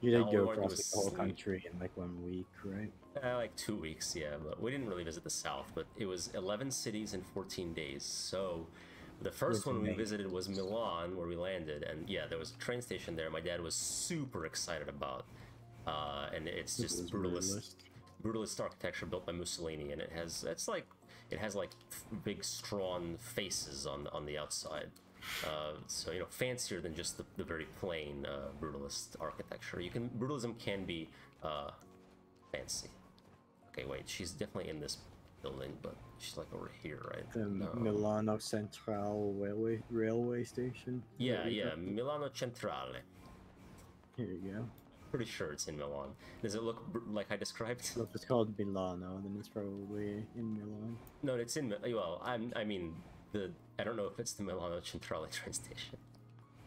S2: You did go
S1: wanted to do
S2: across the whole
S1: sleep.
S2: country in like one week, right?
S1: Uh, like two weeks, yeah, but we didn't really visit the south. But it was eleven cities in fourteen days. So the first one we visited was Milan, where we landed, and yeah, there was a train station there. My dad was super excited about, uh, and it's just
S2: was
S1: brutalist
S2: brutalist.
S1: brutalist architecture built by Mussolini, and it has it's like it has like big strong faces on on the outside. Uh, so you know, fancier than just the, the very plain uh, brutalist architecture. You can brutalism can be uh, fancy. Okay, wait, she's definitely in this building, but she's like over here, right?
S2: The
S1: No.
S2: Milano Central railway railway station.
S1: Yeah, yeah,
S2: talking-
S1: Milano Centrale.
S2: Here you go.
S1: Pretty sure it's in Milan. Does it look like I described?
S2: If it's called Milano, then it's probably in Milan.
S1: No, it's in. Well, I'm. I mean, the. I don't know if it's the Milano Centrale train station,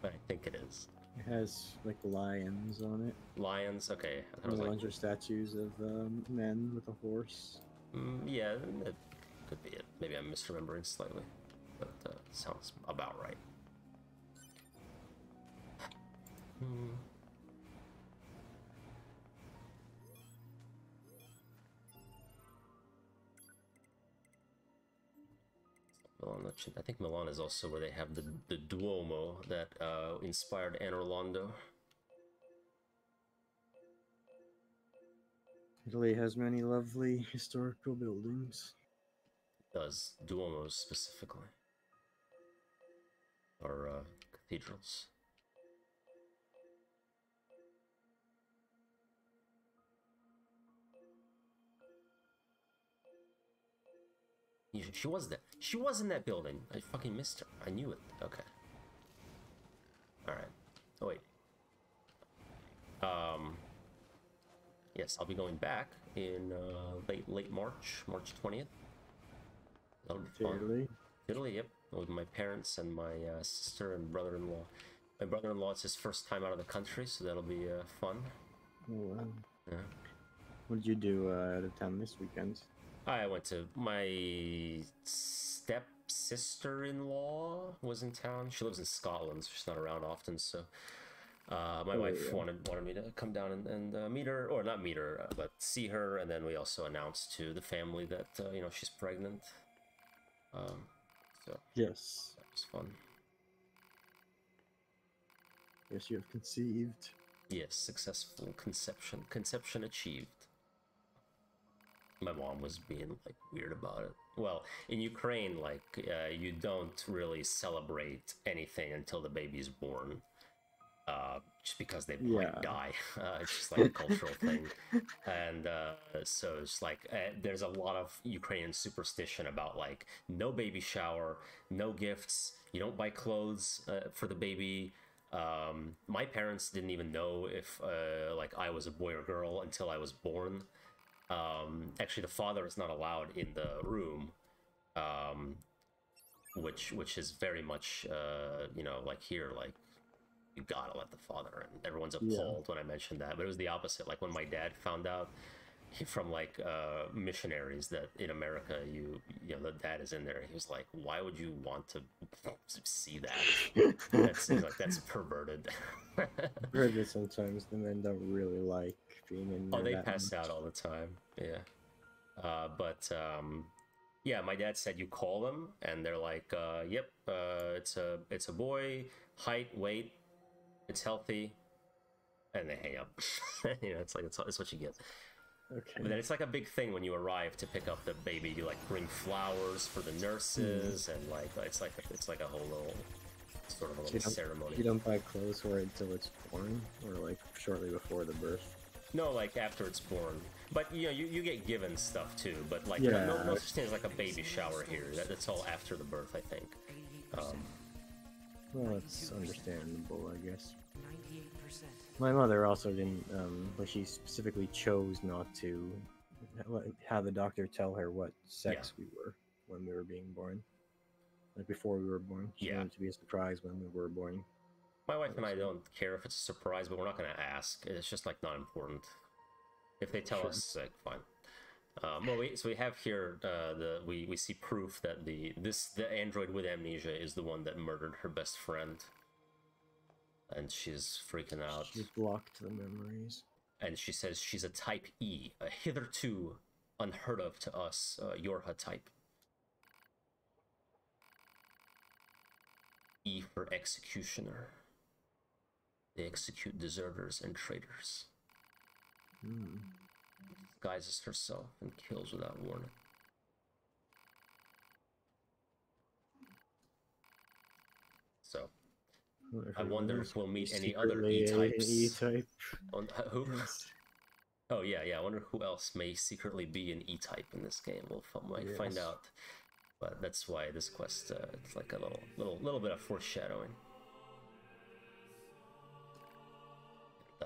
S1: but I think it is.
S2: It has like lions on it.
S1: Lions. Okay, was
S2: a
S1: like.
S2: bunch of statues of um, men with a horse.
S1: Mm, yeah, could be it. Maybe I'm misremembering slightly, but uh, sounds about right. Hmm. Milan, I think Milan is also where they have the the Duomo that uh, inspired Anor Londo.
S2: Italy has many lovely historical buildings.
S1: Does duomos specifically? Or uh, cathedrals? She was there. She was in that building. I fucking missed her. I knew it. Okay. All right oh wait. Um yes i'll be going back in uh, late late march march 20th Be fun.
S2: Italy.
S1: Italy, yep. With my parents and my uh, sister and brother-in-law. My brother-in-law, it's his first time out of the country, so that'll be uh, fun.
S2: Oh wow.
S1: Yeah.
S2: What did you do uh, out of town this weekend?
S1: I went to my step sister-in-law was in town. She lives in Scotland, so she's not around often. So uh, my
S2: Oh,
S1: wife
S2: yeah.
S1: wanted wanted me to come down and, and uh, meet her, or not meet her, uh, but see her. And then we also announced to the family that uh, you know she's pregnant. Um, so
S2: Yes.
S1: that was fun.
S2: Yes, you have conceived.
S1: Yes, successful conception. Conception achieved. My mom was being like weird about it. Well, in Ukraine, like uh, you don't really celebrate anything until the baby's born. Uh, just because they
S2: Yeah.
S1: might die. Uh, it's just like a cultural thing, and uh, so it's like uh, there's a lot of Ukrainian superstition about like no baby shower, no gifts, you don't buy clothes uh, for the baby. Um, my parents didn't even know if uh, like I was a boy or girl until I was born. Um, actually, the father is not allowed in the room. Um, which which is very much uh you know like here like you gotta let the father in everyone's
S2: Yeah.
S1: appalled when i mentioned that but it was the opposite like when my dad found out he, from like uh missionaries that in america you you know the dad is in there he was like why would you want to see that that's like that's perverted
S2: that sometimes the men don't really like being in
S1: Oh, they pass
S2: much.
S1: out all the time. Yeah. Uh, but um, yeah, my dad said you call them, and they're like, uh, "Yep, uh, it's a it's a boy, height, weight, it's healthy," and they hang up. you know, it's like it's, it's what you get.
S2: Okay.
S1: But then it's like a big thing when you arrive to pick up the baby. You like bring flowers for the nurses, and like it's like it's like a whole little sort of a
S2: So you
S1: little ceremony.
S2: you don't buy clothes for it until it's born, or like shortly before the birth.
S1: No, like after it's born. But you know, you, you get given stuff too. But like, no, no, no such thing as like a baby shower here. That, that's all after the birth, I think. Um,
S2: Well, it's understandable, I guess.
S3: 98%.
S2: My mother also didn't, um, but she specifically chose not to have the doctor tell her what sex we were when we were being born. Like before we were born. She
S1: Yeah.
S2: wanted to be a surprise when we were born.
S1: my wife and I don't care if it's a surprise, but we're not going to ask. It's just like not important. If they tell
S2: Sure.
S1: us, like, fine. Um, well, we, so we have here uh, the we, we see proof that the this the android with amnesia is the one that murdered her best friend, and she's freaking out.
S2: She's blocked the memories.
S1: and she says she's a type E, a hitherto unheard of to us uh, Yorha type. E for executioner. They execute deserters and traitors.
S2: Hmm.
S1: Disguises herself and kills without warning. So, I wonder if we'll meet any other
S2: secretly
S1: E
S2: a-
S1: types.
S2: E-type.
S1: On, who?
S2: Yes.
S1: Oh yeah, yeah. I wonder who else may secretly be an E-type in this game. We'll f- might find out. But that's why this quest uh, it's like a little, little, little bit of foreshadowing.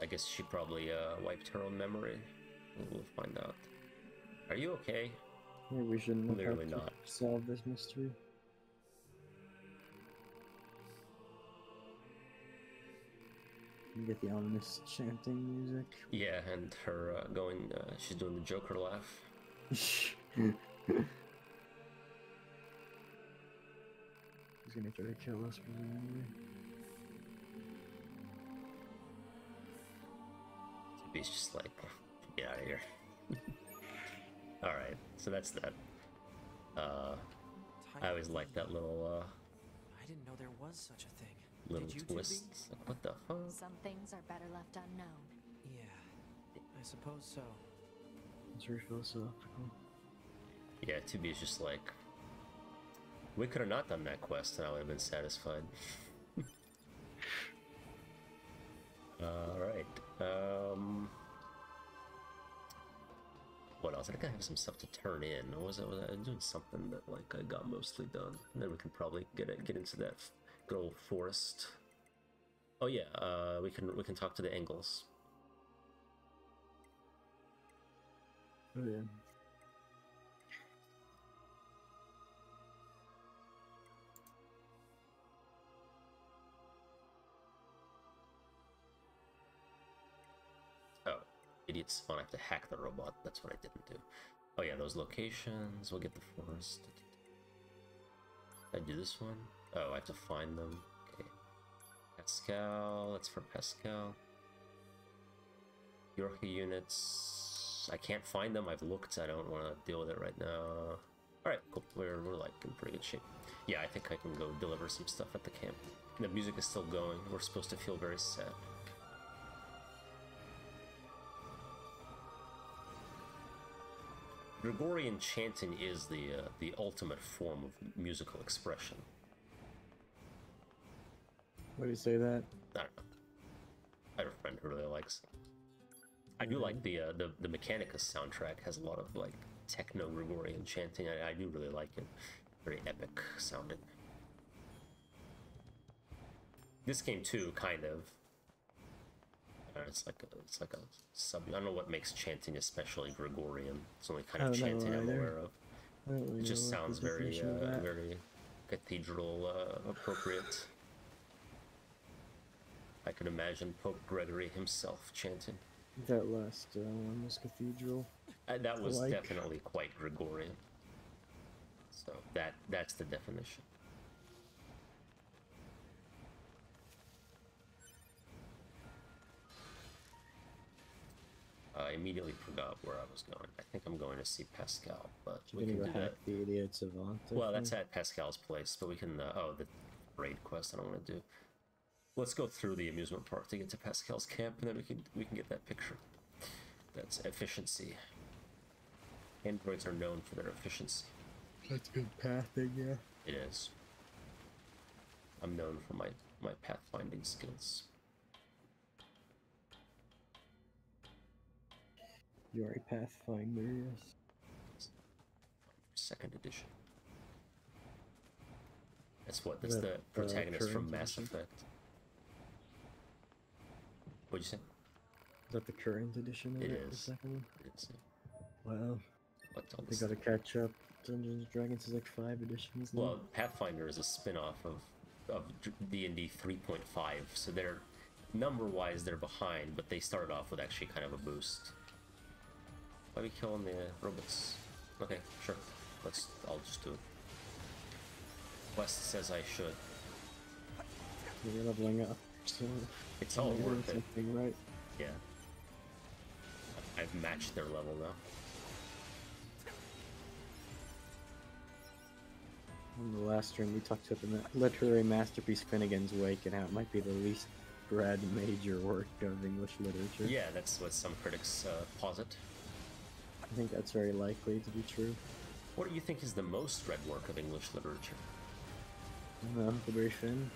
S1: I guess she probably uh, wiped her own memory. We'll find out. Are you okay?
S2: Maybe we shouldn't have
S1: Clearly not.
S2: solve this mystery. You get the ominous chanting music.
S1: Yeah, and her uh, going. Uh, she's doing the Joker laugh.
S2: He's gonna try to kill us, presumably.
S1: He's just like, get out of here. All right, so that's that. Uh, I always like that little uh,
S3: I didn't know there was such a thing.
S1: little
S3: Did you, 2B?
S1: twist. Like, what the fuck?
S5: Some things are better left unknown.
S3: Yeah, I suppose so.
S2: It's very philosophical.
S1: Yeah, 2B is just like, we could have not done that quest and I would have been satisfied. Alright. Um, what else? I think I have some stuff to turn in. Or was I, was doing something that like I got mostly done? And then we can probably get it, get into that good old forest. Oh yeah, uh, we can we can talk to the Engels.
S2: Oh yeah.
S1: Idiots! fun, I have to hack the robot. That's what I didn't do. Oh yeah, those locations. We'll get the forest. Did I do this one? Oh, I have to find them. Okay. Pascal. That's for Pascal. Yorkie units. I can't find them. I've looked. I don't want to deal with it right now. All right, cool. We're we're like in pretty good shape. Yeah, I think I can go deliver some stuff at the camp. The music is still going. We're supposed to feel very sad. Gregorian chanting is the uh, the ultimate form of musical expression.
S2: Why do you say that?
S1: I don't know. I have a friend who really likes. I do like the uh, the the Mechanicus soundtrack has a lot of like techno Gregorian chanting. I, I do really like it. Very epic sounding. This game too, kind of. It's like a, it's like a sub. I don't know what makes chanting especially Gregorian. It's the only kind of chanting I'm aware of.
S2: Really
S1: It just sounds very uh, very cathedral uh, appropriate. I could imagine Pope Gregory himself chanting.
S2: That last uh, one was cathedral.
S1: Uh, that was
S2: like.
S1: definitely quite Gregorian. So that that's the definition. I immediately forgot where I was going. I think I'm going to see Pascal, but
S2: You're
S1: we can
S2: go
S1: do
S2: hack
S1: that.
S2: the idiot savant. I
S1: Well, that's at Pascal's place, but we can. Uh, oh, the raid quest I don't want to do. Let's go through the amusement park to get to Pascal's camp, and then we can we can get that picture. That's efficiency. Androids are known for their efficiency.
S2: That's good pathing, yeah.
S1: It is. I'm known for my my pathfinding skills.
S2: You are a pathfinder, yes.
S1: Second edition. That's what. That's
S2: That,
S1: the
S2: uh,
S1: protagonist from Mass
S2: edition?
S1: Effect. What'd you say?
S2: Is that the current edition of
S1: It
S2: it? The second one?
S1: I didn't say.
S2: Wow.
S1: What on
S2: They gotta catch up. Dungeons and Dragons is like five editions now.
S1: Well, Pathfinder is a spin-off of of D and D 3.5, so they're number-wise they're behind, but they started off with actually kind of a boost. Why we killing the robots? Okay, sure. Let's. I'll just do it. West says I should.
S2: You're leveling up, so
S1: It's all worth it.
S2: something right.
S1: Yeah. I've matched their level now.
S2: On the last stream, we talked about the literary masterpiece Finnegan's Wake and how it might be the least read major work of English literature.
S1: Yeah, that's what some critics uh, posit.
S2: I think that's very likely to be true.
S1: What do you think is the most read work of English literature?
S2: Uh, Huckleberry Finn.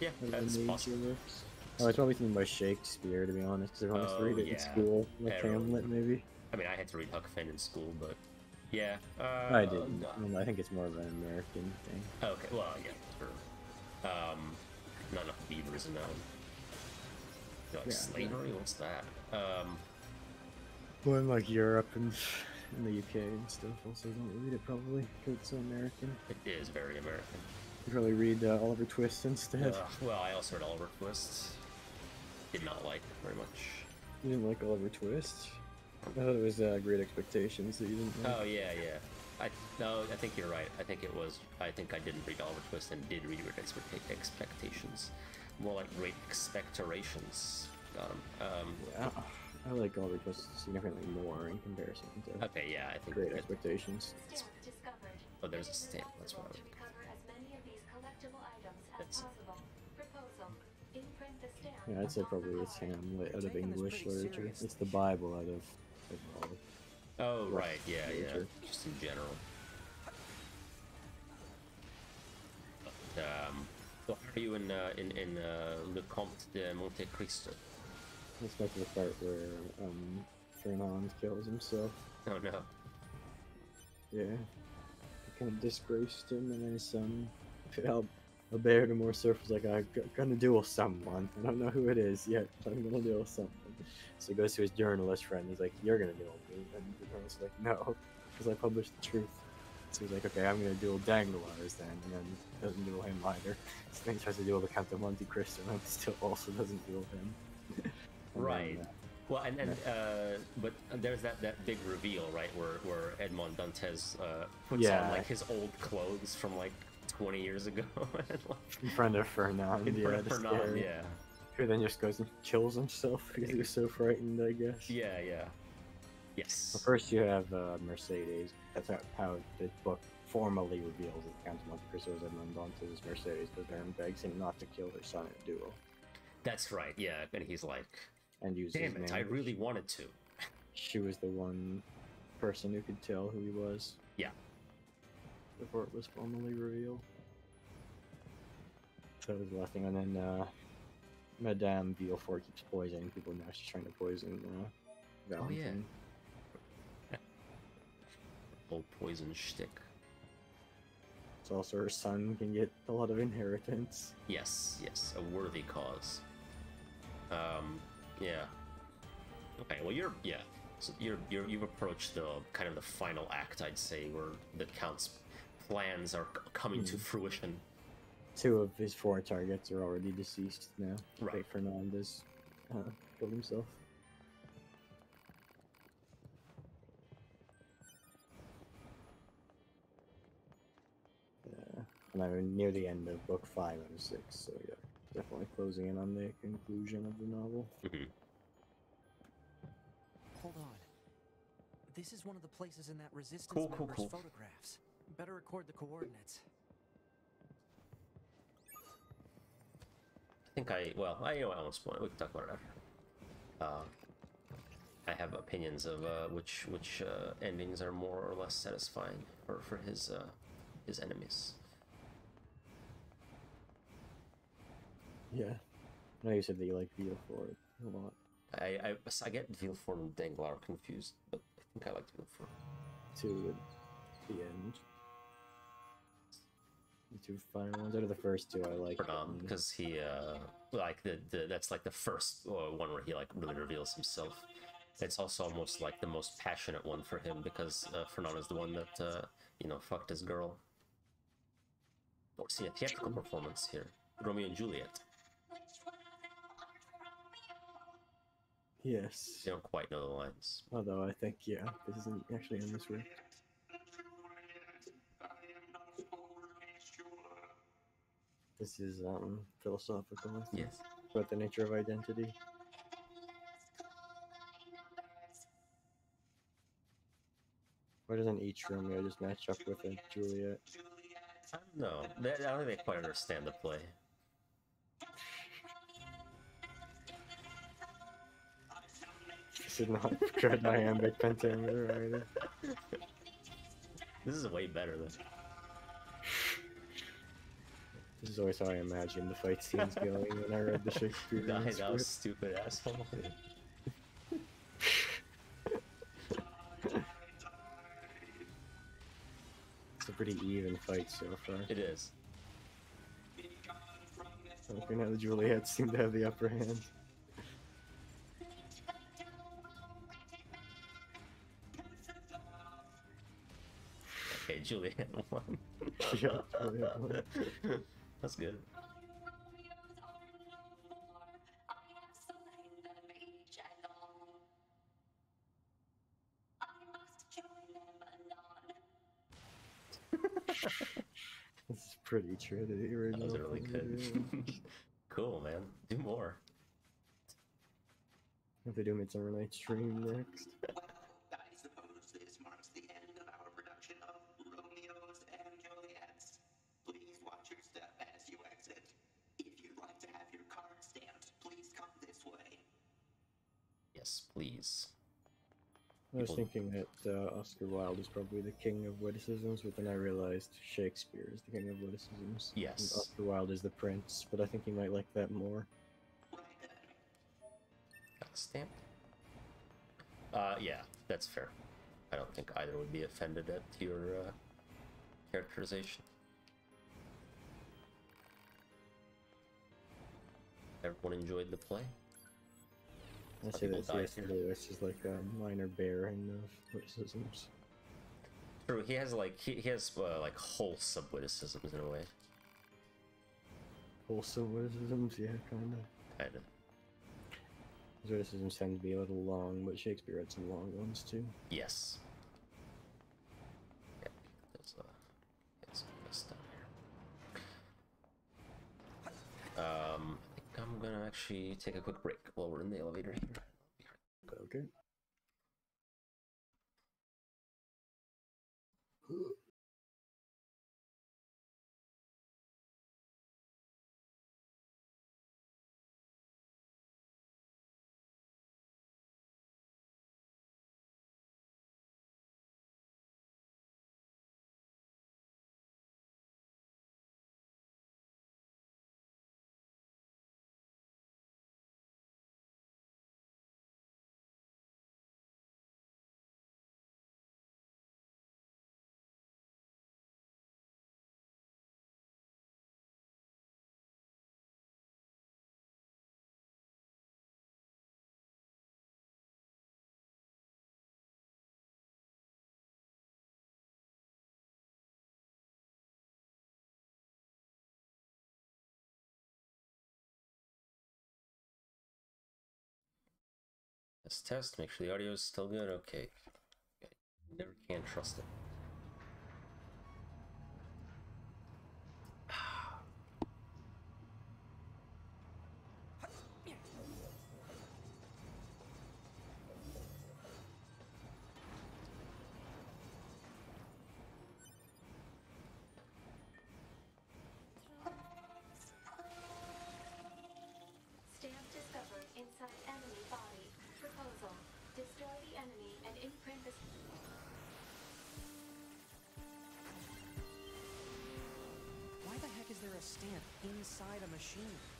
S1: Yeah,
S2: one of
S1: that's possible.
S2: works. Oh, it's probably something by Shakespeare, to be honest, has to
S1: Oh,
S2: read it
S1: yeah.
S2: in school, like Hamlet, maybe.
S1: I mean, I had to read Huck Finn in school, but yeah. Uh,
S2: I didn't.
S1: no.
S2: I, I think it's more of an American thing.
S1: Okay, well, yeah, sure. Um, not enough beavers known. You like
S2: Yeah,
S1: slavery? What's that? Um,
S2: Well, in like Europe and in the UK and stuff, also don't read it probably because it's so American.
S1: it is very American.
S2: You probably read uh, Oliver Twist instead.
S1: Ugh, well, I also read Oliver Twist. Did not like very much.
S2: You didn't like Oliver Twist? I thought it was uh, Great Expectations that you didn't like.
S1: Oh yeah, yeah. I no, I think you're right. I think it was. I think I didn't read Oliver Twist and did read Great Expecta- Expectations. More like Great Expectorations. Got 'em. Um,
S2: Yeah, I like Oliver Twist significantly more in comparison to
S1: okay, yeah, I think.
S2: Great
S1: it-
S2: Expectations.
S6: Stamp.
S1: Oh, there's a stamp, that's
S6: advisable
S1: what I
S6: to
S1: would-
S6: recover as many of these collectible items as
S1: That's-
S6: possible. Proposal. Imprint the stamp
S2: Yeah, I'd say probably
S6: the
S2: it's
S6: card.
S2: Hamlet out of English literature.
S3: seriously.
S2: It's the Bible out of, of all.
S1: Oh right, yeah, yeah. Just in general. But, um, so how are you in uh, in in uh, Le Comte de Monte Cristo?
S2: Let's go to the part where um, Fernand kills himself.
S1: Oh no.
S2: Yeah. He kind of disgraced him, and then his son, Al- Albert de Morcerf was like, I'm gonna duel someone. I don't know who it is yet, but I'm gonna duel someone. So he goes to his journalist friend. He's like, You're gonna duel me. And the journalist's like, No, because I published the truth. So he's like, Okay, I'm gonna duel Danglars then. And then doesn't duel him either. So then he tries to duel the Count of Monte Cristo, and still also doesn't duel him. Then,
S1: Right.
S2: uh,
S1: Well, and and uh, but there's that that big reveal, right, where where Edmond Dantes uh, puts on like his old clothes from like 20 years ago, and, like,
S2: in front of Fernand,
S1: in
S2: yeah,
S1: of Fernand, yeah,
S2: Who then just goes and kills himself because he was so frightened, I guess.
S1: yeah, yeah, yes.
S2: Well, first you have uh, Mercedes. That's how, how the book formally reveals that Count of Monte Cristo is Edmond Dantes' Mercedes, but Baron begs him not to kill her son in a duel
S1: That's right, yeah, and he's like,
S2: and uses
S1: damn it, I really wanted to.
S2: She was the one person who could tell who he was.
S1: Yeah.
S2: Before it was formally revealed. So that was the last thing, and then uh, Madame Villefort keeps poisoning people. Now she's trying to poison uh,
S1: Oh, yeah.
S2: Valentine.
S1: Old poison shtick.
S2: It's also her son can get a lot of inheritance.
S1: Yes, yes, a worthy cause. Um, yeah. Okay, well you're yeah. So you're you're you've approached the kind of the final act, I'd say, where the count's plans are coming to
S2: Mhm.
S1: fruition.
S2: Two of his four targets are already deceased now.
S1: Right.
S2: Fate Fernandez uh, killed himself. Yeah, and I'm near the end of book five out of six, so yeah, definitely closing in on the conclusion of the novel.
S1: Mhm.
S3: Hold on. This is one of the places in that resistance
S1: Cool, cool,
S3: member's
S1: cool.
S3: photographs. Better record the coordinates.
S1: I think I well, I you know I won't spoil it. We can talk about it after. Uh, I have opinions of uh, which which uh, endings are more or less satisfying for for his uh, his enemies.
S2: Yeah. I know you said that you like Villefort a lot.
S1: I I, I get Villefort and Danglars confused, but I think I like Villefort.
S2: to the end. The two final ones out of the first two I like.
S1: Because he uh like the, the that's like the first uh, one where he like really reveals himself. It's also almost like the most passionate one for him because uh, Fernand is the one that uh, you know fucked his girl. Or see a theatrical performance here, Romeo and Juliet.
S2: Yes.
S1: You don't quite know the lines.
S2: Although I think yeah, this isn't actually in this room. This is um philosophical.
S1: Yes.
S2: About the nature of identity. Why doesn't each Romeo just match up with a Juliet?
S1: I don't know. I don't think they quite understand the play.
S2: This is not good iambic pentameter either.
S1: This is way better than.
S2: This is always how I imagined the fight scenes going when I read the Shakespeare.
S1: Die thou
S2: script.
S1: stupid asshole.
S2: It's a pretty even fight so far.
S1: It is.
S2: Okay, now the Juliet seem to have the upper hand.
S1: Juliet won.
S2: Yeah, Juliet won.
S1: That's good.
S2: This is pretty true to the original.
S1: That was really good. cool, man. Do more.
S2: If they do a Midsummer Night's Dream next.
S1: Yes, please.
S2: I was
S1: People-
S2: thinking that uh, Oscar Wilde is probably the king of witticisms, but then I realized Shakespeare is the king of witticisms. and
S1: Yes.
S2: Oscar Wilde is the prince, but I think he might like that more.
S1: Got a stamp. Uh, yeah, that's fair. I don't think either would be offended at your uh, characterization. Everyone enjoyed the play.
S2: I
S1: Some
S2: say
S1: people
S2: that
S1: died
S2: C.S.
S1: here.
S2: Lewis is like a minor baron of witticisms.
S1: True, he has like he, he has uh, like wholesome witticisms in a way.
S2: Wholesome witticisms, yeah, kind of.
S1: Kind of.
S2: His witticisms tend to be a little long, but Shakespeare had some long ones too.
S1: Yes. Yeah, there's uh, some good here. Um, I'm gonna actually take a quick break while we're in the elevator here.
S2: Okay.
S1: Let's test, make sure the audio is still good. Okay. okay. Never can trust it.
S3: Machine?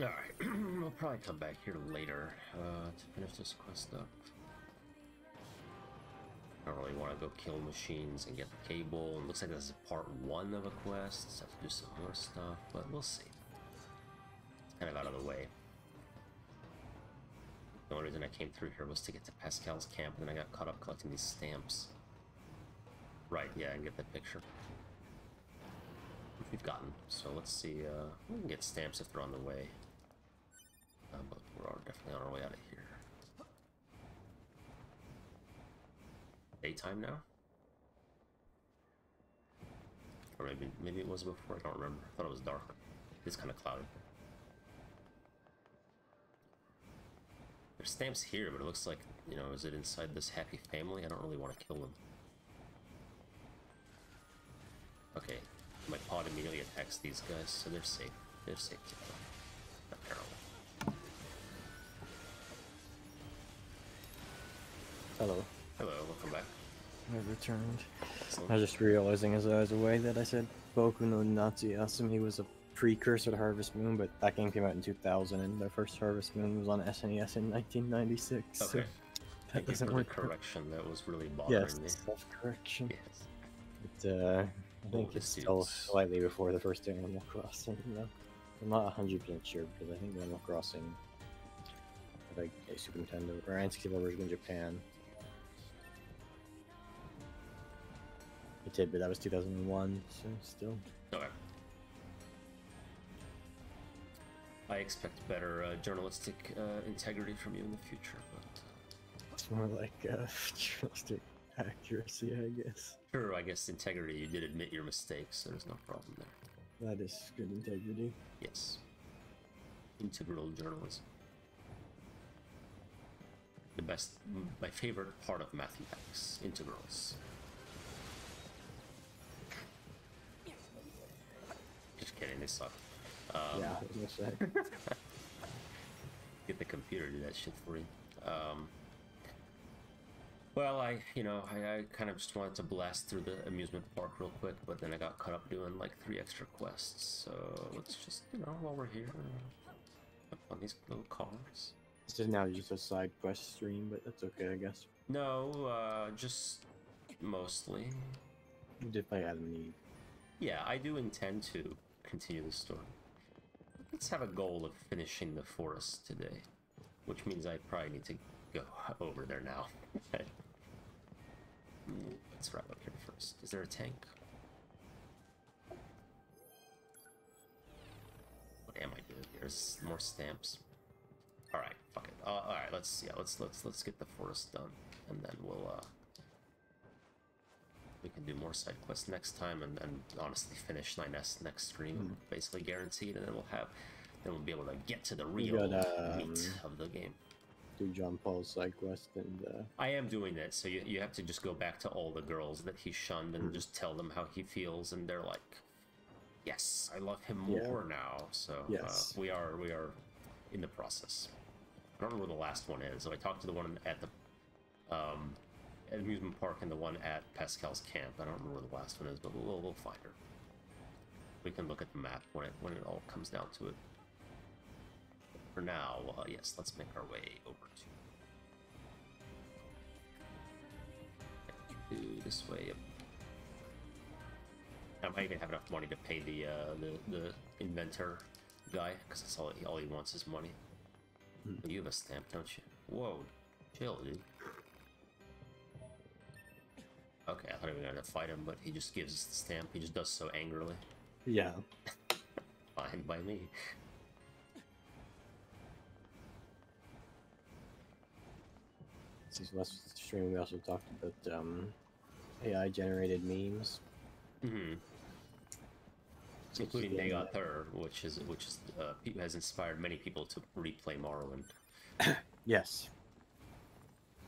S1: Alright, we'll probably come back here later uh, to finish this quest up. I don't really want to go kill machines and get the cable. It looks like this is part one of a quest, so I have to do some more stuff, but we'll see. It's kind of out of the way. The only reason I came through here was to get to Pascal's camp, and then I got caught up collecting these stamps. Right, yeah, and get the picture. We've gotten. So let's see, uh, we can get stamps if they're on the way. Definitely on our way out of here. Daytime now? Or maybe maybe it was before, I don't remember. I thought it was dark. It's kind of cloudy. There's stamps here, but it looks like, you know, is it inside this happy family? I don't really want to kill them. Okay, my pod immediately attacks these guys, so they're safe. They're safe. Apparently.
S2: Hello.
S1: Hello, welcome back.
S2: I've returned.
S1: Excellent.
S2: I was just realizing as I was away that I said Boku no Natsu Yasumi was a precursor to Harvest Moon, but that game came out in 2000, and the first Harvest Moon was on SNES in 1996. so
S1: Okay.
S2: that
S1: Thank
S2: doesn't
S1: for
S2: work.
S1: correction. That was really bothering
S2: Yes,
S1: me.
S2: self correction.
S1: Yes.
S2: But, uh, I think
S1: Oh,
S2: it's still slightly before the first Animal Crossing. You know? I'm not 100% sure because I think Animal Crossing like a Super Nintendo or N64 version in Japan. A but that was 2001, so still.
S1: Okay. I expect better uh, journalistic uh, integrity from you in the future, but
S2: It's more like uh, journalistic accuracy, I guess.
S1: sure, I guess integrity. You did admit your mistakes, so there's no problem there.
S2: That is good integrity.
S1: Yes. Integral journalism. The best, my favorite part of mathematics, integrals. Just kidding, they suck. Um,
S2: yeah, I was gonna say.
S1: get the computer to do that shit for you. Um, well, I, you know, I, I kind of just wanted to blast through the amusement park real quick, but then I got caught up doing like three extra quests. So let's just, you know, while we're here, have fun these little cars.
S2: This is now just a side quest stream, but that's okay, I guess.
S1: No, uh, just mostly.
S2: You did play Adam and Eve.
S1: Yeah, I do intend to continue the story. Let's have a goal of finishing the forest today, which means I probably need to go over there now. Let's wrap up here first. Is there a tank? What am I doing? There's more stamps. All right, fuck it. Uh, all right, let's yeah, let's let's let's get the forest done, and then we'll uh, we can do more side quests next time, and, and honestly finish 9S next stream,
S2: Hmm.
S1: basically guaranteed, and then we'll have then we'll be able to get to the real
S2: got, um,
S1: meat of the game.
S2: Do John Paul's side quest and uh,
S1: I am doing that, so you, you have to just go back to all the girls that he shunned and just tell them how he feels, and they're like, "Yes, I love him
S2: Yeah.
S1: more now." So
S2: Yes.
S1: uh, we are we are in the process. I don't know where the last one is. So I talked to the one at the um, amusement park and the one at Pascal's camp. I don't remember where the last one is, but we'll we'll find her. We can look at the map when it when it all comes down to it. For now, uh, yes, let's make our way over to this way. I might even have enough money to pay the uh, the the inventor guy because that's all he, all he wants is money. You have a stamp, don't you? Whoa, chill, dude. Okay, I thought we were gonna fight him, but he just gives us the stamp. He just does so angrily.
S2: yeah,
S1: Fine by me.
S2: Since last stream we also talked about um, AI generated memes.
S1: Mm-hmm. Including Dagoth Ur, which is which is uh, has inspired many people to replay Morrowind.
S2: Yes.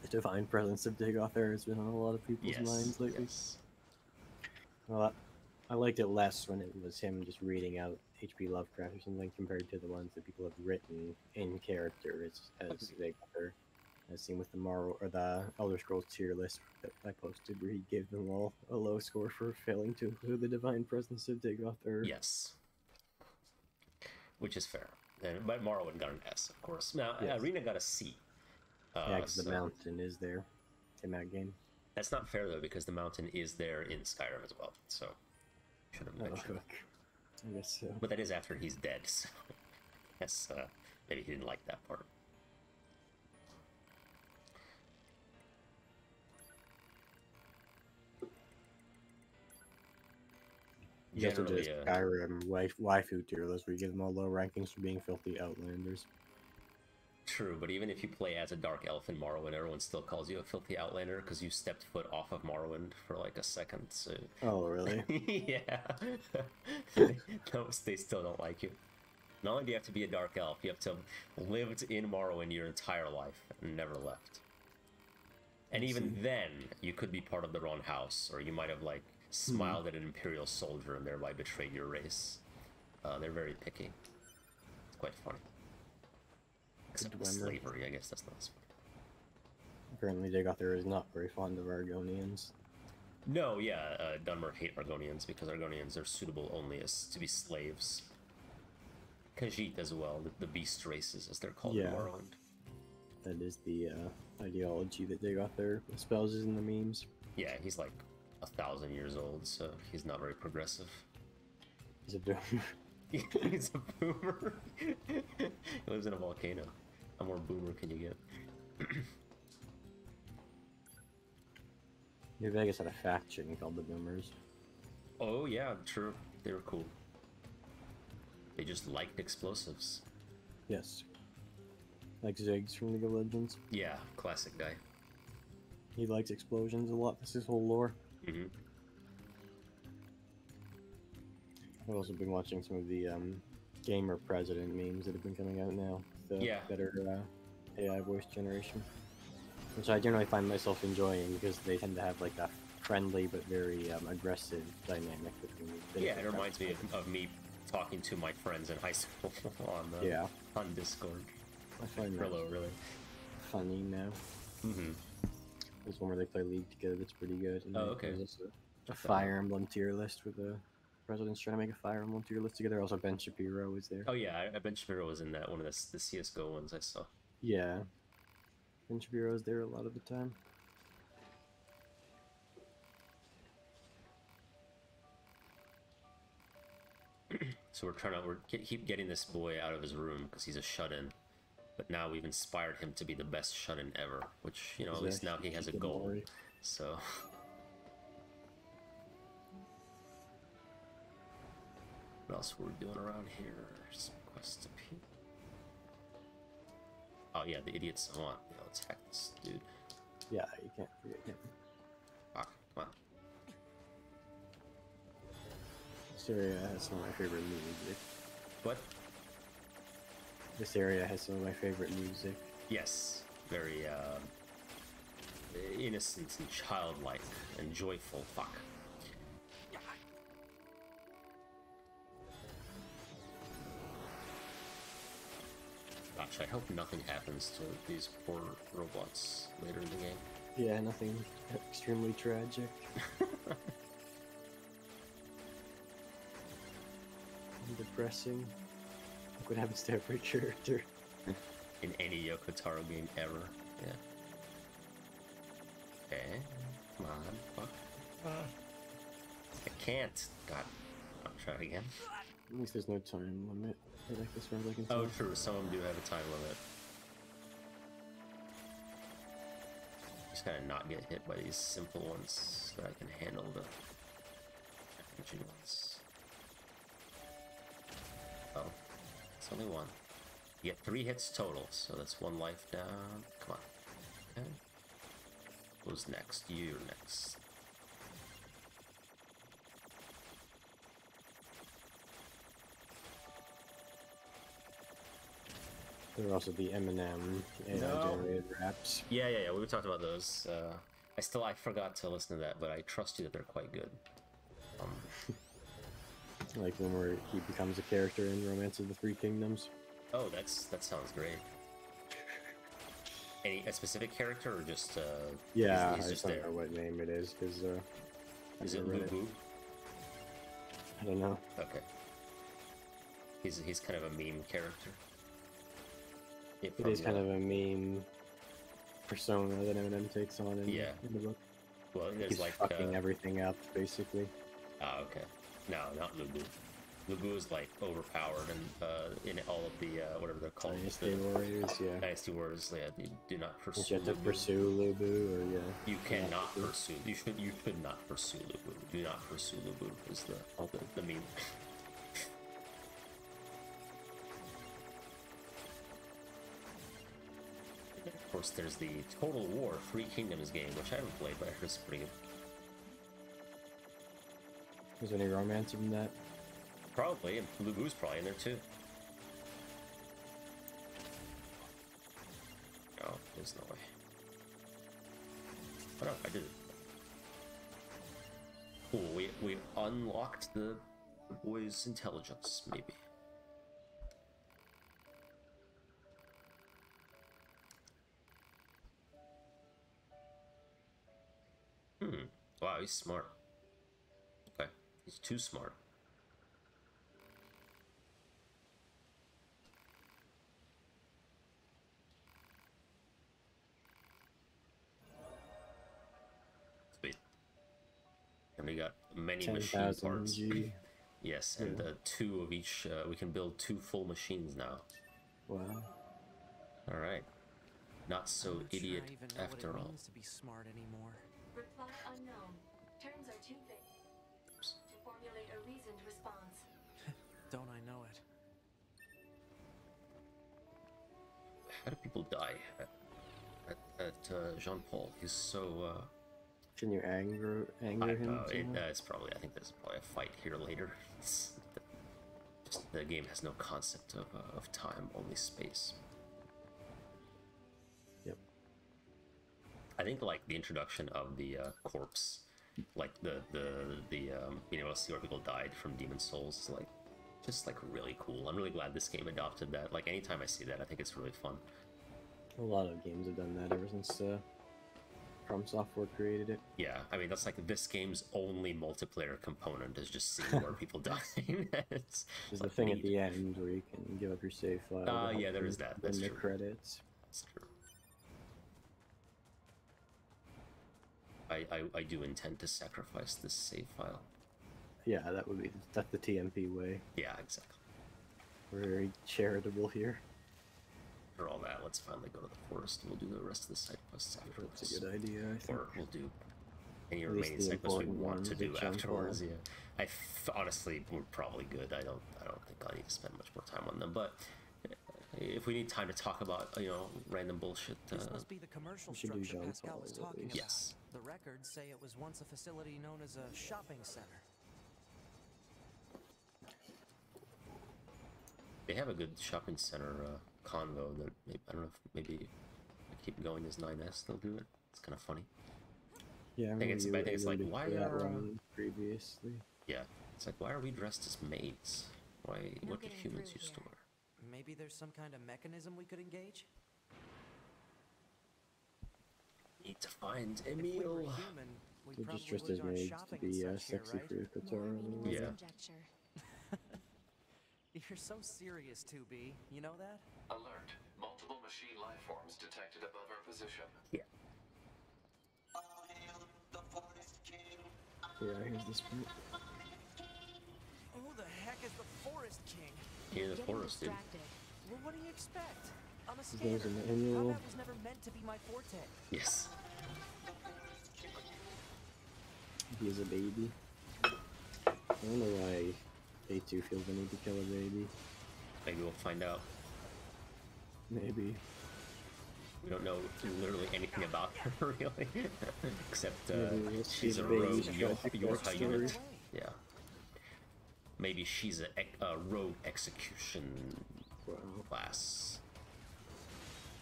S2: The divine presence of Dagoth has been on a lot of people's
S1: Yes,
S2: minds lately.
S1: yes.
S2: Well, I, liked it less when it was him just reading out H.P. Lovecraft or something compared to the ones that people have written in character as, as Dagoth. As seen with the Morrow or the Elder Scrolls tier list that I posted, where he gave them all a low score for failing to include the divine presence of Dagoth.
S1: Yes. Which is fair. And, but Morrowind got an S, of course. Now, uh,
S2: Yes.
S1: Arena got a C. Uh,
S2: yeah, because the mountain is there in that game.
S1: That's not fair, though, because the mountain is there in Skyrim as well. So, should have
S2: Oh,
S1: mentioned.
S2: okay. I guess so.
S1: But that is after he's dead, so. Yes, uh, maybe he didn't like that part.
S2: Just to
S1: Generally,
S2: just
S1: uh,
S2: Skyrim wife, waifu tier list, where you give them all low rankings for being filthy outlanders.
S1: True, but even if you play as a dark elf in Morrowind, everyone still calls you a filthy outlander because you stepped foot off of Morrowind for like a second. So
S2: Oh, really?
S1: yeah, no, they still don't like you. Not only do you have to be a dark elf, you have to have lived in Morrowind your entire life and never left. And even then, you could be part of the wrong house, or you might have like smiled at an imperial soldier and thereby betrayed your race. Uh, they're very picky. It's quite funny. Except slavery, I guess that's not.
S2: Apparently, Dagoth is not very fond of Argonians.
S1: No, yeah, uh, Dunmer hate Argonians because Argonians are suitable only as to be slaves. Khajiit as well, the, the beast races as they're called in
S2: Yeah.
S1: Morrowind.
S2: That is the uh, ideology that Dagoth espouses in the memes.
S1: Yeah, he's like a thousand years old, so he's not very progressive.
S2: He's a boomer.
S1: he's a boomer. he lives in a volcano. How more boomer can you get?
S2: New Vegas had a faction called the Boomers.
S1: Oh yeah, true. They were cool. They just liked explosives.
S2: Yes. Like Ziggs from League of Legends.
S1: Yeah, classic guy.
S2: He likes explosions a lot. That's his whole lore.
S1: hmm
S2: I've also been watching some of the um, gamer president memes that have been coming out now. The
S1: Yeah.
S2: better uh, AI voice generation. Which I generally find myself enjoying because they tend to have like a friendly but very um, aggressive dynamic between the
S1: Yeah, it reminds me of, of me talking to my friends in high school on uh,
S2: Yeah.
S1: on Discord.
S2: I find that
S1: Trello, really.
S2: funny now.
S1: Mm-hmm.
S2: There's one where they play League together that's pretty good. And
S1: Oh, okay.
S2: There's also a Fire Emblem tier list with the presidents trying to make a Fire Emblem tier list together. Also, Ben Shapiro is there.
S1: Oh yeah, I, Ben Shapiro was in that one of the, the CS:GO ones I saw.
S2: Yeah. Ben Shapiro is there a lot of the time.
S1: So we're trying to we're keep getting this boy out of his room because he's a shut-in. But now we've inspired him to be the best shut-in ever, which you know at least now he has a goal. So. What else were we doing around here? Some quests up here. Oh yeah, the idiot savant. Yeah, let's hack this dude.
S2: Yeah, you can't forget him.
S1: Fuck, come on.
S2: This area has some of my favorite music.
S1: What?
S2: This area has some of my favorite music.
S1: Yes, very um, innocent and childlike and joyful. Fuck. Gosh, I hope nothing happens to these poor robots later in the game.
S2: Yeah, nothing extremely tragic. and depressing. Look what happens to every character.
S1: in any Yoko Taro game ever. Yeah. Okay. Come on. Fuck. I can't. God. I'll try it again.
S2: At least there's no time limit. I like this one. I can
S1: Oh, true. Some of them do have a time limit. Just gotta not get hit by these simple ones so I can handle the challenging ones. Oh, it's only one. You get three hits total, so that's one life down. Come on. Okay. Who's next? You're next.
S2: There are also the Eminem AI
S1: No.
S2: generated raps.
S1: Yeah, yeah, yeah. We talked about those. Uh, I still I forgot to listen to that, but I trust you that they're quite good. Um,
S2: Like one where he becomes a character in Romance of the Three Kingdoms.
S1: oh, that's that sounds great. Any a specific character or just uh?
S2: Yeah,
S1: he's,
S2: I
S1: he's
S2: just
S1: just
S2: don't
S1: there.
S2: know what name it is because uh,
S1: Is it
S2: read
S1: Lu Bu?
S2: I don't know.
S1: Okay. He's he's kind of a meme character. Yeah,
S2: It is kind of a meme persona that Eminem takes on in,
S1: Yeah.
S2: in the book.
S1: well. There's
S2: He's
S1: like
S2: fucking
S1: uh,
S2: everything up, basically.
S1: Ah, okay. No, not Lu Bu. Lubu is like overpowered and uh, in all of the uh, whatever they're called.
S2: Dynasty
S1: the
S2: Warriors, yeah.
S1: Dynasty Warriors. Yeah, you do not pursue.
S2: you have to
S1: Lu Bu.
S2: pursue Lu Bu, or yeah.
S1: You cannot
S2: pursue.
S1: pursue. You should. You should not pursue Lu Bu. Do not pursue Lu Bu. Is the the, the meme. There's the Total War Three Kingdoms game, which I haven't played, but I heard it's pretty good.
S2: Is there any romance in that?
S1: Probably, and Lu Bu's probably in there too. Oh, there's no way. Oh no, I did it. Cool, we, we unlocked the boy's intelligence, maybe. Wow, he's smart. Okay, he's too smart. Sweet. And we got many machine parts.
S2: G.
S1: yes, and uh, two of each. Uh, we can build two full machines now.
S2: Wow.
S1: All right. Not so
S3: I'm not sure
S1: idiot
S3: I even know
S1: after
S3: what
S1: all.
S3: Means to be smart anymore.
S6: Reply unknown. Terms are too vague to formulate a reasoned response.
S3: Don't I know it?
S1: How do people die at, at, at uh, Jean Paul? He's so. Uh,
S2: Can you anger anger
S1: I,
S2: him?
S1: uh, it, uh, it's probably. I think there's probably a fight here later. It's, the, just the game has no concept of uh, of time, only space. I think like the introduction of the uh, corpse, like the the the um, being able to see where people died from Demon Souls, is like just like really cool. I'm really glad this game adopted that. Like anytime I see that, I think it's really fun.
S2: A lot of games have done that ever since uh, From Software created it.
S1: Yeah, I mean that's like this game's only multiplayer component is just seeing where people die. it's,
S2: There's
S1: like
S2: the thing at the end where you can give up your save file.
S1: Uh, yeah, there is that,
S2: in
S1: that's
S2: the credits.
S1: That's true. I, I I do intend to sacrifice this save file.
S2: Yeah, that would be that's the TMP way.
S1: Yeah, exactly.
S2: We're very charitable here.
S1: For all that, let's finally go to the forest. and We'll do the rest of the side quests afterwards.
S2: That's a good idea. I think.
S1: Or we'll do any
S2: At least
S1: remaining side quests we want to do afterwards.
S2: on.
S1: Yeah, I f- honestly we're probably good. I don't I don't think I need to spend much more time on them. But if we need time to talk about you know random bullshit, uh,
S3: This must be the commercial
S2: we should do
S3: structure
S2: Jean
S3: Pascal was talking about.
S1: Yes.
S3: The records say it was once a facility known as a shopping center.
S1: they have a good shopping center uh, convo that maybe, I don't know if maybe I keep going as 9S they'll do it. It's kind of funny.
S2: Yeah, I
S1: think it's- I think it's like, why are, uh,
S2: one previously.
S1: Yeah, it's like why are we dressed as maids? Why?
S5: No
S1: what do humans
S5: through
S1: use to wear?
S3: Maybe there's some kind of mechanism we could engage?
S1: Need to find
S3: If
S1: Emil.
S3: human, we
S2: They're
S3: probably
S2: just dressed as
S3: have gone
S2: maids to be uh,
S3: such here,
S2: sexy
S3: right?
S2: for
S5: More
S2: Kotora.
S1: Yeah.
S5: conjecture.
S3: You're so serious, 2B. You know that?
S7: Alert. Multiple machine life forms detected above our position.
S12: All hail the Forest King.
S2: Yeah, here's this point.
S3: Who the heck is the Forest King?
S1: Here in the forest,
S5: King.
S3: Well, what do you expect? I'm a
S2: His name's
S3: scanner.
S2: Emmanuel.
S3: Combat was never meant to be my forte.
S1: Yes.
S2: He is a baby. I don't know why A2 feels the need to kill a baby.
S1: Maybe we'll find out.
S2: Maybe.
S1: We don't know literally anything about her, really. Except uh,
S2: Maybe
S1: she's a
S2: the
S1: rogue
S2: try to
S1: Yo-
S2: pick
S1: Yorha unit. Yeah. Maybe she's a, a rogue execution
S2: Wow,
S1: class.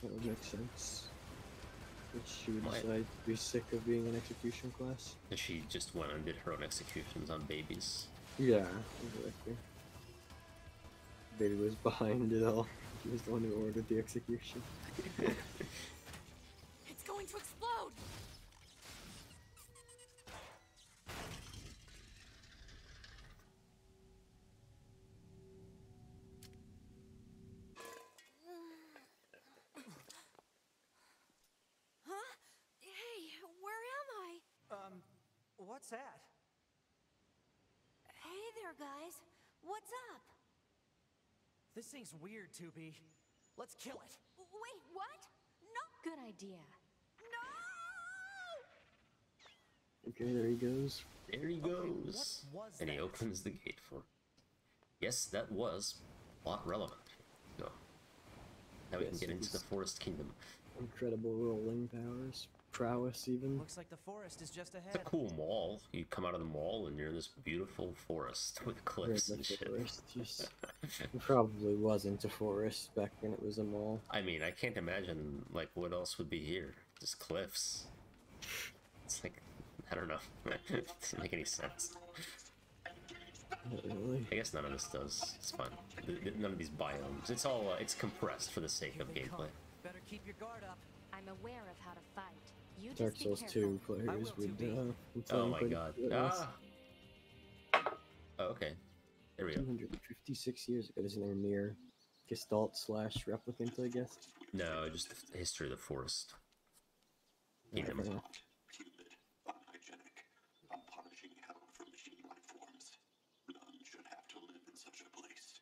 S2: That would make sense. But she would
S1: Might-
S2: decide to be sick of being an execution class.
S1: And she just went and did her own executions on babies.
S2: Yeah, exactly. Baby was behind it all. She was the one who ordered the execution.
S5: It's going to explode! Huh? Hey, where am I?
S3: Um, what's that?
S5: Hey there, guys. What's up?
S3: This thing's weird, 2B. Let's kill it.
S5: Wait, what? No. Good idea. No!
S2: Okay, there he goes.
S1: There he goes.
S3: what was
S1: and he opens the gate for. Yes, that was plot relevant. Go. Now we can get into the. Forest Kingdom.
S2: Incredible rolling powers. Prowess, even.
S3: Looks like the forest is just ahead.
S1: It's a cool mall. You come out of the mall and you're in this beautiful forest with cliffs and
S2: much
S1: shit.
S2: forest. Just- It probably wasn't a forest back when it was a mall.
S1: I mean, I can't imagine like what else would be here. Just cliffs. It's like I don't know. it doesn't make any sense.
S2: Really.
S1: I guess none of this does. It's fine. Th- th- None of these biomes. It's all uh, it's compressed for the sake of gameplay.
S3: come. Better keep your guard up.
S5: I'm aware of how to fight. You
S2: Dark
S5: just
S2: Souls 2 players
S3: will
S2: would
S3: be.
S2: uh,
S1: Oh my god.
S2: a bit less.
S1: Ah. Oh, okay. There we go.
S2: 256 years ago, isn't there Nier Gestalt slash replicant, I guess?
S1: No, just the history of the forest.
S2: Yeah, I
S1: Kingdom.
S2: don't know.
S12: Humid, unhygienic, a punishing hell for machine life forms. None should have to live in such a place.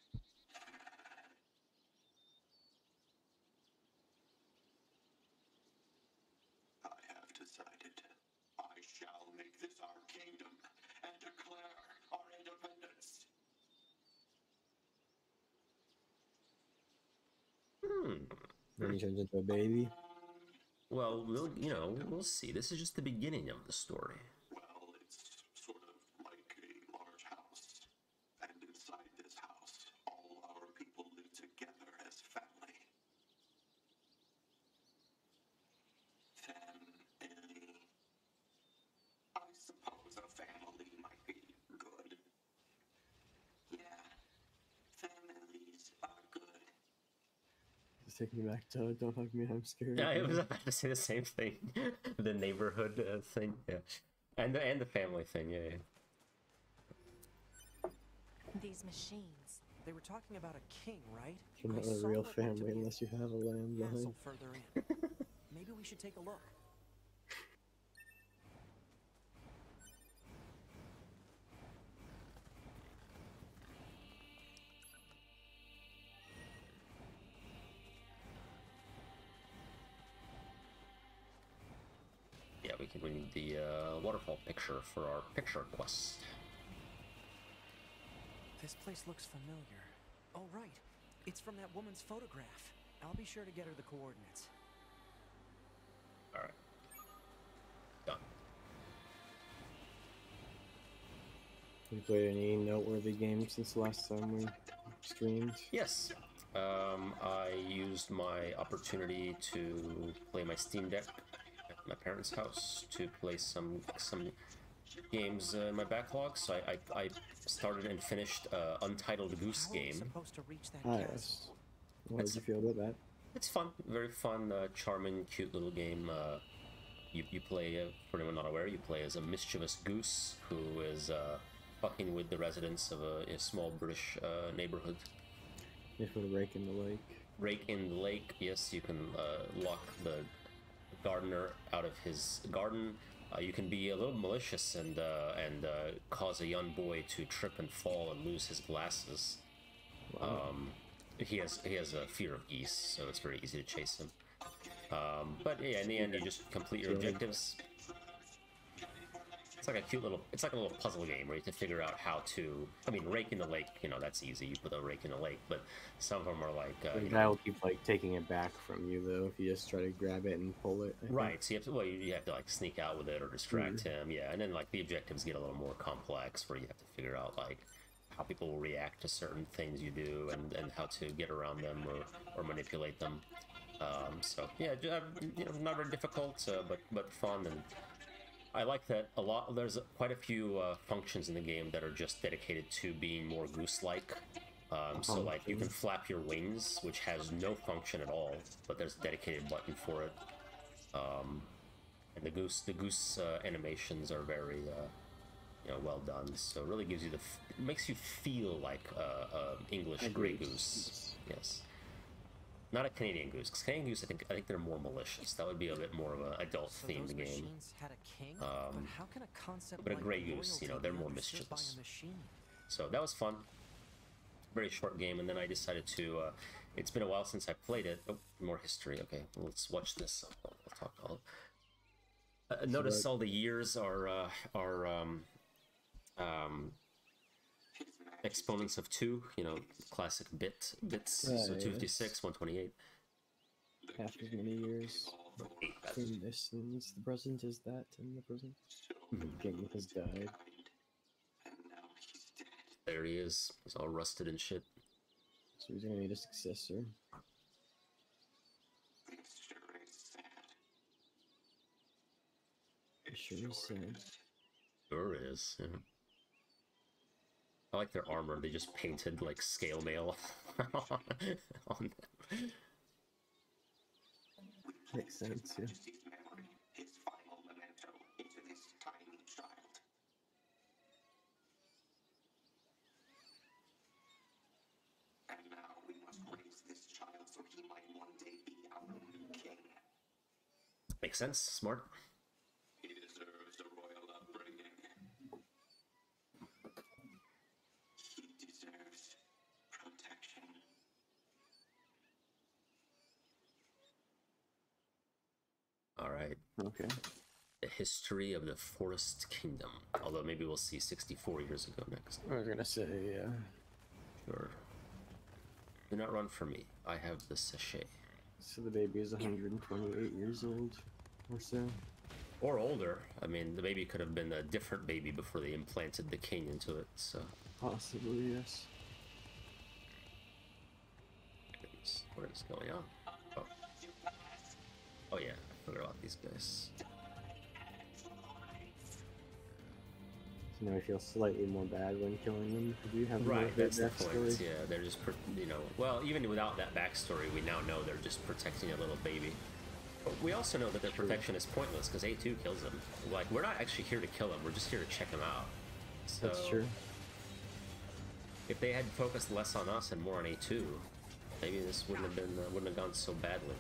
S2: Then he turns into a baby.
S1: Well, we'll you know we'll see. This is just the beginning of the story.
S12: Well, it's sort of like a large house. And inside this house, all our people live together as family. Family. I suppose a family might be good. Yeah, families are good.
S2: Just take me back to don't hug me, I'm scared.
S1: Yeah, I was about to say the same thing. the neighborhood uh, thing, yeah, and the and the family thing, yeah. yeah.
S5: These machines.
S3: They were talking about a king, right?
S2: You're not
S3: saw
S2: a real
S3: what looked to
S2: family unless you have a lamb behind.
S3: further in. Maybe we should take a look.
S1: Picture for our picture quest.
S3: This place looks familiar. Oh, right. It's from that woman's photograph. I'll be sure to get her the coordinates.
S1: All right, done.
S2: You played any noteworthy games since the last time we streamed?
S1: Yes. Um, I used my opportunity to play my Steam Deck at my parents' house to play some some games uh, in my backlog. So I, I, I started and finished uh, Untitled Goose
S3: How are we
S1: Game.
S3: supposed to reach that
S2: Ah,
S3: castle?
S2: yes. What
S1: It's-
S2: did you feel about that?
S1: It's fun, very fun, uh, charming, cute little game. Uh, you, you play, uh, for anyone not aware, you play as a mischievous goose who is uh, fucking with the residents of a, a small British uh, neighborhood.
S2: You put a rake in the lake.
S1: Rake in the lake, yes, you can uh, lock the gardener out of his garden. Uh, you can be a little malicious and uh, and uh, cause a young boy to trip and fall and lose his glasses. Um, he has he has a fear of geese, so it's very easy to chase him. Um, but yeah, in the end, you just complete your objectives. It's like a cute little, it's like a little puzzle game where you have to figure out how to. I mean, rake in the lake, you know, that's easy. You put a rake in the lake, but some of them are like, uh,
S2: The guy
S1: know,
S2: will keep like taking it back from you though if you just try to grab it and pull it. I think.
S1: Right, so you have to well, you you have to like sneak out with it or distract him, yeah, and then like the objectives get a little more complex where you have to figure out like how people will react to certain things you do and, and how to get around them or, or manipulate them. Um, so yeah, uh, you know, not very difficult, uh, but but fun and I like that a lot. There's quite a few uh, functions in the game that are just dedicated to being more goose-like. Um, so like you can flap your wings, which has no function at all, but there's a dedicated button for it. Um, and the goose the goose uh, animations are very uh, you know well done. So it really gives you the f- makes you feel like a, a English
S2: goose,
S1: goose. Yes. Not a Canadian goose, because Canadian goose, I think, I think they're more malicious. That would be a bit more of an adult
S3: So
S1: themed game.
S3: had a king,
S1: Um,
S3: but how can a concept
S1: but a
S3: like
S1: gray goose, you know, they're more
S3: understood by a
S1: mischievous. So that was fun. Very short game, and then I decided to. Uh, it's been a while since I played it. Oh, more history. Okay, well, let's watch this. I'll, I'll talk all. Uh, notice all the years are uh, are um, um, exponents of two. You know, classic bit bits. so
S2: Yeah,
S1: 256, 128.
S2: Half as many years. Between this and the present is that and the present. King has died.
S1: There he is. He's all rusted and shit.
S2: So he's gonna need a successor. It sure is sad.
S1: Sure is. Yeah. I like their armor. They just painted like scale mail on them.
S2: Makes sense, yeah.
S12: His final memento into this tiny child. And now we must raise this child so he might one day be our new king.
S1: Makes sense. Smart.
S12: He deserves a royal upbringing. He deserves protection.
S1: All right.
S2: Okay.
S1: The history of the Forest Kingdom. Although maybe we'll see 64 years ago next.
S2: I was gonna say, yeah.
S1: Sure. Do not run for me. I have the sachet.
S2: So the baby is 128 years old, or so.
S1: Or older. I mean, the baby could have been a different baby before they implanted the king into it. So,
S2: Possibly, yes.
S1: what is going on? Oh, oh yeah, Forgot about these guys.
S2: So now I feel slightly more bad when killing them. Do you have
S1: Right, that's the point. Yeah, they're just, you know, well, even without that backstory, we now know they're just protecting a little baby. But we also know that their protection is pointless because A2 kills them. Like, we're not actually here to kill them, we're just here to check them out. So,
S2: That's true.
S1: If they had focused less on us and more on A2, maybe this wouldn't have been, uh, wouldn't have gone so badly.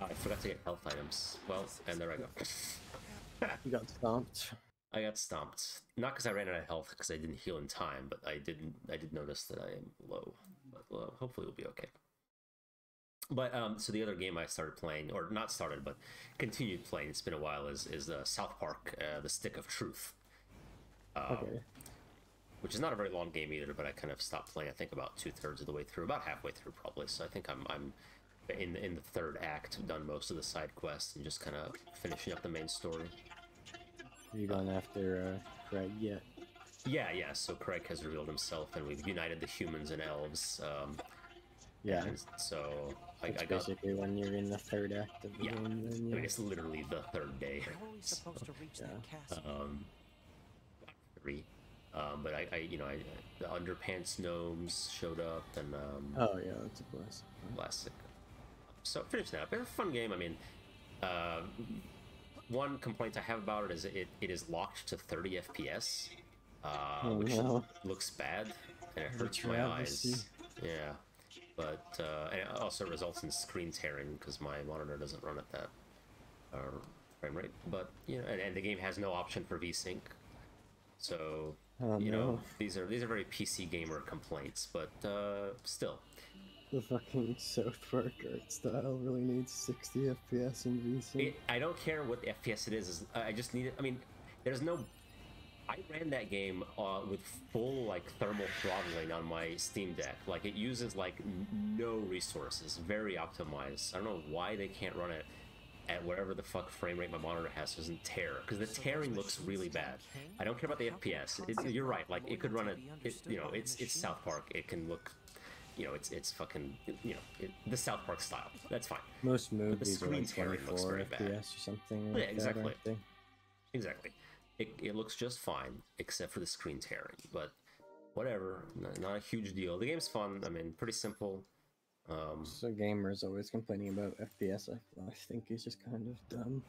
S1: I forgot to get health items. Well, and there I go.
S2: You got stomped.
S1: I got stomped. Not because I ran out of health, because I didn't heal in time, but I didn't. I did notice that I am low. But well, hopefully we'll be okay. But um, so the other game I started playing, or not started, but continued playing. It's been a while. Is is uh, South Park: uh, The Stick of Truth. Um,
S2: Okay.
S1: Which is not a very long game either, but I kind of stopped playing. I think about two thirds of the way through, about halfway through probably. So I think I'm I'm in the, in the third act, done most of the side quests and just kind of finishing up the main story.
S2: Have you gone after uh, Craig yet?
S1: Yeah, yeah. So Craig has revealed himself, and we've united the humans and elves. Um,
S2: Yeah.
S1: and so I,
S2: It's
S1: I got.
S2: basically when you're in the third act of the
S1: Yeah.
S2: game. Then,
S1: I mean, it's literally the third day.
S3: How are we supposed to reach that castle?
S1: Um, three. Um, but I, I, you know, I, the underpants gnomes showed up, and um,
S2: Oh yeah, that's a plus.
S1: classic. So finished that. Up. It's a fun game. I mean, uh, one complaint I have about it is it, it is locked to 30 FPS, uh,
S2: Oh,
S1: which
S2: no.
S1: looks bad and it hurts my eyes. Yeah, but uh, and it also results in screen tearing because my monitor doesn't run at that uh, frame rate. But you know, and, and the game has no option for VSync, so
S2: Oh,
S1: you know these are these are very PC gamer complaints. But uh, still,
S2: The fucking South Park art style really needs 60 FPS in VC.
S1: It, I don't care what FPS it is. is I just need it. I mean, there's no. I ran that game uh, with full like thermal throttling on my Steam Deck. Like it uses like no resources, very optimized. I don't know why they can't run it at whatever the fuck frame rate my monitor has so doesn't tear because the tearing looks really bad. I don't care about the FPS. It, you're right. Like it could run it. it you know, it's it's South Park. It can look. You know, it's it's fucking you know it, the South Park style. That's fine.
S2: Most
S1: But the
S2: movies are
S1: screen
S2: like
S1: tearing looks
S2: 24
S1: very
S2: FPS
S1: bad.
S2: or something.
S1: Yeah, exactly.
S2: That.
S1: Exactly. It, it looks just fine, except for the screen tearing. But whatever, n- not a huge deal. The game's fun. I mean, pretty simple. Um,
S2: So gamers always complaining about FPS. I, I think is just kind of dumb.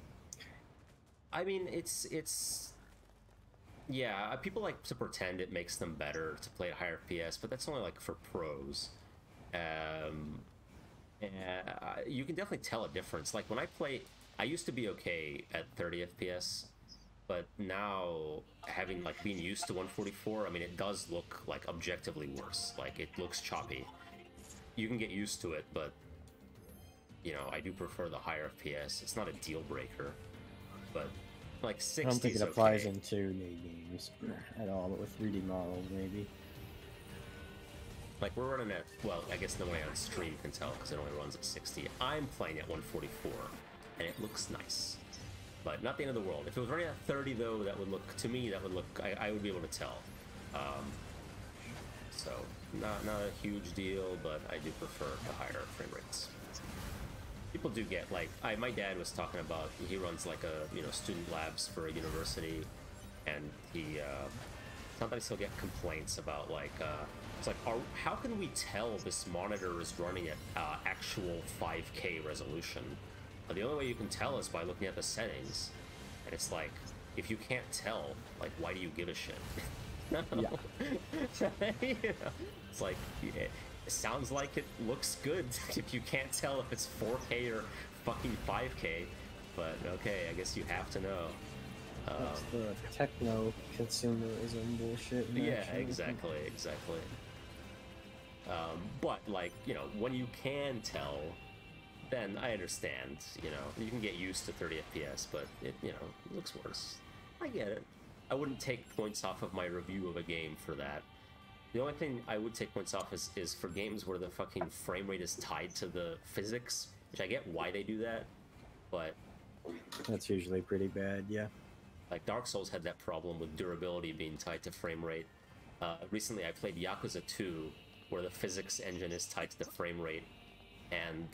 S1: I mean, it's it's yeah. uh, People like to pretend it makes them better to play at higher FPS, but that's only like for pros. Um, and uh, you can definitely tell a difference. Like when I play, I used to be okay at 30 FPS, but now having like being used to 144, I mean, it does look like objectively worse. Like it looks choppy. You can get used to it, but you know, I do prefer the higher FPS. It's not a deal breaker, but like 60
S2: I don't think it applies
S1: okay.
S2: in 2D games at all, but with 3D models maybe.
S1: Like we're running at well, I guess nobody on stream can tell because it only runs at 60. I'm playing at 144, and it looks nice, but not the end of the world. If it was running at 30 though, that would look to me that would look I, I would be able to tell. Um, so not not a huge deal, but I do prefer the higher frame rates. People do get like I my dad was talking about he runs like a you know student labs for a university, and he uh, sometimes he'll get complaints about like uh, it's like are, how can we tell this monitor is running at uh, actual 5K resolution? But the only way you can tell is by looking at the settings, and it's like if you can't tell, like why do you give a shit?
S2: Yeah.
S1: It's like it sounds like it looks good if you can't tell if it's 4K or fucking 5K. But okay, I guess you have to know. Um,
S2: That's the techno consumerism bullshit.
S1: yeah,
S2: action.
S1: exactly, exactly. Um, but like you know, when you can tell, then I understand. You know, you can get used to 30 FPS, but it you know it looks worse. I get it. I wouldn't take points off of my review of a game for that. The only thing I would take points off is, is for games where the fucking frame rate is tied to the physics, which I get why they do that, but
S2: That's usually pretty bad, yeah.
S1: like Dark Souls had that problem with durability being tied to frame rate. Uh, recently, I played Yakuza 2, where the physics engine is tied to the frame rate, and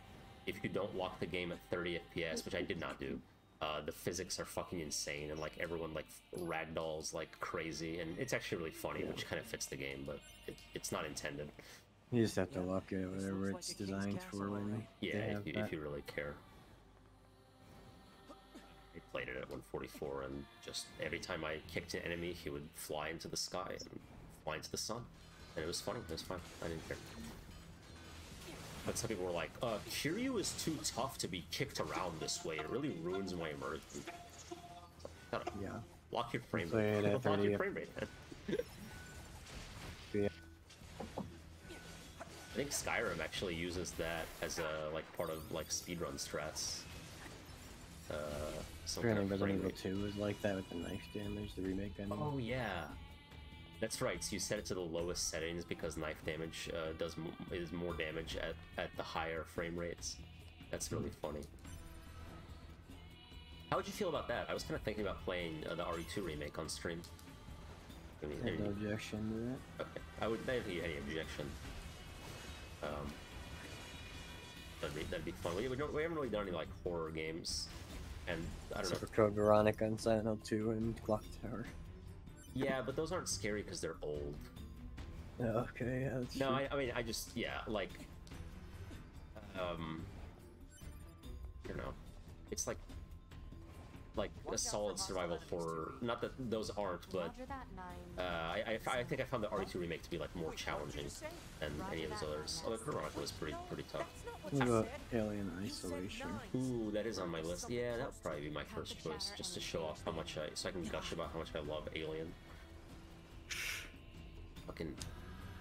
S1: if you don't lock the game at 30 FPS, which I did not do, uh, the physics are fucking insane, and like everyone like ragdolls like crazy, and it's actually really funny, which kind of fits the game, but it, it's not intended.
S2: You just have to lock it whatever it's designed for when
S1: Yeah, if you, if you really care. I played it at 144, and just every time I kicked an enemy, he would fly into the sky and fly into the sun. And it was funny, it was fun. I didn't care. But some people were like, uh, Kiryu is too tough to be kicked around this way. It really ruins my immersion. Shut up.
S2: Yeah.
S1: Lock your frame rate. Lock your frame rate, man.
S2: Yeah.
S1: I think Skyrim actually uses that as a like part of like speedrun strats. Uh, some kind
S2: Apparently
S1: of
S2: Resident Evil 2 is like that with the knife damage, the remake ending.
S1: Oh yeah, that's right. So you set it to the lowest settings because knife damage uh, does m- is more damage at at the higher frame rates. That's really funny. How would you feel about that? I was kind of thinking about playing uh, the RE2 remake on stream. I mean,
S2: have no objection to that.
S1: Okay, I would not have any objection. Um, that'd be that'd be fun. We, we, don't, we haven't really done any like horror games, and I don't know.
S2: Except for Code Veronica and Silent Hill 2 and Clock Tower.
S1: Yeah, but those aren't scary because they're old.
S2: Okay, yeah, that's
S1: No,
S2: true.
S1: I, I mean I just yeah like, um, you know, it's like like a solid survival horror. Not that those aren't, but
S5: Roger that, nine.
S1: uh, I, I I think I found the RE2 remake to be like more challenging than any of those others. Although Veronica was pretty pretty tough.
S2: What about Alien Isolation?
S1: Ooh, that is on my list. Yeah, that would probably be my first choice, just to show off how much I, so I can gush about how much I love Alien. Fucking,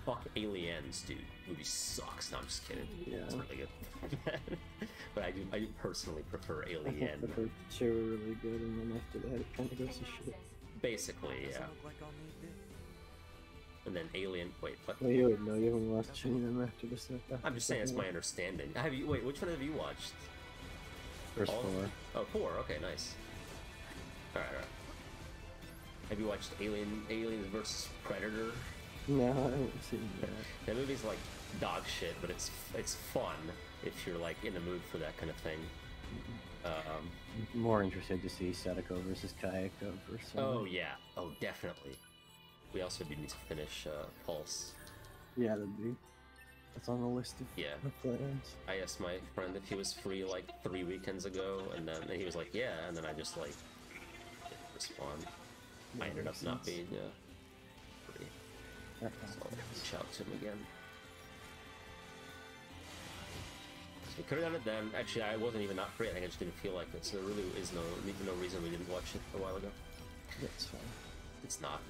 S1: fuck Aliens, dude. Movie sucks. No, I'm just kidding.
S2: Yeah.
S1: it's really good. but I do, I do personally prefer
S2: I thought
S1: Alien.
S2: the first two were really good, and then after that it kind of goes to shit.
S1: Basically, yeah.
S3: Like I'll need this.
S1: And then Alien. Wait, what?
S2: Well, you would know, you haven't watched any of them after this. uh,
S1: I'm just saying, it's my understanding. Have you? Wait, which one have you watched?
S2: First
S1: All
S2: four.
S1: Oh, four. Okay, nice. All right, all right. Have you watched Alien Aliens versus Predator?
S2: No, I haven't seen that.
S1: That movie's like dog shit, but it's it's fun if you're like in the mood for that kind of thing. Um,
S2: More interested to see Sadako versus Kayako versus.
S1: oh yeah, oh definitely. We also do need to finish uh, Pulse.
S2: Yeah, that'd be. That's on the list of,
S1: Yeah.
S2: plans.
S1: I asked my friend if he was free like three weekends ago, and then and he was like, yeah, and then I just like didn't respond. I ended up
S2: makes
S1: not being yeah, So I'll
S2: happens.
S1: reach out to him again. So we could have done it then. Actually, I wasn't even not free. I think I just didn't feel like it. So there really is no no reason we didn't watch it a while ago.
S2: That's fine.
S1: It's not.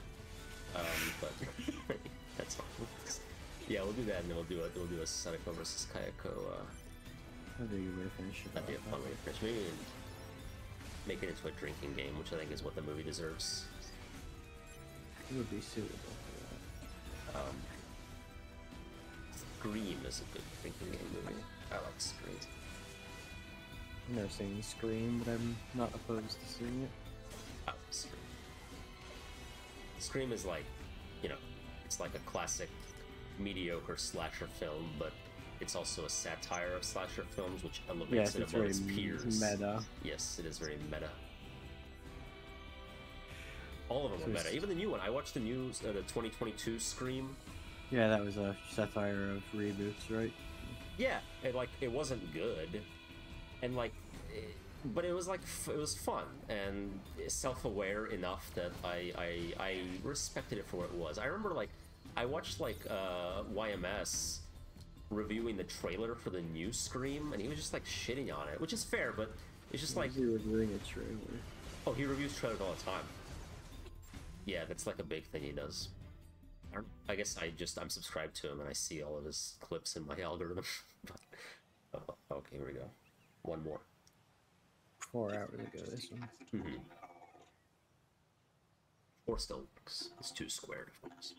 S1: Um, but that's fine. Yeah, we'll do that, and then we'll do a we'll do a Sadako versus Kayako. Uh,
S2: That'd be a way to finish it.
S1: that'd be a fun way to finish. Maybe even make it into a drinking game, which I think is what the movie deserves.
S2: It would be suitable for
S1: Um, Scream is a good drinking game movie. I like Scream.
S2: I've never seen Scream, but I'm not opposed to seeing it.
S1: Like Scream. Scream is like, you know, it's like a classic mediocre slasher film, but it's also a satire of slasher films, which elevates
S2: Yes,
S1: it
S2: it's
S1: above its peers.
S2: meta.
S1: Yes, it is very meta. All of them
S2: it's-
S1: meta. Even the new one. I watched the new, uh, the 2022 Scream.
S2: Yeah, that was a satire of reboots, right?
S1: Yeah, it like it wasn't good, and like, it, but it was like f- it was fun and self-aware enough that I, I I respected it for what it was. I remember like I watched like uh, YMS reviewing the trailer for the new Scream, and he was just like shitting on it, which is fair, but it's just like
S2: he bring a trailer.
S1: oh he reviews trailers all the time. Yeah, that's like a big thing he does. I guess I just I'm subscribed to him and I see all of his clips in my algorithm. oh, okay, here we go. One more.
S2: Four hours ago, this one.
S1: Mm -hmm. Four still works. It's two squared, of course.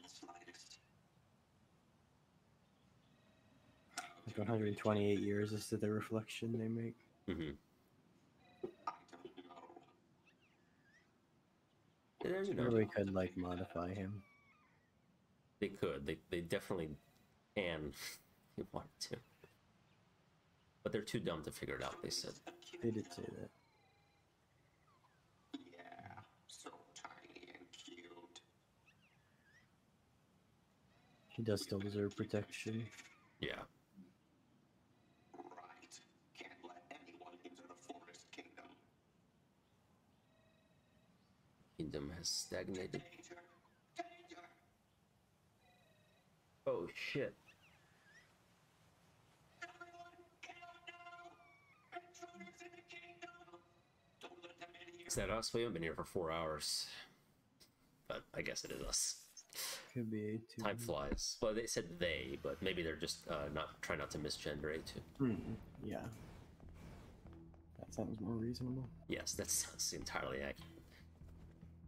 S2: Like 128 years is to the reflection they make.
S1: Mm -hmm. You know,
S2: we could like modify him.
S1: they could. They they definitely can. if you wanted to. But they're too dumb to figure it out. They said.
S2: They did say that.
S12: Yeah, so tiny and cute.
S2: He does still deserve protection.
S1: Yeah.
S12: Right. Can't let anyone into the forest kingdom.
S1: Kingdom has stagnated.
S12: Danger! Danger!
S1: Oh shit.
S12: Everyone, get out now! Intruders in the kingdom! Don't let them in here.
S1: Is that us? We haven't been here for four hours. But I guess it is us.
S2: Could be A2.
S1: Time flies. Well, they said they, but maybe they're just uh, not trying not to misgender A2.
S2: Hmm, yeah. That sounds more reasonable.
S1: Yes, that sounds entirely accurate.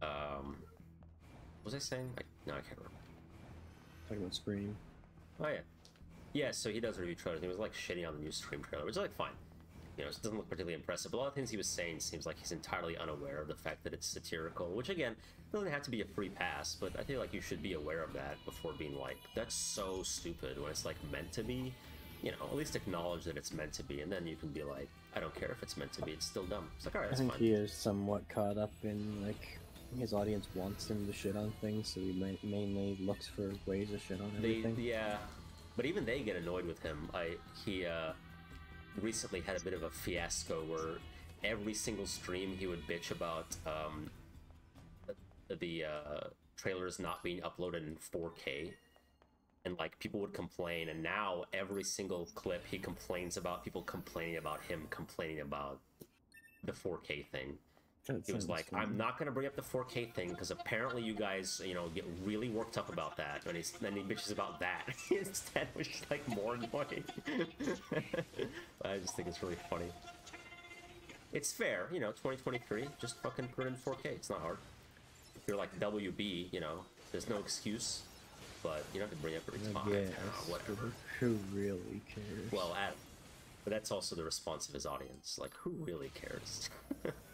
S1: Um, what was I saying? I, no, I can't remember.
S2: Talking about Scream.
S1: Oh yeah, yeah. So he does review trailers. He was like shitting on the new Scream trailer, which is like fine. You know, it doesn't look particularly impressive. But a lot of things he was saying seems like he's entirely unaware of the fact that it's satirical. Which again, doesn't have to be a free pass, but I feel like you should be aware of that before being like, "That's so stupid." When it's like meant to be, you know, at least acknowledge that it's meant to be, and then you can be like, "I don't care if it's meant to be. It's still dumb." It's like, all right,
S2: I think
S1: fine.
S2: he is somewhat caught up in like his audience wants him to shit on things, so he ma- mainly looks for ways to shit on
S1: They,
S2: everything.
S1: yeah, but even they get annoyed with him. I he uh, recently had a bit of a fiasco where every single stream he would bitch about um, the, the uh, trailers not being uploaded in 4K, and like people would complain. And now every single clip he complains about people complaining about him complaining about the 4K thing.
S2: That
S1: He was like. "I'm not gonna bring up the 4K thing because apparently you guys, you know, get really worked up about that." And he's then he bitches about that instead, which is like more annoying. I just think it's really funny. It's fair, you know, 2023. Just fucking put in 4K. It's not hard. If you're like WB, you know, there's no excuse. But you don't have to bring up every time.
S2: guess,
S1: uh, whatever.
S2: Who really cares?
S1: Well. But that's also the response of his audience. Like, who really cares?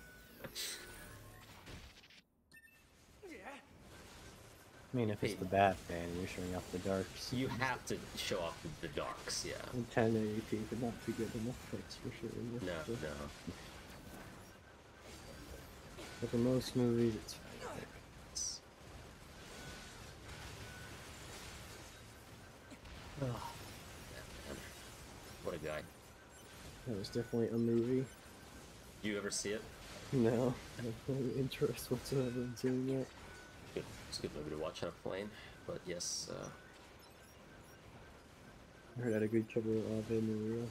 S2: I mean, if it's the Batman and you're showing off the darks,
S1: you have to show off the darks, yeah.
S2: in 1080p could not be good enough fix for sure. You
S1: No, no.
S2: But for most movies, it's
S1: It's- Oh, man. What a guy.
S2: that was definitely a movie.
S1: You ever see it?
S2: No, I have no interest whatsoever in seeing that.
S1: Good. It's a good movie to watch on a plane. But yes, uh,
S2: I heard it had a good cover of Ave Maria.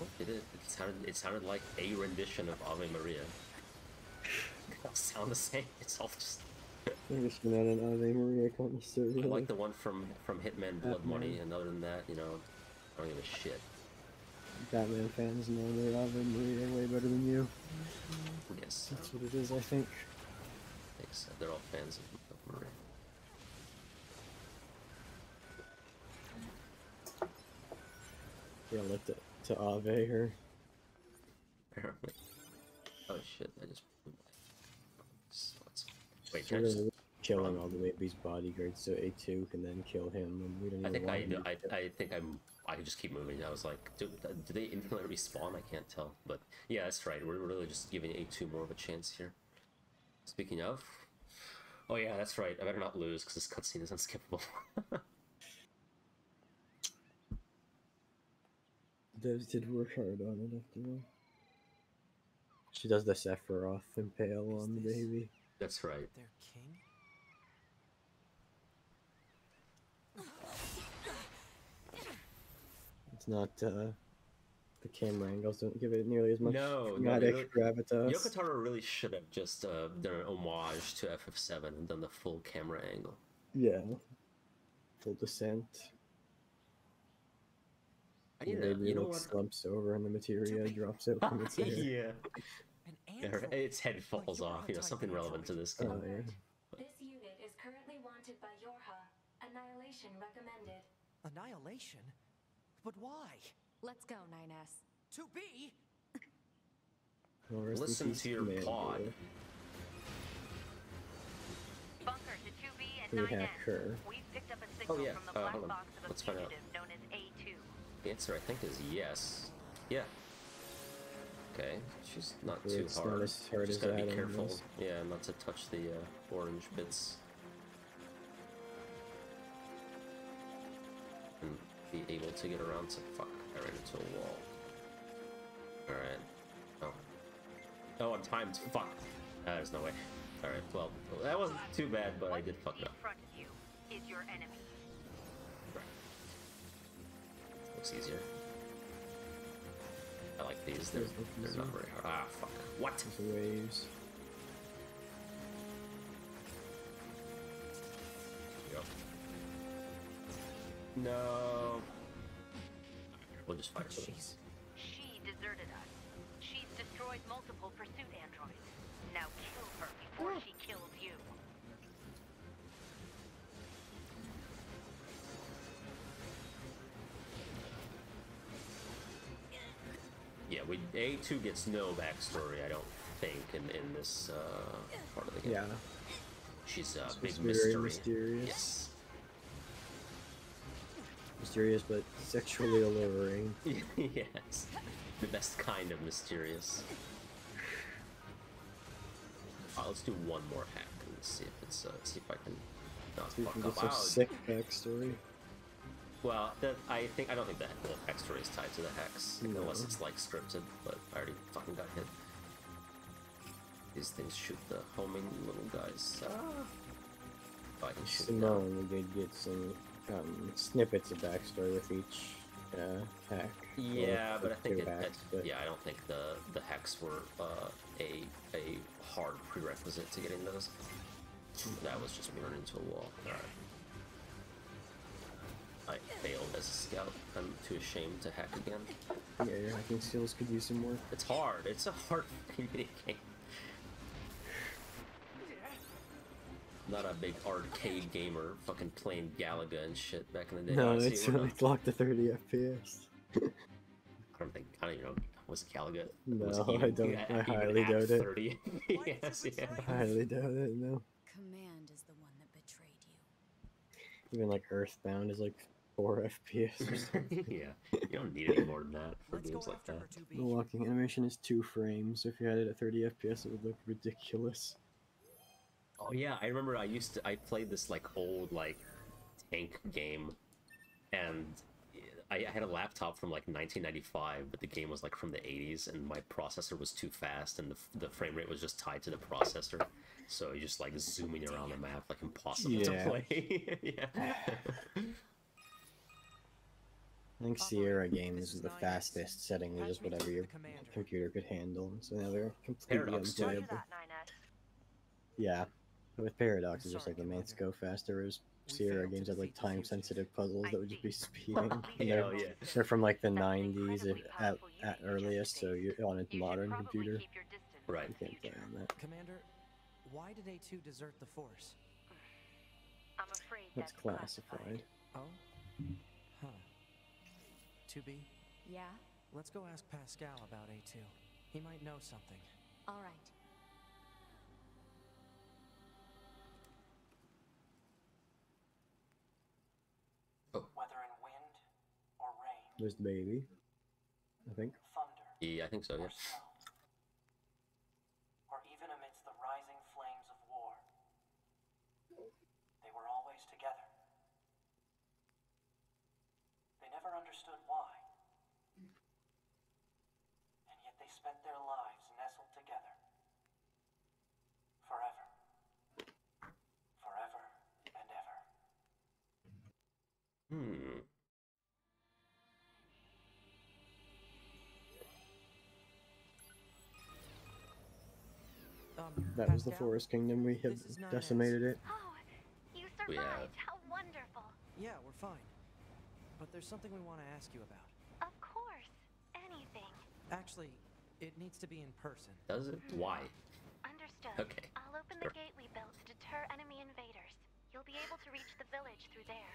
S1: oh, it, did. it sounded it sounded like a rendition of Ave Maria. They all sound the same. It's all just.
S2: I'm just not an Ave Maria connoisseur.
S1: I like the one from from Hitman Blood Money, and other than that, you know, I don't give a shit.
S2: Batman fans know their Ave Maria way better than you.
S1: Yes,
S2: That's what it is, I think.
S1: thanks. They're all fans of, of Maria.
S2: Yeah, let it to Ave her.
S1: Apparently. Oh shit! I just. blew my spots. Wait,
S2: So
S1: just
S2: killing all the baby's bodyguards so A2 can then kill him and we don't
S1: I think I,
S2: him
S1: I, I think I'm. I could just keep moving. I was like, do, do they infinitely respawn? I can't tell. But yeah, that's right. We're really just giving A2 more of a chance here. Speaking of. Oh yeah, that's right. I better not lose because this cutscene is unskippable.
S2: Devs did work hard on it after all. She does the Sephiroth impale on the baby.
S1: that's right.
S3: Their king?
S2: It's not, uh, the camera angles don't give it nearly as much
S1: No, no,
S2: dramatic
S1: really-
S2: gravitas.
S1: Yoko Taro really should have just uh, done an homage to FF7 and done the full camera angle.
S2: Yeah. Full descent.
S1: I
S2: The
S1: need to,
S2: baby
S1: you know
S2: like
S1: what?
S2: slumps over on the materia drops out from its head.
S1: yeah. Yeah, her- its head falls off. You know, something relevant to this game.
S2: Oh, yeah.
S6: This unit is currently wanted by Yorha. Annihilation recommended.
S3: Annihilation? But why?
S5: Let's go, 9S.
S3: To be?
S2: Well, rest in
S1: Listen to your
S2: Commander.
S1: pod.
S4: Bunker to 2B and
S2: We
S4: 9S.
S2: her.
S4: We've picked up a signal
S1: Oh, yeah.
S4: from the
S1: Uh,
S4: black
S1: hold on.
S4: box of a
S1: Let's find out.
S4: fugitive known as A2.
S1: The answer, I think, is yes. Yeah. Okay, she's not
S2: Yeah,
S1: too
S2: it's not
S1: hard.
S2: as hard
S1: Just
S2: as
S1: gotta be careful. Yeah, not to touch the uh, orange bits. Be able to get around to fuck. I ran into a wall. Alright. Oh. Oh, I'm timed. Fuck. Ah, there's no way. Alright, well, that wasn't too bad, but I did fuck it
S4: In
S1: up.
S4: front of you is your enemy.
S1: Looks easier. I like these. They're,
S2: Those
S1: they're not
S2: easier.
S1: very hard. Ah, fuck. What?
S2: There's the waves.
S1: Go. No. We'll just fire
S3: But
S1: them.
S3: she's.
S4: She deserted us. She's destroyed multiple pursuit androids. Now kill her before she kills you.
S1: Yeah, we A2 gets no backstory, I don't think, in, in this uh, part of the game.
S2: Yeah.
S1: She's a
S2: It's
S1: big
S2: very
S1: mystery.
S2: mysterious.
S1: Yes.
S2: Mysterious but sexually alluring.
S1: yes. The best kind of mysterious. Let's do one more hack and see if it's uh, see if I can not
S2: you
S1: fuck up.
S2: get some
S1: Wow,
S2: sick backstory.
S1: Well, I think I don't think that the backstory is tied to the hex
S2: No.
S1: unless it's like scripted. But I already fucking got hit. These things shoot the homing little guys. Ah. Oh, I can shoot them.
S2: Simone, we did get some um, snippets of backstory with each uh, hack.
S1: Yeah, but I think it,
S2: hacks, but
S1: yeah, I don't think the the hacks were uh, a a hard prerequisite to getting those. That was just running into a wall. Alright. I failed as a scout. I'm too ashamed to hack again.
S2: yeah, your hacking skills could use some work.
S1: It's hard. It's a hard mini game. Not a big arcade gamer, fucking playing Galaga and shit back in the day.
S2: No,
S1: Honestly,
S2: it's,
S1: we're not-
S2: locked to 30 FPS.
S1: I don't think I don't even know. Was Galaga? was
S2: No,
S1: even-
S2: I don't-
S1: even
S2: I highly doubt it.
S1: 30 yes, yeah.
S2: I highly doubt it, no.
S5: Command is the one that betrayed you.
S2: Even like Earthbound is like 4 FPS or something.
S1: yeah, you don't need any more than that for
S3: Let's
S1: games like that.
S2: The locking animation is 2 frames, so if you had it at 30 FPS, it would look ridiculous.
S1: Oh yeah, I remember I used to I played this like old like tank game, and I, I had a laptop from like 1995, but the game was like from the 80s, and my processor was too fast, and the, the frame rate was just tied to the processor, so you're just like zooming around the map like impossible
S2: Yeah.
S1: to play. yeah.
S2: I think Sierra games is the fastest setting, is just whatever your computer could handle, so now they're completely
S1: Paradox too.
S4: Roger
S2: unplayable. Yeah, with Paradox, it's just like the mains go faster, whereas
S3: We
S2: Sierra games have like time sensitive puzzles that would just be speeding. and
S1: Hell
S2: they're,
S1: yeah.
S2: they're from like the 90s at, at, at earliest, so you're on a
S4: You
S2: modern computer.
S4: keep your distance
S1: Right.
S2: You can't play on that.
S3: Commander, why did A2 desert the Force?
S4: I'm afraid
S2: That's
S4: that's
S2: classified.
S3: Oh? Huh. 2B,
S5: Yeah?
S3: let's go ask Pascal about A2. He might know something.
S5: All right.
S2: There's the baby, I think.
S11: thunder
S1: Yeah, I think so.
S11: or
S1: Yeah.
S11: or even amidst the rising flames of war, they were always together. They never understood why. And yet they spent their lives nestled together. Forever. Forever and ever.
S1: Hmm.
S3: Um,
S2: that was the Forest Kingdom. We have
S3: This is 9S.
S2: decimated it.
S9: Oh, you
S1: We have-
S9: survived. How wonderful.
S3: Yeah, we're fine. But there's something we want to ask you about.
S9: Of course. Anything.
S3: Actually, it needs to be in person.
S1: Does it? Mm-hmm. Why?
S9: Understood.
S1: Okay,
S9: I'll open
S1: sure.
S9: the gate we built to deter enemy invaders. You'll be able to reach the village through there.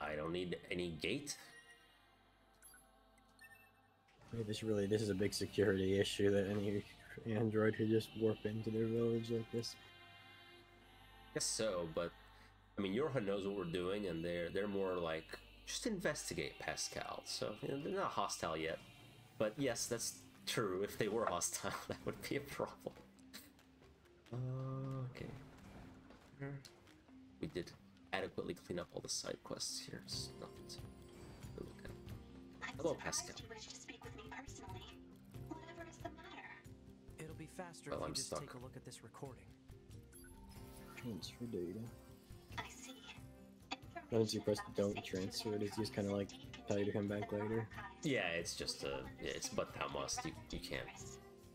S1: I don't need any gate.
S2: Maybe this really this is a big security issue that any android could just warp into their village like this.
S1: Guess so, but I mean, Yorha knows what we're doing, and they're they're more like just investigate Pascal. So you know, they're not hostile yet. But yes, that's true. If they were hostile, that would be a problem. Uh, okay. We did adequately clean up all the side quests here. It's nothing to to look at.
S12: I'm
S1: Hello,
S12: surprised
S1: Pascal.
S3: Faster
S1: Well,
S3: if you
S1: I'm
S3: just
S1: stuck.
S3: take a look at this recording.
S2: Transfer data.
S12: I see.
S2: Once you press don't transfer it, it's just kind of like tell you to come back later.
S1: Yeah, it's just a. Yeah, it's but thou must. You, you can't.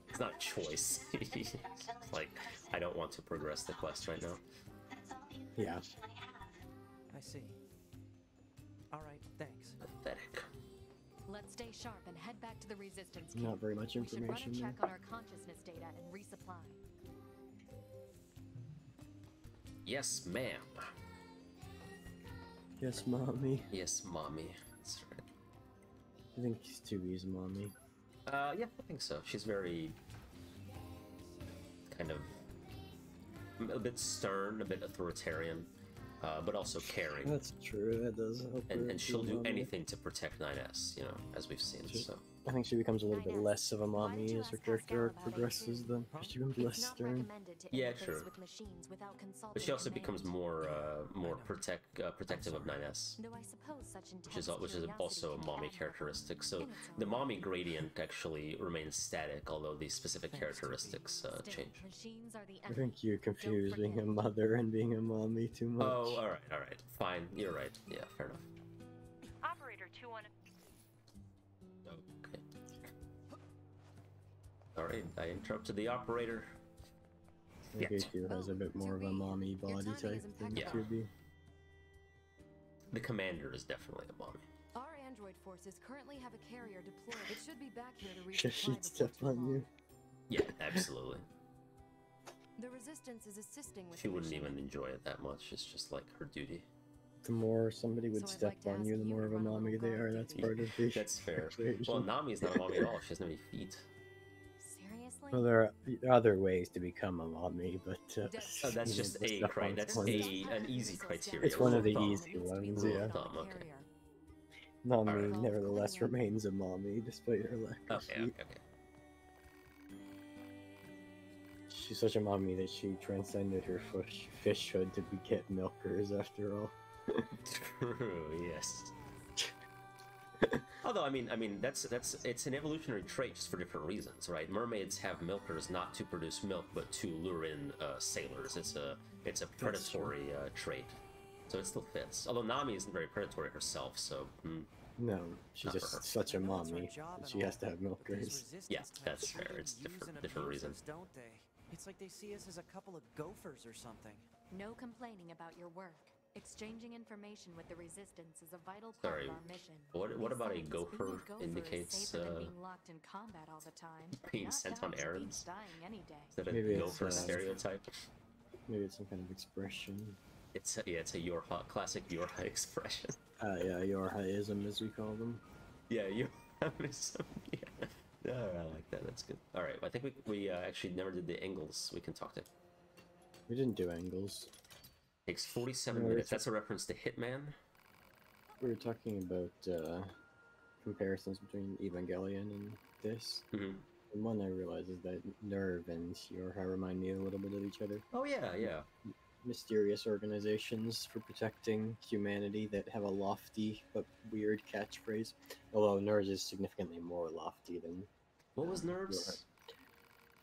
S1: It's not choice. like I don't want to progress the quest right now.
S2: Yeah.
S3: I see.
S5: Stay sharp and head back to the resistance.
S2: Not very much
S5: We should run
S2: information
S5: a check on our consciousness data and resupply.
S1: Yes, ma'am.
S2: Yes, mommy.
S1: Yes, mommy. That's right.
S2: I think Stubby's mommy.
S1: Uh, yeah, I think so. She's very kind of a bit stern, a bit authoritarian, uh, but also caring.
S2: That's true. That does help.
S1: and, and she'll do anything to protect 9S, you know, as we've seen. So
S2: I think she becomes a little bit less of a mommy as her character arc progresses. Then she becomes less stern.
S1: Yeah,
S5: interface
S1: true.
S5: with machines without
S1: but she also becomes more uh, more protect uh, protective of 9S.
S5: Though I suppose such
S1: Which is which is also a mommy characteristic. So
S5: in its own
S1: the mommy gradient actually remains static, although the specific characteristics uh, change.
S5: Machines
S2: I think you confuse being a mother and being a mommy too much.
S1: Oh, all right, all right, fine. You're right. Yeah, fair enough.
S4: Operator 210.
S1: Okay. All right, I interrupted the operator.
S2: I think Two has a oh, bit more of a mommy body type than
S1: Yeah.
S2: 2B.
S1: The commander is definitely a mommy.
S5: Our android forces currently have a carrier deployed. It should be back here to
S2: Should
S5: resupply
S2: she
S5: before
S2: step on you?
S1: Yeah, absolutely.
S5: The resistance is assisting with
S1: She wouldn't
S5: mission.
S1: even enjoy it that much. It's just like her duty.
S2: The more somebody would
S5: So
S2: step
S5: like
S2: on you, the more
S5: to
S2: of a mommy they are. That's part of the.
S1: That's fair.
S2: equation.
S1: Well, Nami's not a mommy at all. She doesn't have any feet.
S5: Seriously?
S2: Well, there are other ways to become a mommy, but uh,
S1: Oh, that's just a
S2: step
S1: cri-
S2: on
S1: That's
S2: someone.
S1: a an easy criteria.
S2: It's one of the
S1: Rule
S2: easy ones, yeah.
S1: of thumb, okay.
S2: Mommy
S1: Alright.
S2: nevertheless remains a mommy despite her lack of
S1: Okay,
S2: feet.
S1: okay, okay.
S2: She's such a mommy that she transcended her fish fishhood to be cat milkers after all.
S1: True. Yes. Although I mean, I mean that's that's it's an evolutionary trait just for different reasons, right? Mermaids have milkers not to produce milk, but to lure in uh, sailors. It's a it's a predatory uh, trait, so it still fits. Although Nami isn't very predatory herself, so mm,
S2: No, she's
S1: Not for her.
S2: just such a
S3: know
S2: mommy.
S3: job
S2: that
S3: and
S2: She has to have
S3: but these
S2: milkers.
S1: Yeah, that's fair. It's different- different
S3: reasons. don't they? It's like they see us as a couple of gophers or something.
S5: No complaining about your work. Exchanging information with the resistance is a vital part
S1: Sorry,
S5: of our mission.
S1: what what about a
S5: Besides, being
S1: gopher
S5: gopher
S1: indicates
S5: is safer than
S1: uh,
S5: being locked in combat all the time.
S1: being
S5: Not
S1: sent on errands?
S5: Dying any day.
S1: is that a
S2: Maybe it's,
S1: gopher
S2: uh,
S1: stereotype?
S2: Maybe it's some kind of expression.
S1: It's a, yeah, it's a Yorha classic Yorha expression.
S2: Uh, yeah, Yorhaism as we call them.
S1: Yeah, you. yeah. yeah, I like that. That's good. All right, I think we we uh, actually never did the angles. We can talk to.
S2: We didn't do angles.
S1: Takes forty-seven
S2: No,
S1: minutes.
S2: it's-
S1: That's a reference to Hitman.
S2: We were talking about uh, comparisons between Evangelion and this.
S1: Mhm.
S2: And one I realized is that NERV and Yorha remind me a little bit of each other.
S1: Oh yeah, yeah.
S2: Mysterious organizations for protecting humanity that have a lofty but weird catchphrase. Although NERV is significantly more lofty than
S1: What was
S2: Yorha.
S1: NERV's?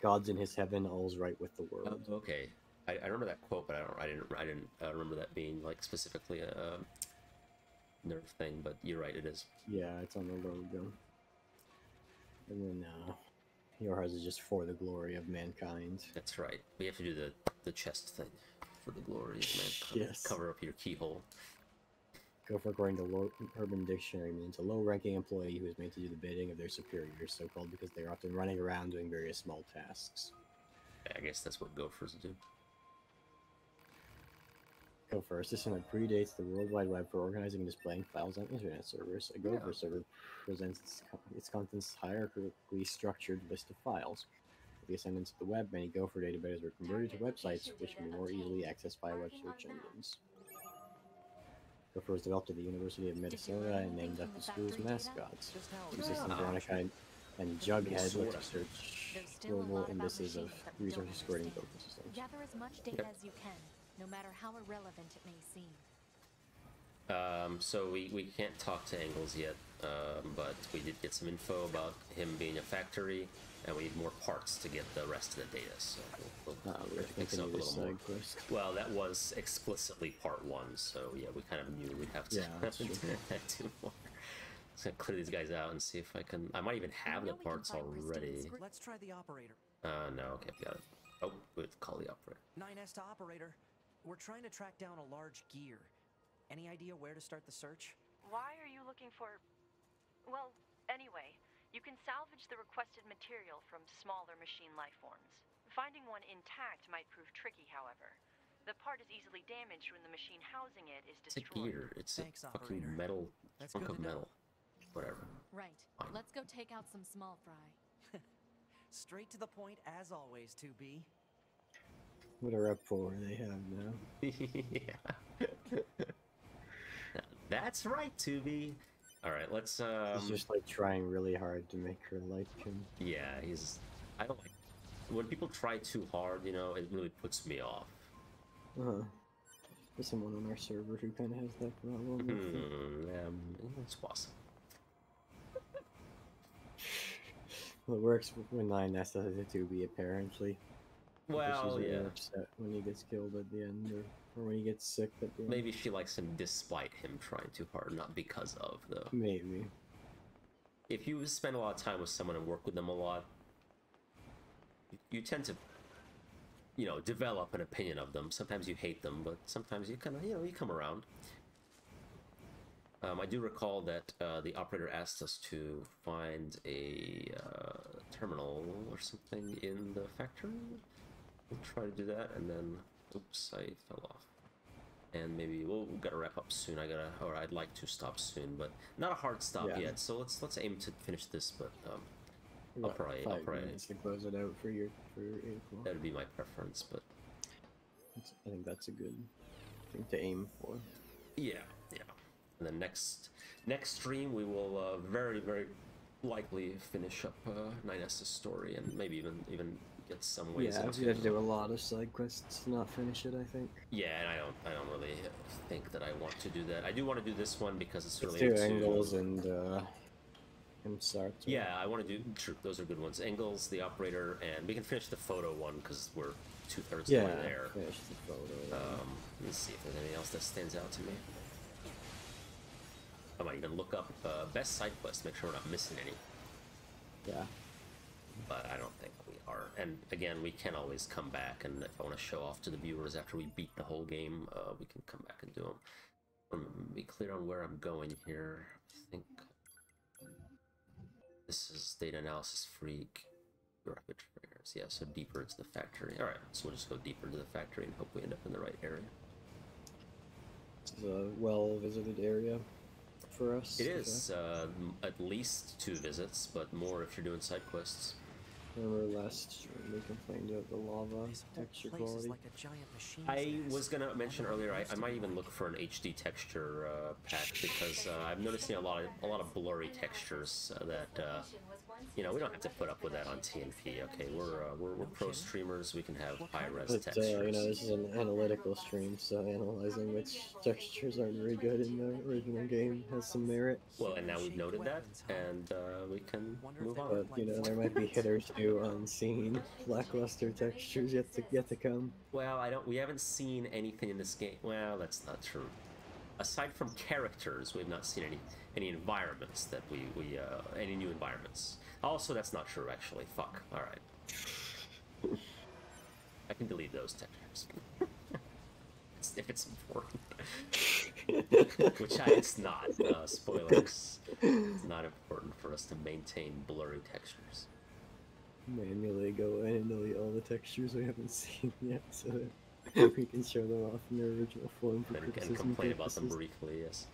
S2: God's in his heaven, all's right with the world.
S1: Oh, okay, I, I remember that quote, but I don't. I didn't. I didn't uh, remember that being like specifically a, a NERV thing. But you're right. It is.
S2: Yeah, it's on the logo. And then uh, Yorha's is just for the glory of mankind.
S1: That's right. We have to do the the chest thing for the glory of mankind.
S2: Yes.
S1: Cover up your keyhole.
S2: Gopher, according to Lo- Urban Dictionary, means a low-ranking employee who is made to do the bidding of their superiors, so-called because they are often running around doing various small tasks.
S1: I guess that's what gophers do.
S2: Go first. This that predates the World Wide Web for organizing and displaying files on internet servers. A Gopher server presents its, con- its contents hierarchically structured list of files. With the ascendance of the web, many Gopher databases were converted to websites which can be more easily accessed by web search engines. Gopher was developed at the University of Minnesota and named after the school's mascots. Assistant ah. Veronica and- and Jughead look
S1: Minnesota.
S2: to search
S5: There's still a
S2: global
S5: lot of
S2: indices of
S5: applications that we don't
S2: resources scored in
S5: understand.
S2: Gopher systems.
S5: Gather as much data as you can, no matter how irrelevant it may seem.
S1: Um, so we, we can't talk to Engels yet, um, but we did get some info about him being a factory, and we need more parts to get the rest of the data. So we'll, we'll,
S2: Ah, we
S1: we're
S2: have
S1: up a little more.
S2: quest.
S1: Well, that was explicitly part one, so yeah, we kind of knew we'd have to
S2: Yeah, that's
S1: do more. Just gonna clear these guys out and see if I can. I might even have the parts already.
S3: Let's try the operator.
S1: Uh, no, okay, got it. Oh, we'll call the operator.
S3: 9S to operator. We're trying to track down a large gear. Any idea where to start the search?
S4: Why are you looking for. Well, anyway, you can salvage the requested material from smaller machine life forms. Finding one intact might prove tricky, however. The part is easily damaged when the machine housing it is destroyed.
S1: It's a gear. It's
S3: Thanks,
S1: a fucking
S3: operator.
S1: metal
S3: That's
S1: chunk
S3: good
S1: of
S3: to know.
S1: metal. Whatever.
S5: Right.
S1: Fine.
S5: Let's go take out some small fry.
S3: Straight to the point, as always, 2B.
S2: What a rapport they have now.
S1: yeah. That's right, 2B. All right, let's. Um,
S2: He's just like trying really hard to make her like him.
S1: Yeah, he's. I don't like when people try too hard. You know, it really puts me off.
S2: Uh huh. There's someone on our server who kind of has that problem.
S1: Hmm, um, it's possible.
S2: Well, it works when 9S does it to 2B apparently.
S1: Well,
S2: she's really
S1: yeah.
S2: upset when he gets killed at the end, or, or when he gets sick at the end.
S1: Maybe she likes him despite him trying too hard, not because of though.
S2: Maybe.
S1: If you spend a lot of time with someone and work with them a lot, you, you tend to, you know, develop an opinion of them. Sometimes you hate them, but sometimes you kind of, you know, you come around. Um, I do recall that uh, the operator asked us to find a uh, terminal or something in the factory. We'll try to do that, and then, oops, I fell off. And maybe we'll, we gotta wrap up soon. I gotta, or I'd like to stop soon, but not a hard stop
S2: Yeah.
S1: yet. So let's let's aim to finish this. But um, I'll probably, I'll probably
S2: to close it out for your for your eight o'clock.
S1: that would be my preference. But
S2: That's- I think that's a good thing to aim for.
S1: Yeah, yeah. And then next next stream we will uh, very very likely finish up uh, 9s's story and maybe even even get some ways
S2: yeah,
S1: into
S2: we have to do a lot of side quests to not finish it. I think.
S1: Yeah, and I don't I don't really think that I want to do that. I do want to do this one because it's
S2: Let's
S1: related
S2: do
S1: to
S2: Engels and uh, and Sartre.
S1: Yeah, I want to do true. Those are good ones. Engels, the operator, and we can finish the photo one because we're two thirds of
S2: Yeah,
S1: the way there.
S2: finish the photo.
S1: Um, let's see if there's anything else that stands out to me. I might even look up uh, best side quest, make sure we're not missing any.
S2: Yeah.
S1: But I don't think we are. And again, we can always come back, and if I want to show off to the viewers after we beat the whole game, uh, we can come back and do them. Let me be clear on where I'm going here. I think this is data analysis freak. Triggers. Yeah, so deeper into the factory. All right, so we'll just go deeper into the factory and hope we end up in the right area.
S2: This is a well visited area for us.
S1: It is, uh, at least two visits, but more if you're doing side quests.
S2: Remember last stream we complained about the lava texture quality.
S3: like a giant.
S1: I was gonna mention earlier. I, I might even look for an HD texture uh, pack because uh, I'm noticing a lot of a lot of blurry textures uh, that uh, you know we don't have to put up with that on TNP. Okay, we're uh, we're, we're pro streamers. We can have high res
S2: But uh,
S1: textures.
S2: you know, this is an analytical stream, so analyzing which textures aren't very good in the original game has some merit.
S1: Well, and now we've noted that, and uh, we can move on.
S2: But you know, there might be hit or unseen lackluster textures yet to yet to come.
S1: Well, I don't. We haven't seen anything in this game. Well, that's not true. Aside from characters, we've not seen any any environments that we we uh, any new environments. Also, that's not true. Actually, fuck. All right. I can delete those textures It's- if it's important, which I, it's not. Uh, spoilers. It's not important for us to maintain blurry textures.
S2: Manually go in and delete all the textures we haven't seen yet, so that we can show them off in their original form for
S1: and, and complain about them briefly. Yes.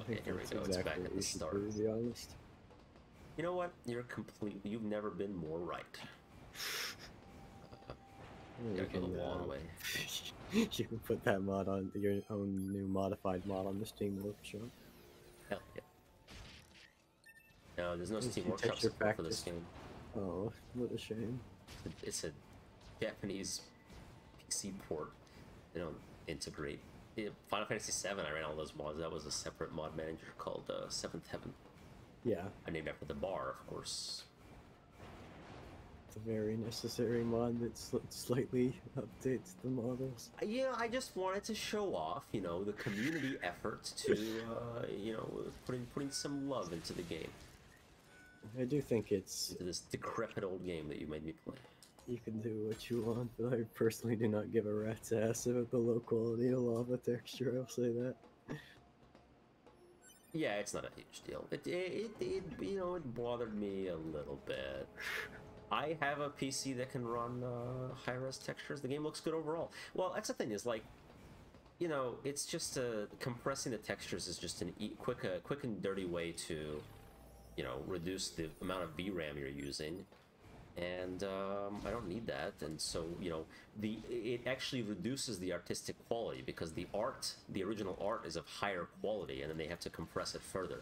S1: Okay, here we go. It's back at the start.
S2: to be honest.
S1: You know what? You're completely. You've never been more right.
S2: Yeah,
S1: Gotta go the long
S2: uh,
S1: way.
S2: you can put that mod on your own new modified mod on the Steam Workshop.
S1: Hell yeah. No, there's no Steam Workshop support for this game.
S2: Oh, what a shame.
S1: It's a Japanese PC port. They don't integrate. Yeah, Final Fantasy VII, I ran all those mods. That was a separate mod manager called uh, Seventh Heaven.
S2: Yeah,
S1: I named it after the bar, of course.
S2: it's a very necessary mod that sl- slightly updates the models.
S1: Yeah, I just wanted to show off, you know, the community effort to, uh, you know, putting putting some love into the game,
S2: I do think it's
S1: into this decrepit old game that you made me play.
S2: You can do what you want, but I personally do not give a rat's ass about the low quality of lava texture. I'll say that.
S1: Yeah, it's not a huge deal. It, it, it, it you know, it bothered me a little bit. I have a PC that can run uh, high-res textures. The game looks good overall. Well, that's the thing is like, you know, it's just uh, compressing the textures is just an e- quick, uh, quick and dirty way to, you know, reduce the amount of VRAM you're using. And um, I don't need that, and so you know, the it actually reduces the artistic quality because the art, the original art, is of higher quality, and then they have to compress it further.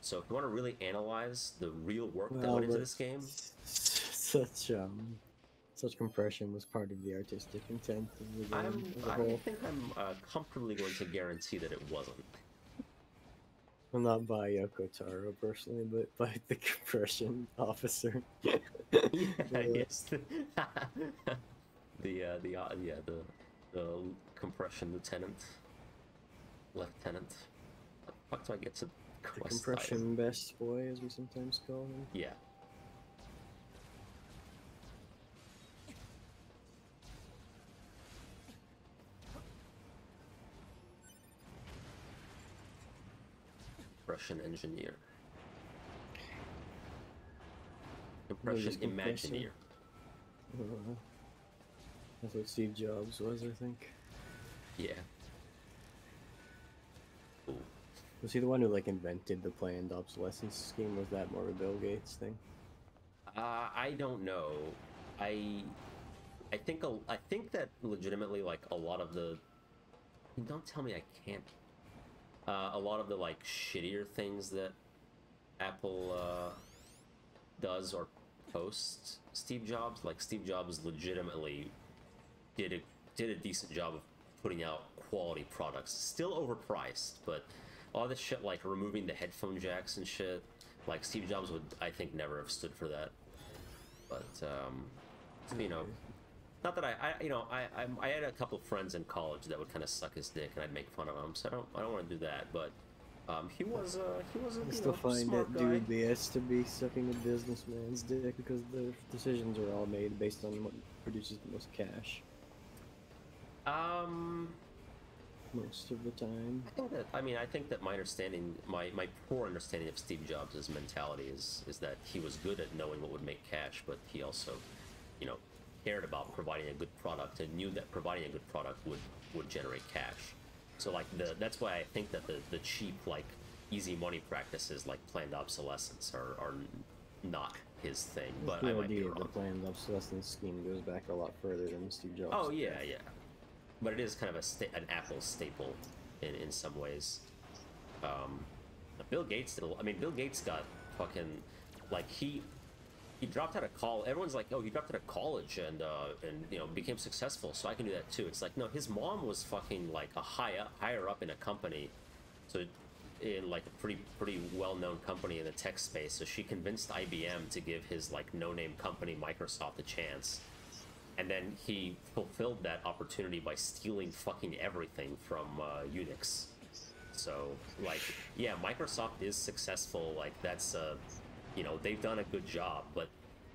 S1: So if you want to really analyze the real work that went into this game,
S2: Such um, such compression was part of the artistic intent of the game
S1: I'm, I
S2: whole.
S1: think I'm uh, comfortably going to guarantee that it wasn't.
S2: Well, not by Yoko Taro personally, but by the compression officer.
S1: yeah,
S2: Uh,
S1: yes. the uh, the uh, yeah the the compression lieutenant, lieutenant. How do I get to
S2: The compression best boy, as we sometimes call him.
S1: Yeah. Russian engineer. Impression
S2: Latest compressor.
S1: Imagineer.
S2: Uh, that's what Steve Jobs was, I think.
S1: Yeah. Ooh.
S2: Was he the one who like invented the planned obsolescence scheme? Was that more of a Bill Gates thing?
S1: Uh, I don't know. I I think a, I think that legitimately like a lot of the don't tell me I can't. Uh, a lot of the like shittier things that Apple uh, does or posts Steve Jobs, like Steve Jobs legitimately did a did a decent job of putting out quality products. Still overpriced, but all this shit like removing the headphone jacks and shit, like Steve Jobs would I think never have stood for that. But um, you know, not that I, I you know, I, I I had a couple of friends in college that would kind of suck his dick and I'd make fun of him. So I don't I don't want to do that. But um, he was uh, he was a
S2: I still
S1: know,
S2: find that
S1: guy.
S2: dubious to be sucking a businessman's dick because the decisions are all made based on what produces the most cash
S1: Um,
S2: most of the time.
S1: I think that I mean I think that my understanding, my my poor understanding of Steve Jobs' mentality is is that he was good at knowing what would make cash, but he also, you know, cared about providing a good product and knew that providing a good product would would generate cash. So like the that's why I think that the the cheap like easy money practices like planned obsolescence are are not his thing. But
S2: the
S1: I might be
S2: idea of the planned obsolescence scheme goes back a lot further than Steve Jobs.
S1: Oh yeah, yeah. But it is kind of a sta- an Apple staple in in some ways. Um, Bill Gates did. A, I mean, Bill Gates got fucking like he he dropped out of college. Everyone's like, oh, he dropped out of college and uh, and you know became successful, so I can do that too. It's like no, his mom was fucking like a high up, higher up in a company, so in like a pretty pretty well known company in the tech space. So she convinced IBM to give his like no name company Microsoft a chance. And then he fulfilled that opportunity by stealing fucking everything from uh, Unix. So, like, yeah, Microsoft is successful. Like, that's, uh, you know, they've done a good job, but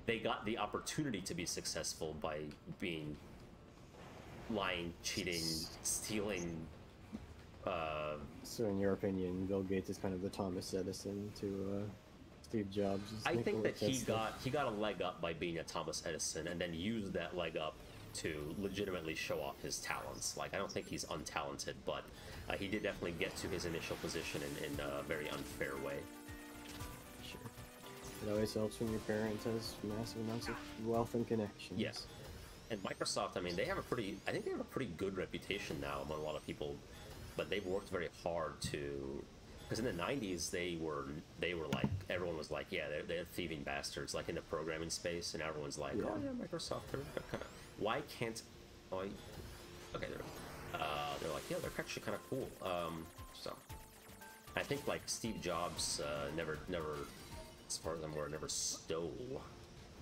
S1: they got the opportunity to be successful by being lying, cheating, stealing. Uh,
S2: So, in your opinion, Bill Gates is kind of the Thomas Edison to uh, Steve Jobs.
S1: I think that he got he got a leg up by being a Thomas Edison, and then used that leg up to legitimately show off his talents. Like I don't think he's untalented, but uh, he did definitely get to his initial position in, in a very unfair way.
S2: It always helps when your parent has massive amounts of wealth and connections.
S1: Yes. And Microsoft, I mean, they have a pretty, I think they have a pretty good reputation now among a lot of people, but they've worked very hard to, because in the 90s, they were, they were like, everyone was like, yeah, they're, they're thieving bastards, like in the programming space, and everyone's like,
S2: Yeah.
S1: oh yeah, Microsoft, they're, they're kind of, why can't, oh, I, okay, they're, uh, they're like, yeah, they're actually kind of cool. Um, so, I think like Steve Jobs uh, never, never, as far as I'm aware, never stole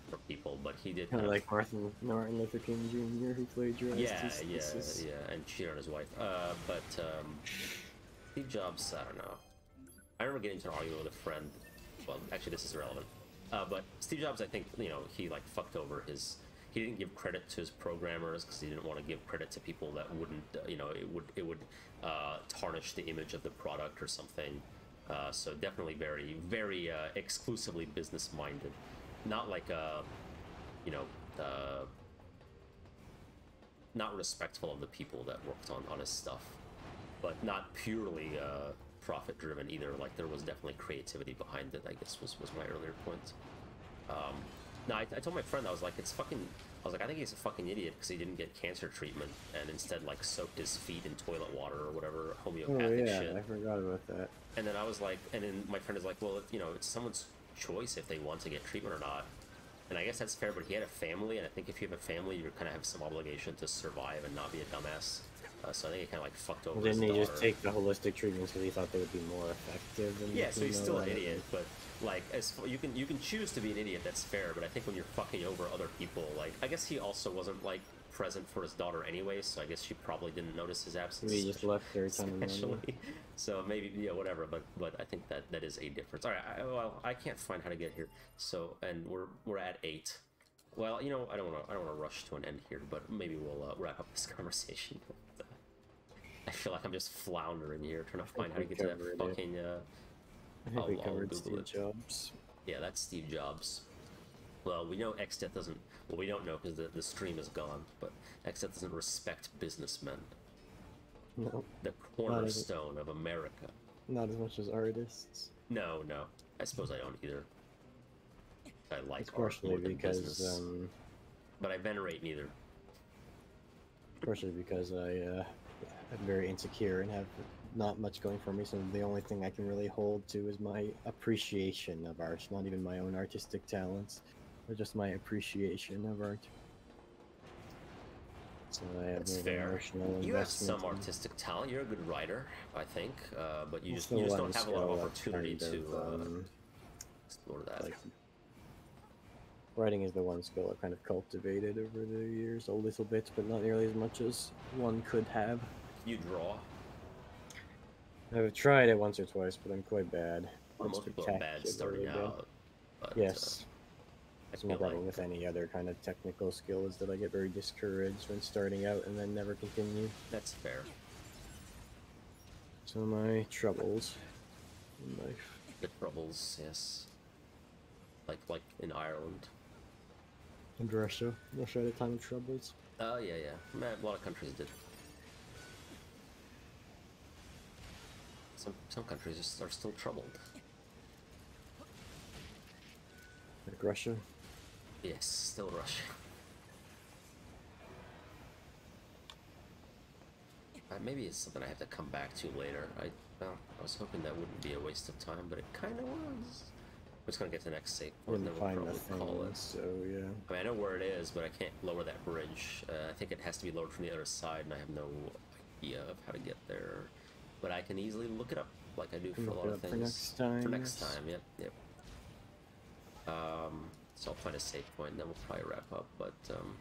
S1: from people, but he did
S2: Kind of like Martin Martin Luther King Jr., who plagiarized
S1: yeah,
S2: his
S1: yeah,
S2: thesis.
S1: yeah, and cheated on his wife. Uh, but um, Steve Jobs, I don't know. I remember getting into an argument with a friend. Well, actually, this is irrelevant. Uh, but Steve Jobs, I think, you know, he like fucked over his. He didn't give credit to his programmers because he didn't want to give credit to people that wouldn't, uh, you know, it would it would uh, tarnish the image of the product or something. Uh, so definitely very, very uh, exclusively business minded, not like a, you know, uh, not respectful of the people that worked on, on his stuff, but not purely uh, profit driven either. Like there was definitely creativity behind it. I guess was was my earlier point. Um, no, I, I told my friend I was like, it's fucking. I was like, I think he's a fucking idiot because he didn't get cancer treatment and instead like soaked his feet in toilet water or whatever homeopathic
S2: Oh
S1: homeopathic
S2: yeah,
S1: shit.
S2: I forgot about that.
S1: And then I was like, and then my friend is like, well, you know, it's someone's choice if they want to get treatment or not. And I guess that's fair, but he had a family, and I think if you have a family, you kind of have some obligation to survive and not be a dumbass. Uh, so I think he kind of like fucked over
S2: Well, didn't he just take the holistic treatments because he thought they would be more effective? And
S1: Yeah, so he's still an idiot, but like as you can you can choose to be an idiot. That's fair, but I think when you're fucking over other people, like I guess he also wasn't like present for his daughter anyway, so I guess she probably didn't notice his absence.
S2: Maybe he just left a ton
S1: especially. So maybe yeah, whatever. But but I think that that is a difference. All right, I, well I can't find how to get here. So and we're we're at eight. Well, you know I don't want to I don't want to rush to an end here, but maybe we'll uh, wrap up this conversation. But, uh, I feel like I'm just floundering here, trying to find how to get to that fucking. Uh,
S2: I think
S1: I'll-
S2: we covered
S1: Google
S2: Steve
S1: it.
S2: Jobs.
S1: Yeah, that's Steve Jobs. Well, we know XDeath doesn't. Well, we don't know because the, the stream is gone. But XDeath doesn't respect businessmen.
S2: No,
S1: The cornerstone of America.
S2: not as much as artists.
S1: No, no. I suppose I don't either. I like
S2: It's
S1: art
S2: partially
S1: more than
S2: because, um,
S1: but I venerate neither.
S2: partially because I uh, am very insecure and have not much going for me. So the only thing I can really hold to is my appreciation of art, not even my own artistic talents, but just my appreciation of art. So I have
S1: That's fair. You have some artistic talent. You're a good writer, I think, uh, but you just you just don't have a lot of opportunity
S2: kind
S1: to uh,
S2: um,
S1: explore that.
S2: like, writing is the one skill I've kind of cultivated over the years a little bit, but not nearly as much as one could have.
S1: you draw.
S2: I've tried it once or twice, but I'm quite bad.
S1: Well, most people are bad starting out. But,
S2: Yes.
S1: uh, I
S2: It's my problem
S1: like
S2: with any other kind of technical skill is that I get very discouraged when starting out and then never continue.
S1: that's fair.
S2: So my troubles in life.
S1: The troubles, yes. Like like in Ireland.
S2: And Russia. Russia at a time of troubles.
S1: Oh yeah, yeah. Man, a lot of countries did. Some some countries just are still troubled.
S2: Like Russia.
S1: Yes, still Russia. Uh, maybe it's something I have to come back to later. I well, I was hoping that wouldn't be a waste of time, but it kind of was. We're just gonna get to the next save point, then we'll probably call
S2: thing,
S1: it.
S2: so yeah.
S1: I mean, I know where it is, but I can't lower that bridge. Uh, I think it has to be lowered from the other side, and I have no idea of how to get there. But I can easily look it up, like I do for a lot of things.
S2: for next time,
S1: For next
S2: yes.
S1: time, yep, yep. Um, so I'll find a save point, and then we'll probably wrap up. But um,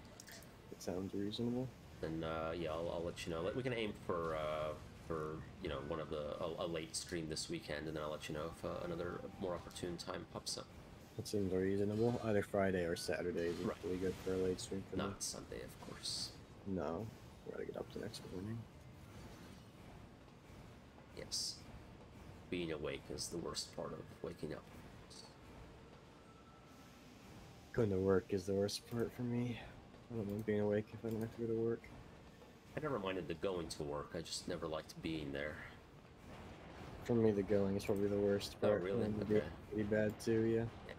S2: It sounds reasonable.
S1: then uh, yeah, I'll, I'll let you know. We can aim for uh, for you know one of the a, a late stream this weekend, and then I'll let you know if uh, another more opportune time pops up.
S2: That seems reasonable. Either Friday or Saturday is
S1: Right.
S2: usually good for a late stream for me.
S1: Not Sunday, of course.
S2: No. We gotta get up the next morning.
S1: Yes. Being awake is the worst part of waking up.
S2: Going to work is the worst part for me. I don't mind being awake if I don't have to go to work.
S1: I never minded the going to work. I just never liked being there.
S2: For me, the going is probably the worst part.
S1: Oh,
S2: part.
S1: really?
S2: it'd be
S1: Okay.
S2: Pretty bad too, yeah.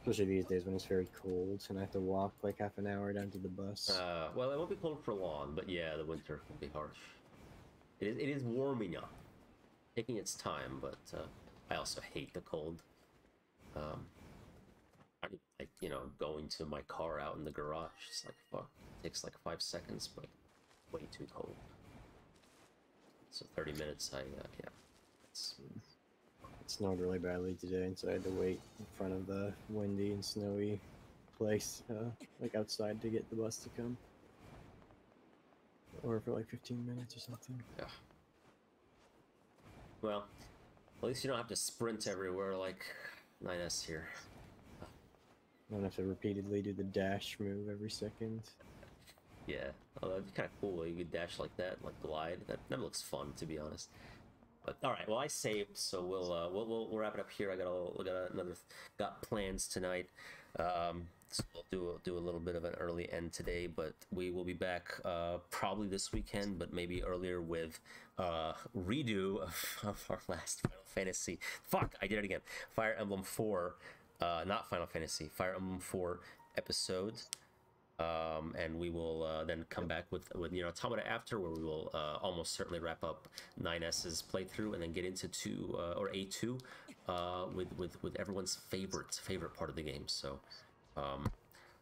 S2: Especially these days when it's very cold and I have to walk like half an hour down to the bus.
S1: Uh, well, it won't be cold for long, but yeah, the winter will be harsh. It is, it is warming up, taking its time, but uh, I also hate the cold. Um, like you know going to my car out in the garage. It's like fuck, it takes like five seconds, but way too cold. So thirty minutes, I uh, yeah, it's
S2: It snowed really badly today, and so I had to wait in front of the windy and snowy place, uh, like outside to get the bus to come. Or for like 15 minutes or something.
S1: yeah. Well, at least you don't have to sprint everywhere like 9S here.
S2: I don't have to repeatedly do the dash move every second.
S1: Yeah, oh, that'd be kind of cool. You could dash like that, like glide. That that looks fun, to be honest. But all right, well, I saved, so we'll uh, we'll, we'll, we'll wrap it up here. I got a, got another got plans tonight. Um, so we'll do a, do a little bit of an early end today, but we will be back uh, probably this weekend, but maybe earlier with uh, redo of, of our last Final Fantasy. Fuck, I did it again. Fire Emblem Four, uh, not Final Fantasy. Fire Emblem Four episode um, and we will uh, then come back with with Nier Automata after, where we will uh, almost certainly wrap up 9s's playthrough and then get into two uh, or A2 uh, with with with everyone's favorite favorite part of the game. So um,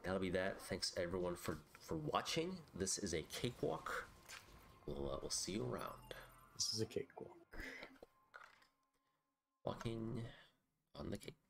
S1: that'll be that. Thanks everyone for for watching. This is a cakewalk. We'll uh, we'll see you around.
S2: This is a cakewalk.
S1: Walking on the cake.